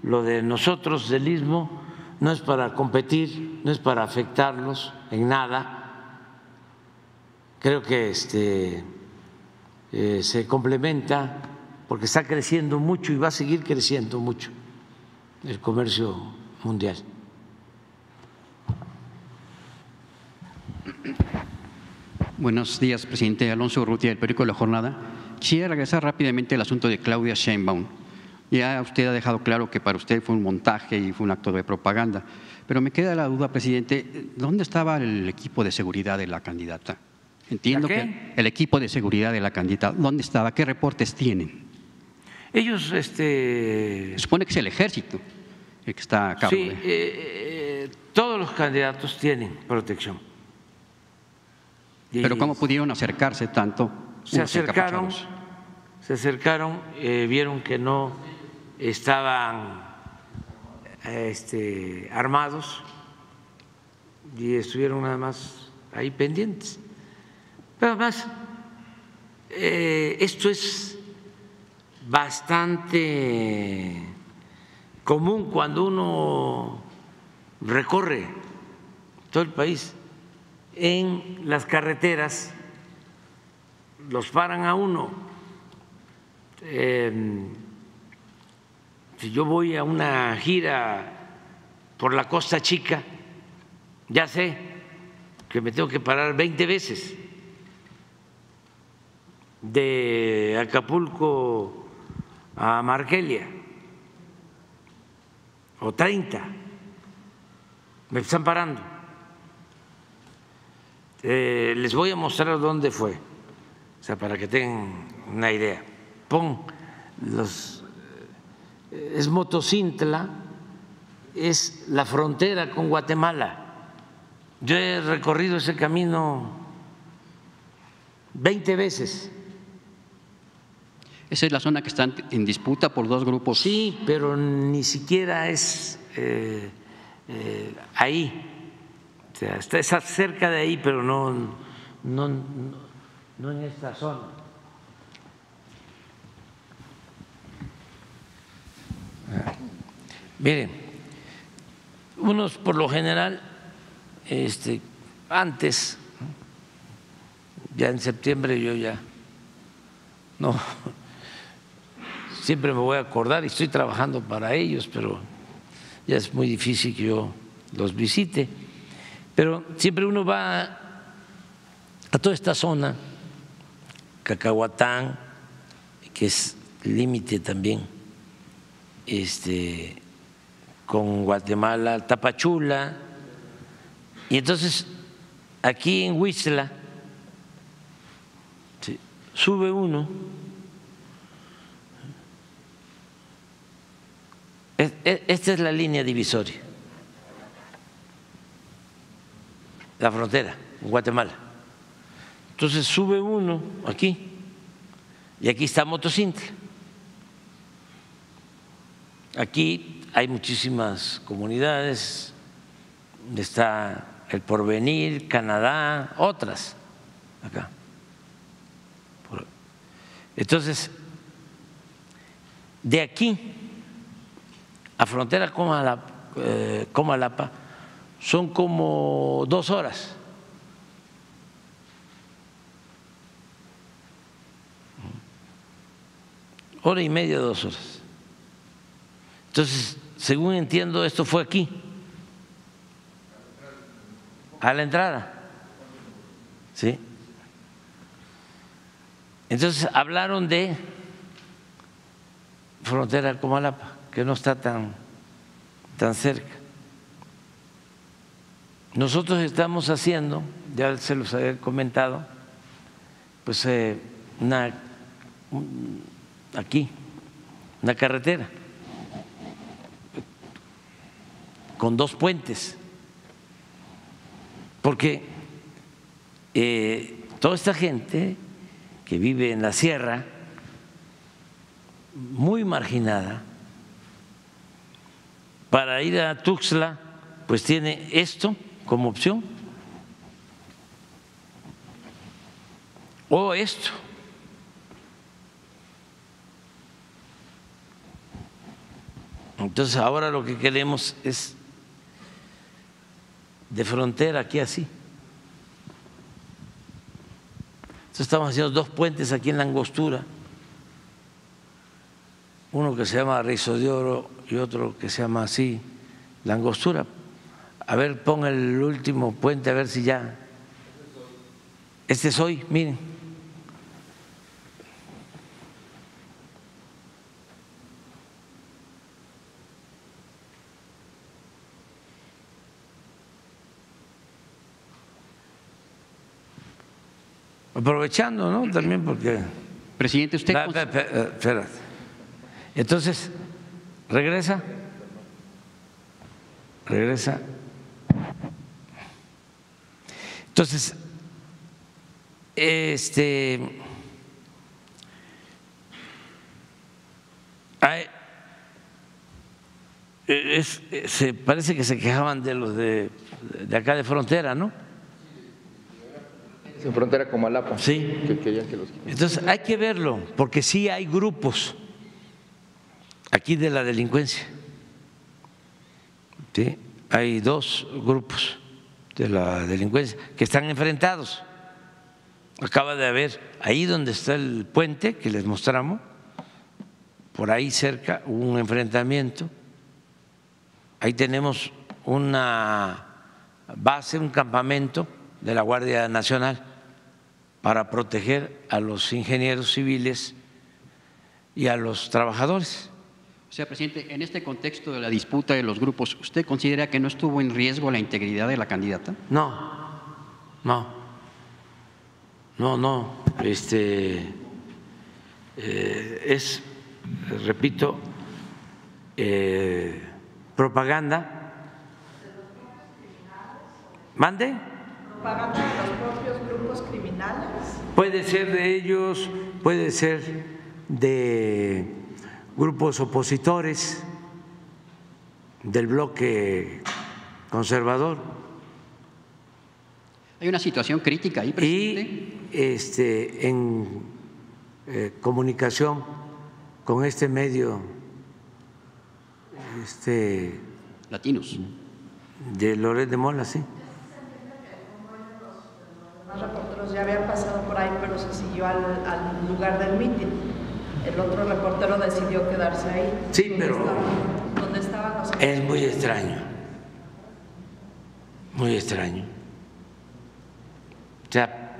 lo de nosotros del istmo no es para competir, no es para afectarlos en nada. Creo que este, eh, se complementa porque está creciendo mucho y va a seguir creciendo mucho el comercio mundial. Buenos días, presidente Alonso Urrutia, del periódico La Jornada. Quisiera regresar rápidamente al asunto de Claudia Sheinbaum. Ya usted ha dejado claro que para usted fue un montaje y fue un acto de propaganda, pero me queda la duda, presidente, ¿dónde estaba el equipo de seguridad de la candidata? Entiendo que el equipo de seguridad de la candidata, ¿dónde estaba? ¿Qué reportes tienen? Ellos, este... Supone que es el ejército el que está a cabo. Sí, eh, eh, todos los candidatos tienen protección. Pero ¿cómo pudieron acercarse tanto? Se acercaron, se acercaron, eh, vieron que no estaban este, armados y estuvieron nada más ahí pendientes. Pero además, eh, esto es bastante común cuando uno recorre todo el país. En las carreteras los paran a uno. Em, si yo voy a una gira por la Costa Chica, ya sé que me tengo que parar 20 veces de Acapulco a Margelia, o 30, me están parando. Eh, les voy a mostrar dónde fue, o sea, para que tengan una idea. Pon los. Eh, es Motocintla, es la frontera con Guatemala. Yo he recorrido ese camino 20 veces. Esa es la zona que está en disputa por dos grupos. Sí, pero ni siquiera es eh, eh, ahí. Sea, está, cerca de ahí, pero no, no, no en esta zona. Miren, unos por lo general, este, antes, ya en septiembre yo ya no *laughs* siempre me voy a acordar y estoy trabajando para ellos, pero ya es muy difícil que yo los visite. Pero siempre uno va a toda esta zona, Cacahuatán, que es límite también este, con Guatemala, Tapachula, y entonces aquí en Huizla sube uno Esta es la línea divisoria, la frontera, en Guatemala. Entonces sube uno aquí y aquí está Motocintla. Aquí hay muchísimas comunidades, está el Porvenir, Canadá, otras acá. Entonces, de aquí a frontera Comalapa son como dos horas. Hora y media, dos horas. Entonces, según entiendo, esto fue aquí, a la entrada. ¿Sí? Entonces hablaron de frontera Comalapa que no está tan, tan cerca. Nosotros estamos haciendo, ya se los había comentado, pues eh, una aquí, una carretera con dos puentes, porque eh, toda esta gente que vive en la sierra, muy marginada, para ir a Tuxtla, pues tiene esto como opción. O esto. Entonces ahora lo que queremos es de frontera aquí así. Entonces estamos haciendo dos puentes aquí en la angostura uno que se llama Rizo de Oro y otro que se llama así, La Angostura. A ver, pon el último puente, a ver si ya. Este es hoy, miren. Aprovechando, ¿no? También porque. Presidente, usted. Eh, espérate. Entonces, regresa, regresa. Entonces, este, se parece que se quejaban de los de, de acá de frontera, ¿no? En frontera con Malapa. Sí. Que querían que los quitaran. Entonces hay que verlo, porque sí hay grupos aquí de la delincuencia. ¿Sí? Hay dos grupos de la delincuencia que están enfrentados. Acaba de haber, ahí donde está el puente que les mostramos, por ahí cerca hubo un enfrentamiento. Ahí tenemos una base, un campamento de la Guardia Nacional para proteger a los ingenieros civiles y a los trabajadores. O sea, presidente, en este contexto de la disputa de los grupos, ¿usted considera que no estuvo en riesgo la integridad de la candidata? No, no, no, no. Este eh, es, repito, eh, propaganda. ¿Mande? ¿Propaganda de los propios grupos criminales? Puede ser de ellos, puede ser de grupos opositores del bloque conservador. Hay una situación crítica ahí, presidente. y este, en eh, comunicación con este medio este, Latinos. de Loret de Mola, sí. Los reporteros ya habían pasado por ahí, pero se siguió al, al lugar del mitin. El otro reportero decidió quedarse ahí. Sí, pero- donde estaban los Es muy extraño, muy extraño. O sea,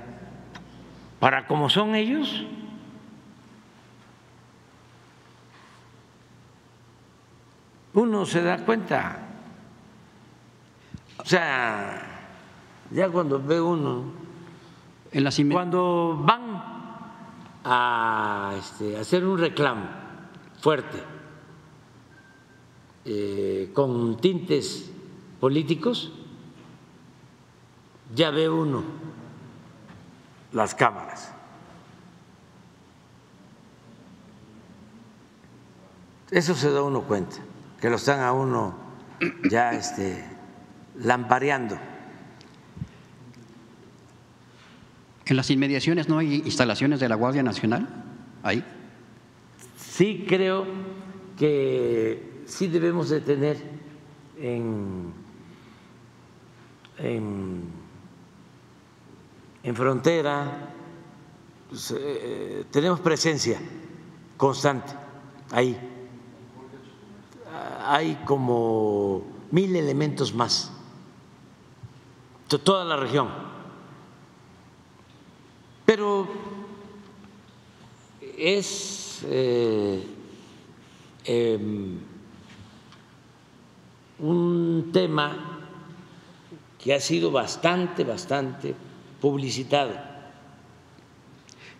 para como son ellos, uno se da cuenta. O sea, ya cuando ve uno, En las inme- cuando van a este, hacer un reclamo fuerte eh, con tintes políticos, ya ve uno las cámaras. Eso se da uno cuenta, que lo están a uno ya este, lampareando. ¿En las inmediaciones no hay instalaciones de la Guardia Nacional? Ahí. sí creo que sí debemos de tener en, en, frontera, pues, eh, tenemos presencia constante ahí. Ah, Hay como mil elementos más, de toda la región. Pero es eh, em, un tema que ha sido bastante, bastante publicitado.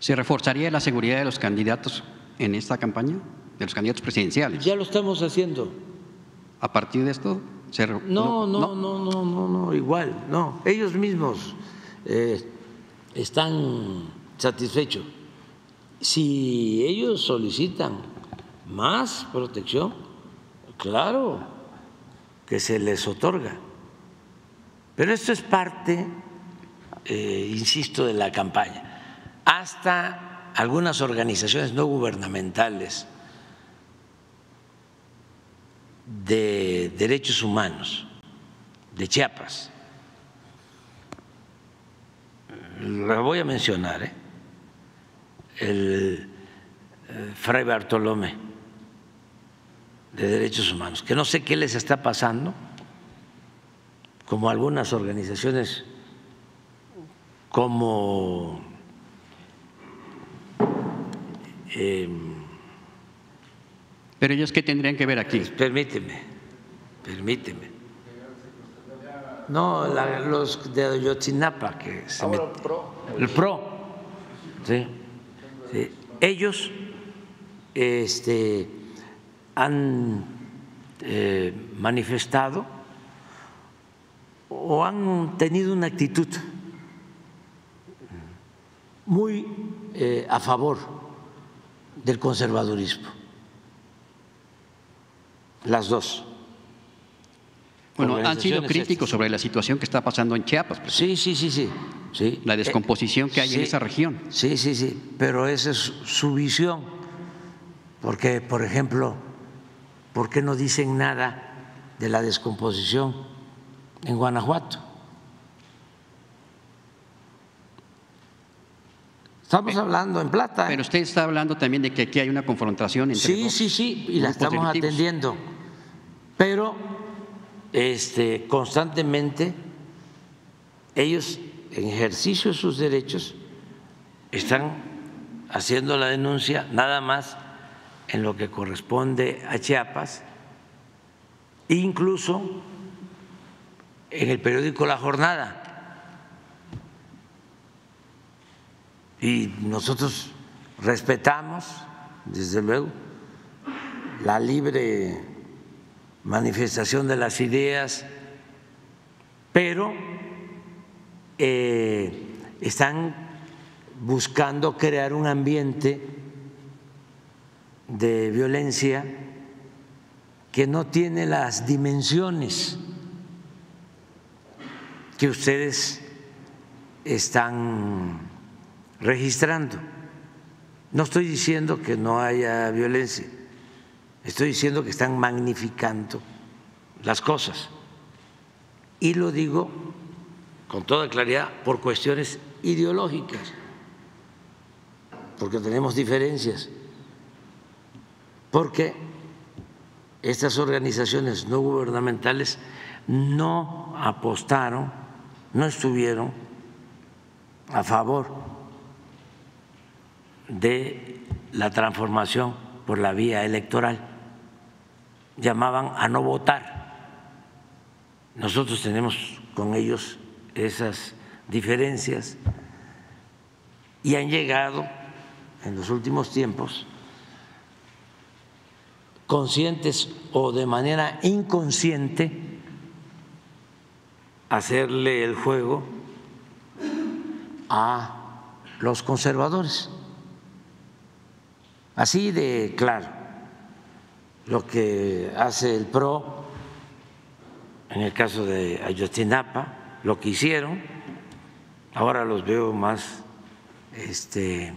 ¿Se reforzaría la seguridad de los candidatos en esta campaña? ¿De los candidatos presidenciales? Ya lo estamos haciendo. ¿A partir de esto? se re- No, no, no, no, no, no, igual, no. Ellos mismos eh, están satisfechos. Si ellos solicitan más protección, claro que se les otorga. Pero esto es parte, eh, insisto, de la campaña. Hasta algunas organizaciones no gubernamentales de derechos humanos de Chiapas, la voy a mencionar, ¿eh? el eh, Fray Bartolomé de Derechos Humanos, que no sé qué les está pasando, como algunas organizaciones como eh, Pero ellos qué tendrían que ver aquí? Permíteme, permíteme. No, la- los de Ayotzinapa que se met- Ahora, pro. el PRO, sí, sí. ellos este, han eh, manifestado o han tenido una actitud muy eh, a favor del conservadurismo, las dos. Bueno, han sido críticos sobre la situación que está pasando en Chiapas. Sí, sí, sí, sí. sí. la descomposición que hay en esa región. Sí, sí, sí, pero esa es su visión. Porque, por ejemplo, ¿por qué no dicen nada de la descomposición en Guanajuato? Estamos hablando en plata. ¿eh? Pero usted está hablando también de que aquí hay una confrontación entre Sí, dos sí, sí, y la estamos atendiendo. Pero este, constantemente ellos, en ejercicio de sus derechos, están haciendo la denuncia nada más en lo que corresponde a Chiapas, incluso en el periódico La Jornada. Y nosotros respetamos, desde luego, la libre manifestación de las ideas, pero eh, están buscando crear un ambiente de violencia que no tiene las dimensiones que ustedes están registrando. No estoy diciendo que no haya violencia, estoy diciendo que están magnificando las cosas. Y lo digo con toda claridad por cuestiones ideológicas, porque tenemos diferencias, porque estas organizaciones no gubernamentales no apostaron, no estuvieron a favor de la transformación por la vía electoral. Llamaban a no votar. Nosotros tenemos con ellos esas diferencias y han llegado en los últimos tiempos conscientes o de manera inconsciente hacerle el juego a los conservadores. Así de claro, lo que hace el PRO en el caso de Ayotzinapa, lo que hicieron, ahora los veo más este,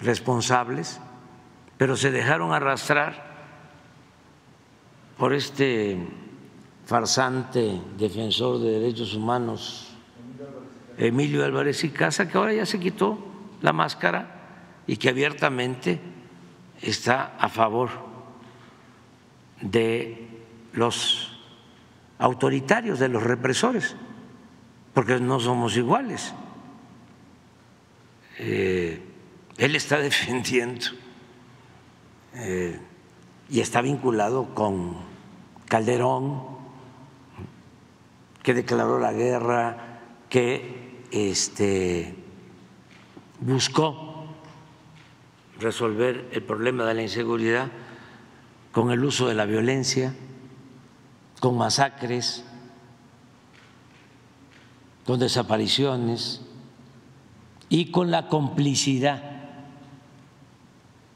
responsables, pero se dejaron arrastrar por este farsante defensor de derechos humanos, Emilio Álvarez y Casa, que ahora ya se quitó la máscara y que abiertamente está a favor de los autoritarios, de los represores, porque no somos iguales. Eh, él está *laughs* defendiendo eh, y está vinculado con Calderón, que declaró la guerra, que este, buscó resolver el problema de la inseguridad con el uso de la violencia, con masacres, con desapariciones y con la complicidad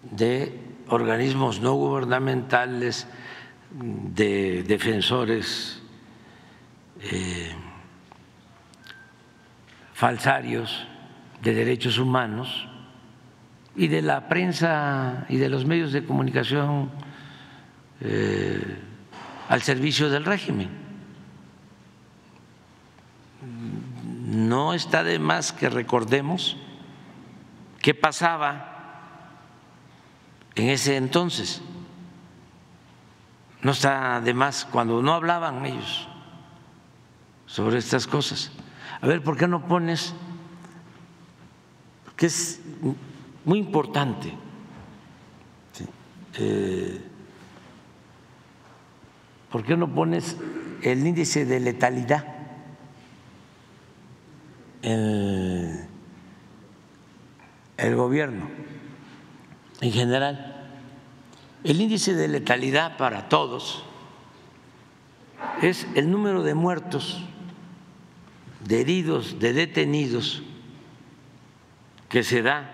de organismos no gubernamentales, de defensores eh, falsarios de derechos humanos y de la prensa y de los medios de comunicación eh, al servicio del régimen. No está de más que recordemos qué pasaba en ese entonces. No está de más cuando no hablaban ellos sobre estas cosas. A ver, ¿por qué no pones? Que es muy importante. Sí. Eh, ¿Por qué no pones el índice de letalidad? El, el gobierno en general. El índice de letalidad para todos es el número de muertos, de heridos, de detenidos que se da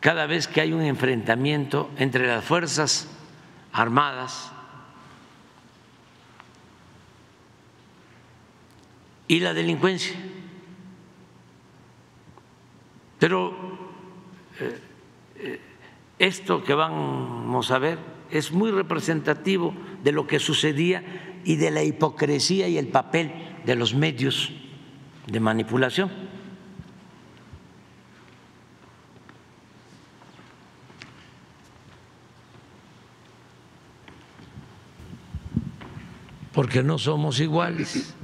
cada vez que hay un enfrentamiento entre las Fuerzas Armadas y la delincuencia. Pero eh, eh, esto que vamos a ver es muy representativo de lo que sucedía y de la hipocresía y el papel de los medios de manipulación. Porque no somos iguales.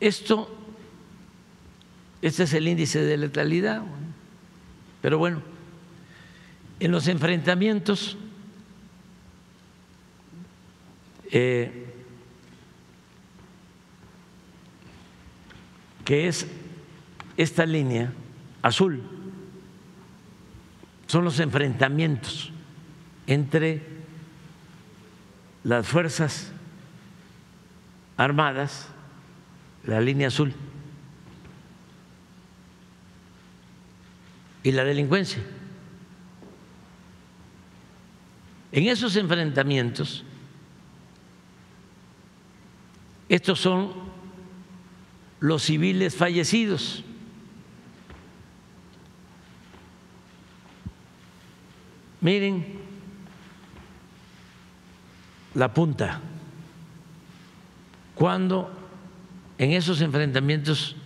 Esto, este es el índice de letalidad, pero bueno, en los enfrentamientos eh, que es esta línea azul, son los enfrentamientos entre las Fuerzas Armadas, la línea azul, y la delincuencia. En esos enfrentamientos, estos son los civiles fallecidos. Miren la punta. Cuando en esos enfrentamientos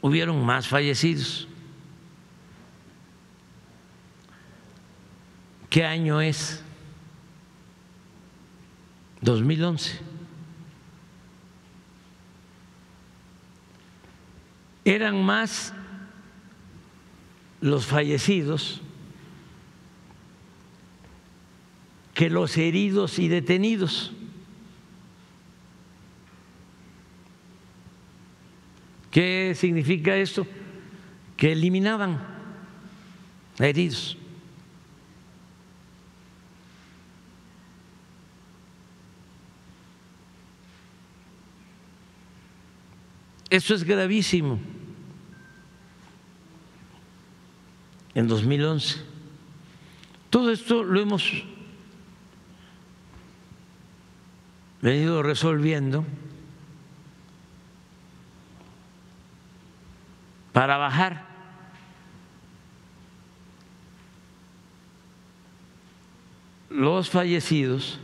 hubieron más fallecidos. ¿Qué año es? 2011. eran más los fallecidos que los heridos y detenidos. ¿Qué significa esto? Que eliminaban heridos. Eso es gravísimo. En 2011. Todo esto lo hemos venido resolviendo para bajar los fallecidos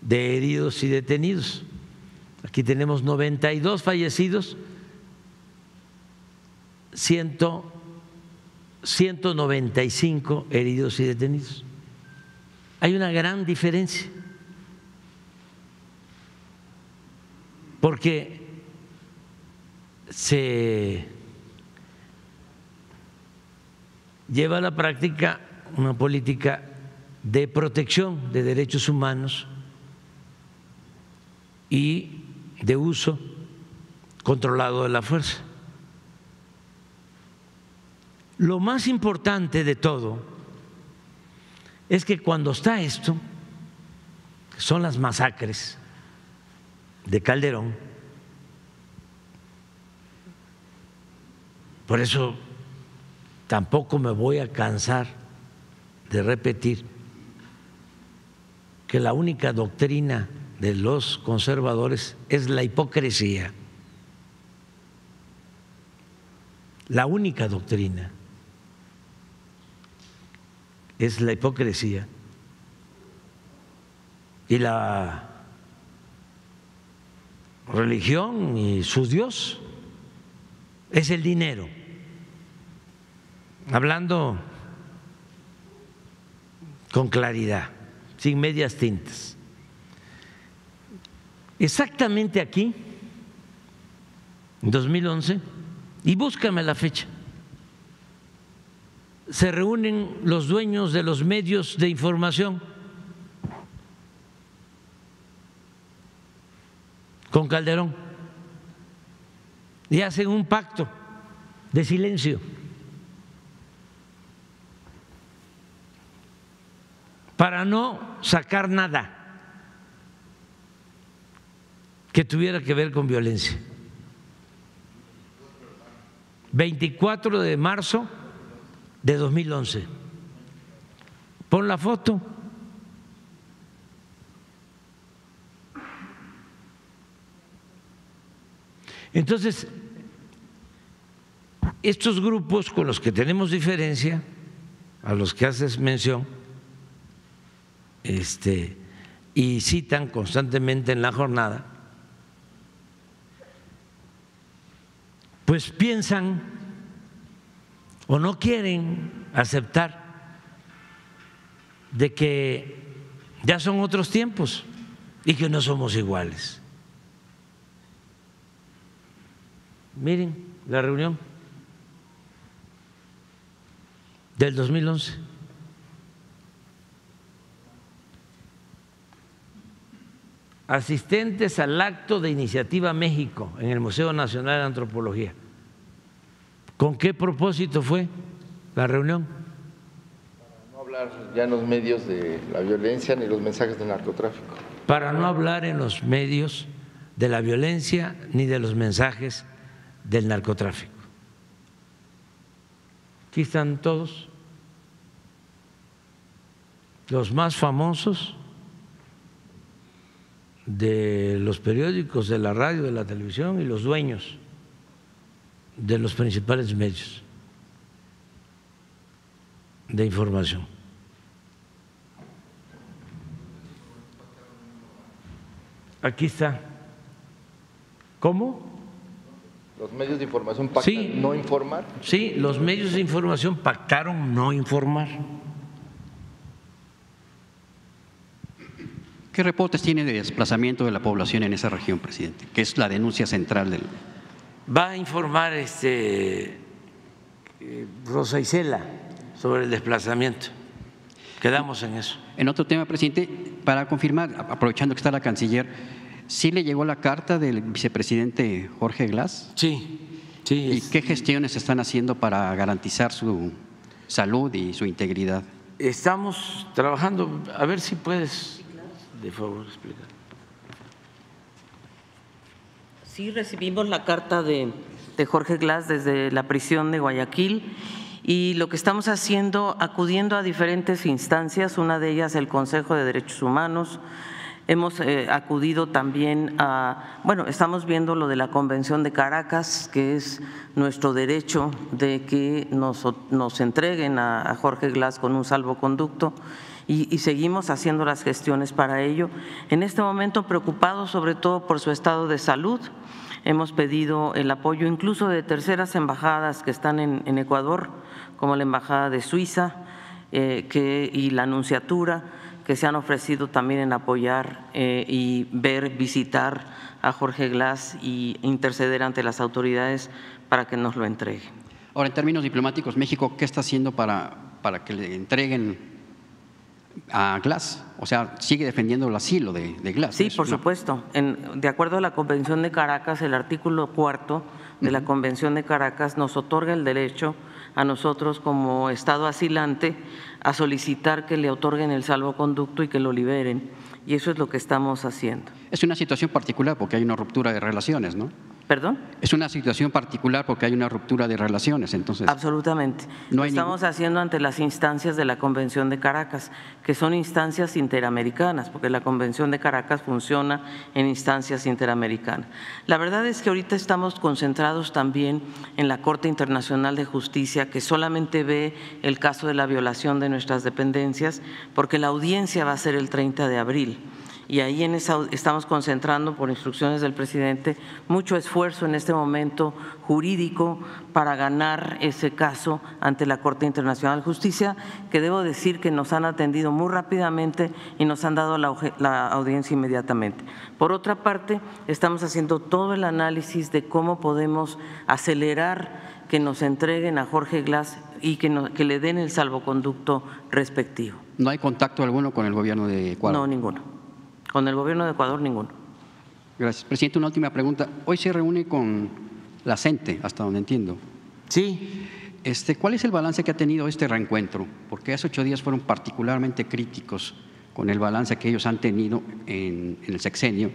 de heridos y detenidos. Aquí tenemos 92 fallecidos, 195 heridos y detenidos. Hay una gran diferencia, porque se lleva a la práctica una política de protección de derechos humanos y de uso controlado de la fuerza. Lo más importante de todo es que cuando está esto, son las masacres de Calderón, por eso tampoco me voy a cansar de repetir que la única doctrina de los conservadores es la hipocresía. La única doctrina es la hipocresía. Y la religión y su Dios es el dinero. Hablando con claridad, sin medias tintas exactamente aquí, en 2011, y búscame la fecha, se reúnen los dueños de los medios de información con Calderón y hacen un pacto de silencio. Para no sacar nada que tuviera que ver con violencia. 24 de marzo de 2011. Pon la foto. Entonces, estos grupos con los que tenemos diferencia, a los que haces mención, este, y citan constantemente en la jornada, pues piensan o no quieren aceptar de que ya son otros tiempos y que no somos iguales. Miren la reunión del 2011. Asistentes al acto de Iniciativa México en el Museo Nacional de Antropología. ¿Con qué propósito fue la reunión? No hablar ya en los medios de la violencia ni los mensajes de narcotráfico. Para no hablar en los medios de la violencia ni de los mensajes del narcotráfico. Aquí están todos los más famosos de los periódicos, de la radio, de la televisión y los dueños de los principales medios de información. Aquí está. ¿Cómo? Los medios de información pactan no informar. Sí, los medios de información pactaron no informar. ¿Qué reportes tiene de desplazamiento de la población en esa región, presidente? Que es la denuncia central del. Va a informar este eh, Rosa Isela sobre el desplazamiento. Quedamos en eso. En otro tema, presidente, para confirmar, aprovechando que está la canciller, ¿sí le llegó la carta del vicepresidente Jorge Glass? Sí, sí. ¿Y qué gestiones están haciendo para garantizar su salud y su integridad? Estamos trabajando, a ver si puedes de. Sí, recibimos la carta de, de Jorge Glass desde la prisión de Guayaquil y lo que estamos haciendo, acudiendo a diferentes instancias, una de ellas el Consejo de Derechos Humanos, Hemos eh, acudido también a, bueno, estamos viendo lo de la Convención de Caracas, que es nuestro derecho de que nos, nos entreguen a, a Jorge Glass con un salvoconducto y, seguimos haciendo las gestiones para ello. En este momento preocupados sobre todo por su estado de salud. Hemos pedido el apoyo incluso de terceras embajadas que están en, Ecuador, como la Embajada de Suiza eh, y la Anunciatura, que se han ofrecido también en apoyar eh, y ver, visitar a Jorge Glass y interceder ante las autoridades para que nos lo entreguen. Ahora, en términos diplomáticos, México, ¿qué está haciendo para, para que le entreguen a Glass, o sea, sigue defendiendo el asilo de, Glass. Sí, por supuesto. de acuerdo a la Convención de Caracas, el artículo cuarto de la Convención de Caracas nos otorga el derecho a nosotros como Estado asilante a solicitar que le otorguen el salvoconducto y que lo liberen. Y eso es lo que estamos haciendo. Es una situación particular porque hay una ruptura de relaciones, ¿no? ¿Perdón? Es una situación particular porque hay una ruptura de relaciones, entonces. Absolutamente. Lo estamos haciendo ante las instancias de la Convención de Caracas, que son instancias interamericanas, porque la Convención de Caracas funciona en instancias interamericanas. La verdad es que ahorita estamos concentrados también en la Corte Internacional de Justicia, que solamente ve el caso de la violación de nuestras dependencias, porque la audiencia va a ser el 30 de abril y ahí en esa, estamos concentrando, por instrucciones del presidente, mucho esfuerzo en este momento jurídico para ganar ese caso ante la Corte Internacional de Justicia, que debo decir que nos han atendido muy rápidamente y nos han dado la, la audiencia inmediatamente. Por otra parte, estamos haciendo todo el análisis de cómo podemos acelerar que nos entreguen a Jorge Glass y que, que le den el salvoconducto respectivo. ¿No hay contacto alguno con el gobierno de Ecuador? No, ninguno. Con el gobierno de Ecuador, ninguno. Gracias. Presidente, una última pregunta. Hoy se reúne con la CENTE, hasta donde entiendo. Sí. Este, ¿Cuál es el balance que ha tenido este reencuentro? Porque hace ocho días fueron particularmente críticos con el balance que ellos han tenido en, el sexenio,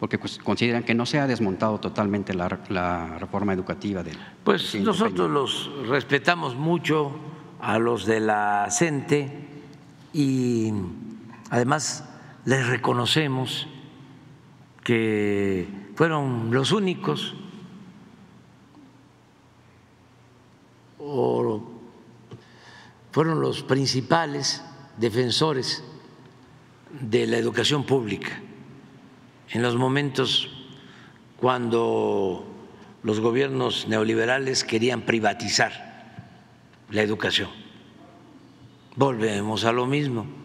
porque pues, consideran que no se ha desmontado totalmente la, reforma educativa del. Pues nosotros los respetamos mucho a los de la CENTE y además les reconocemos que fueron los únicos o fueron los principales defensores de la educación pública en los momentos cuando los gobiernos neoliberales querían privatizar la educación. Volvemos a lo mismo.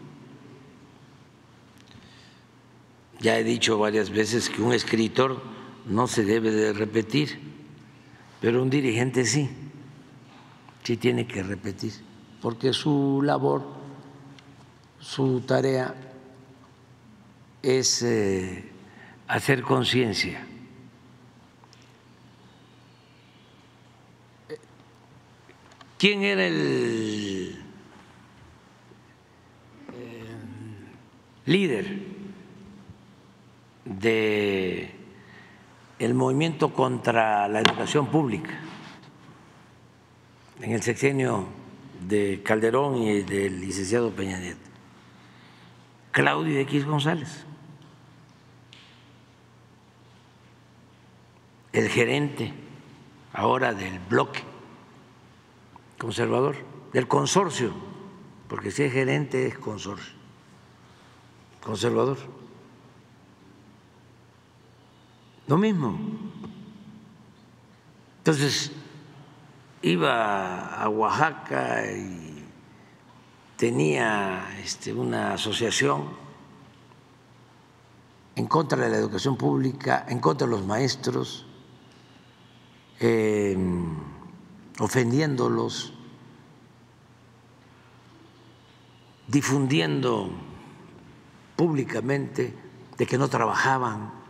Ya he dicho varias veces que un escritor no se debe de repetir, pero un dirigente sí, sí tiene que repetir, porque su labor, su tarea es eh, hacer conciencia. ¿Quién era el eh, líder de el movimiento contra la educación pública en el sexenio de Calderón y del licenciado Peña Nieto? Claudio X González, el gerente ahora del bloque conservador, del consorcio, porque si es gerente es consorcio, conservador. Lo mismo. Entonces, iba a Oaxaca y tenía este, una asociación en contra de la educación pública, en contra de los maestros, eh, ofendiéndolos, difundiendo públicamente de que no trabajaban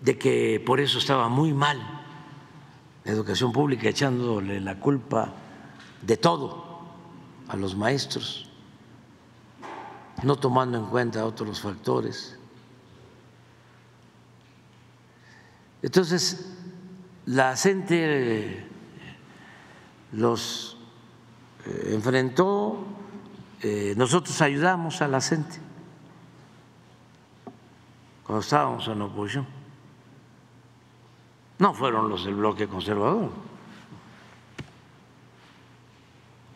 de que por eso estaba muy mal la educación pública, echándole la culpa de todo a los maestros, no tomando en cuenta otros factores. Entonces, la gente los eh, enfrentó, eh, nosotros ayudamos a la gente cuando estábamos en la oposición. No fueron los del bloque conservador,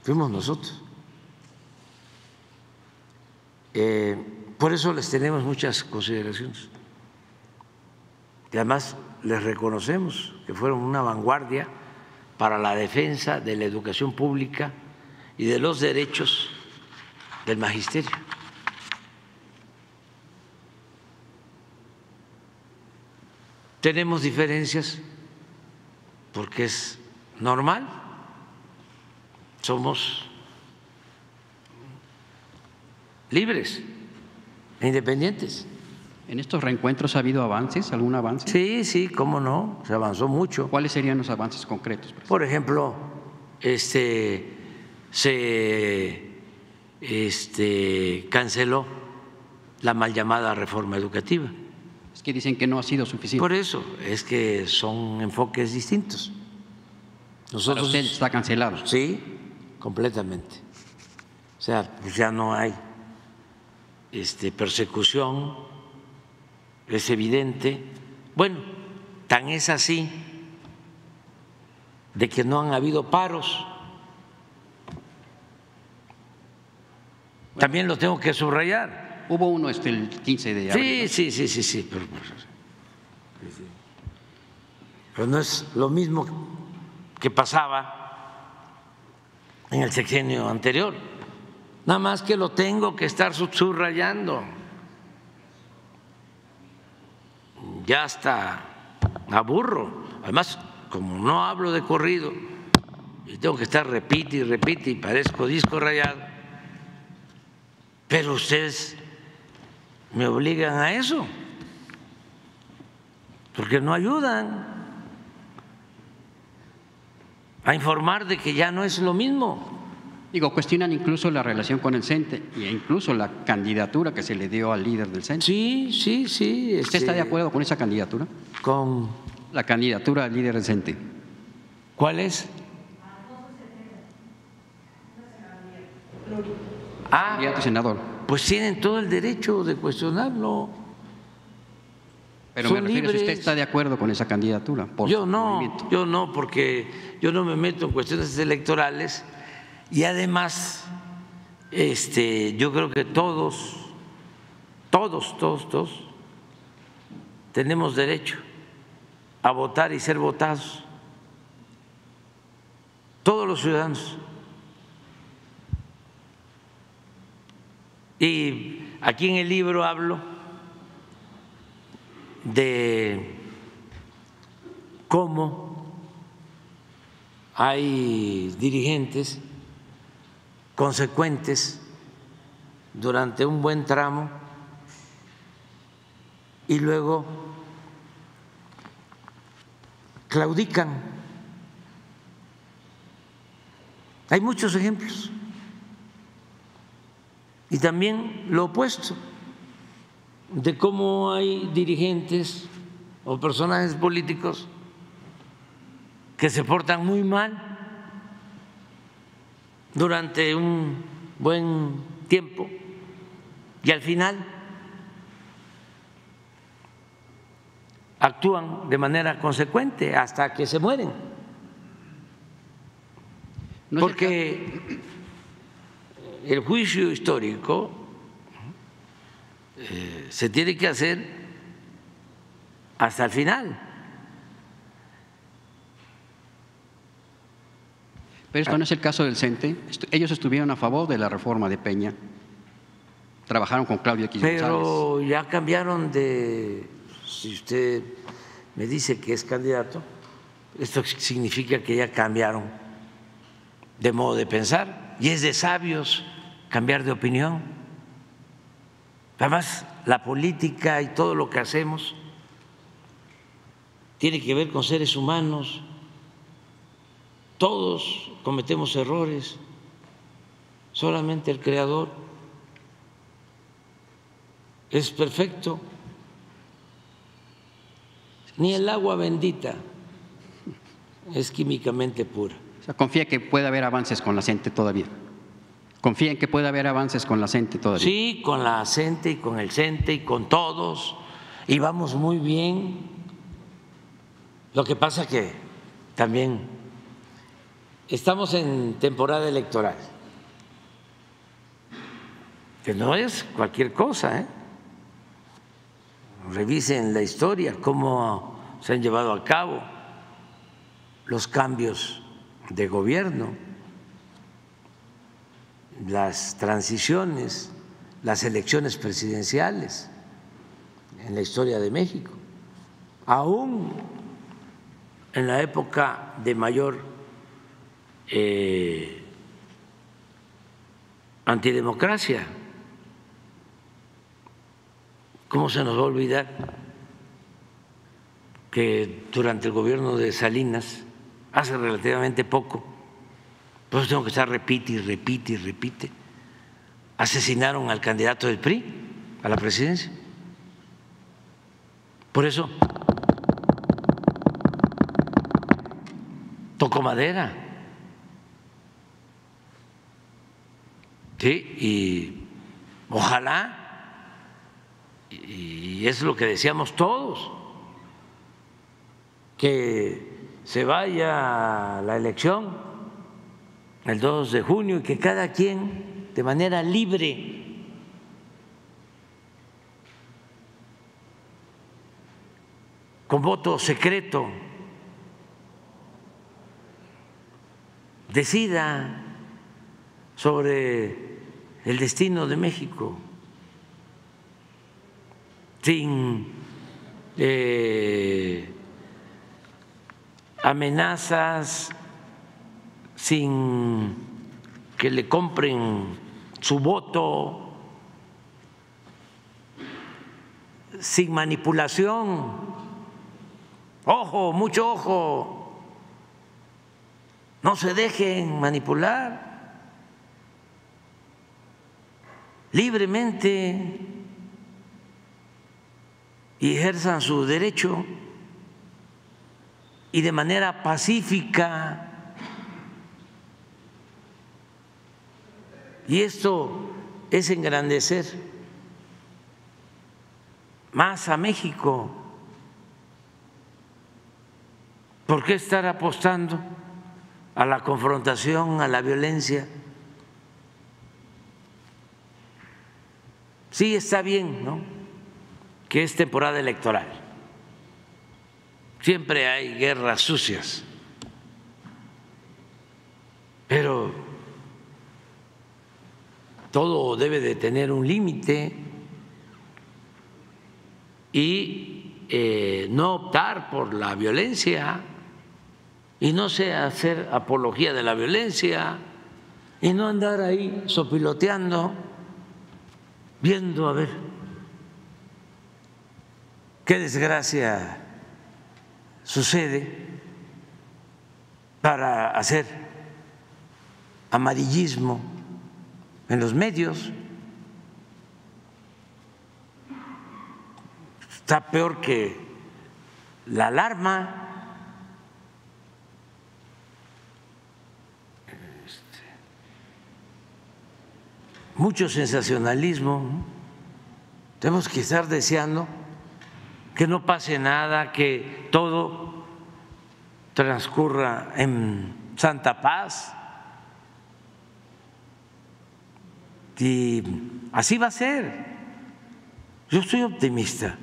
fuimos nosotros. Eh, por eso les tenemos muchas consideraciones. Y además les reconocemos que fueron una vanguardia para la defensa de la educación pública y de los derechos del magisterio. Tenemos diferencias porque es normal, somos libres e independientes. ¿En estos reencuentros ha habido avances, algún avance? Sí, sí, cómo no, se avanzó mucho. ¿Cuáles serían los avances concretos? Por ejemplo, este, se este, canceló la mal llamada reforma educativa es que dicen que no ha sido suficiente. Por eso, es que son enfoques distintos. Nosotros, usted está cancelado. Sí, completamente. O sea, pues ya no hay este, persecución, es evidente. Bueno, tan es así de que no han habido paros. También lo tengo que subrayar. Hubo uno este, el 15 de abril. Sí, sí, sí, sí, sí. Pero, no es lo mismo que pasaba en el sexenio anterior. Nada más que lo tengo que estar subrayando. Ya está aburro. Además, como no hablo de corrido y tengo que estar repite y repite y parezco disco rayado, pero ustedes me obligan a eso, porque no ayudan a informar de que ya no es lo mismo. Digo, cuestionan incluso la relación con el CENTE e incluso la candidatura que se le dio al líder del CENTE. Sí, sí, sí. ¿Usted está de este, acuerdo con esa candidatura? Con la candidatura al líder del CENTE. ¿Cuál es? Ah, candidato senador pues tienen todo el derecho de cuestionarlo. Pero son me refiero si usted libres. está de acuerdo con esa candidatura. Por Yo no, movimiento. yo no, porque yo no me meto en cuestiones electorales y además, este, yo creo que todos, todos, todos, todos tenemos derecho a votar y ser votados. Todos los ciudadanos. Y aquí en el libro hablo de cómo hay dirigentes consecuentes durante un buen tramo y luego claudican. Hay muchos ejemplos. Y también lo opuesto, de cómo hay dirigentes o personajes políticos que se portan muy mal durante un buen tiempo y al final actúan de manera consecuente hasta que se mueren. No Porque el juicio histórico eh, se tiene que hacer hasta el final. Pero esto no es el caso del CENTE. Ellos estuvieron a favor de la reforma de Peña. Trabajaron con Claudio X González. Pero ya cambiaron de, si usted me dice que es candidato, esto significa que ya cambiaron de modo de pensar y es de sabios cambiar de opinión. Además, la política y todo lo que hacemos tiene que ver con seres humanos. Todos cometemos errores, solamente el Creador es perfecto. Ni el agua bendita es químicamente pura. O sea, confía que puede haber avances con la CENTE todavía. Confía en que puede haber avances con la CENTE todavía. Sí, con la CENTE y con el CENTE y con todos. Y vamos muy bien. Lo que pasa que también estamos en temporada electoral. Que no es cualquier cosa, ¿eh? Revisen la historia, cómo se han llevado a cabo los cambios de gobierno las transiciones, las elecciones presidenciales en la historia de México, aún en la época de mayor eh, antidemocracia. ¿Cómo se nos va a olvidar que durante el gobierno de Salinas, hace relativamente poco, por eso tengo que estar repite y repite y repite. Asesinaron al candidato del PRI a la presidencia. Por eso tocó madera. Sí, y ojalá, y es lo que decíamos todos, que se vaya la elección el 2 de junio y que cada quien de manera libre con voto secreto decida sobre el destino de México sin eh, amenazas, sin que le compren su voto, sin manipulación. Ojo, mucho ojo, no se dejen manipular libremente y ejerzan su derecho y de manera pacífica. Y esto es engrandecer más a México. ¿Por qué estar apostando a la confrontación, a la violencia? Sí, está bien, ¿no? Que es temporada electoral. Siempre hay guerras sucias. Pero todo debe de tener un límite y eh, no optar por la violencia y no sea hacer apología de la violencia y no andar ahí sopiloteando, viendo a ver qué desgracia sucede para hacer amarillismo en los medios. Está peor que la alarma. Este, mucho sensacionalismo. Tenemos que estar deseando que no pase nada, que todo transcurra en santa paz. Y así va a ser. Yo estoy optimista.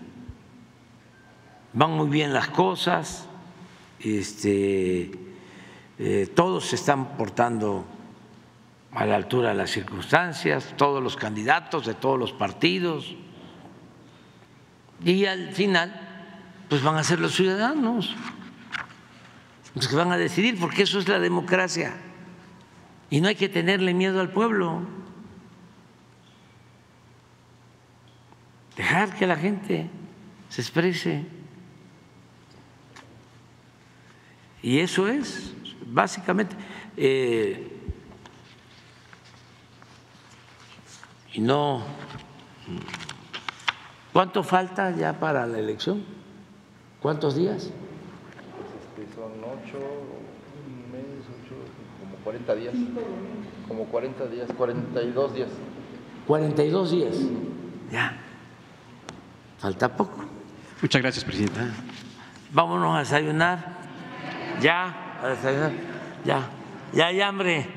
Van muy bien las cosas, este, eh, todos se están portando a la altura de las circunstancias, todos los candidatos de todos los partidos. Y al final, pues van a ser los ciudadanos los que van a decidir, porque eso es la democracia. Y no hay que tenerle miedo al pueblo. dejar que la gente se exprese. Y eso es, básicamente. Eh, y no. ¿Cuánto falta ya para la elección? ¿Cuántos días? Este, son ocho meses, ocho, como 40 días. Como 40 días, 42 días. 42 días. Ya. Falta poco. Muchas gracias, presidenta. Vámonos a desayunar. Ya, a desayunar. Ya, ya hay hambre.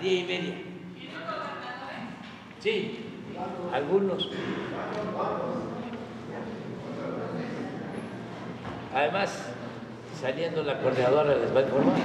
Diez y media. Sí, algunos. Además, saliendo la coordinadora les va a informar.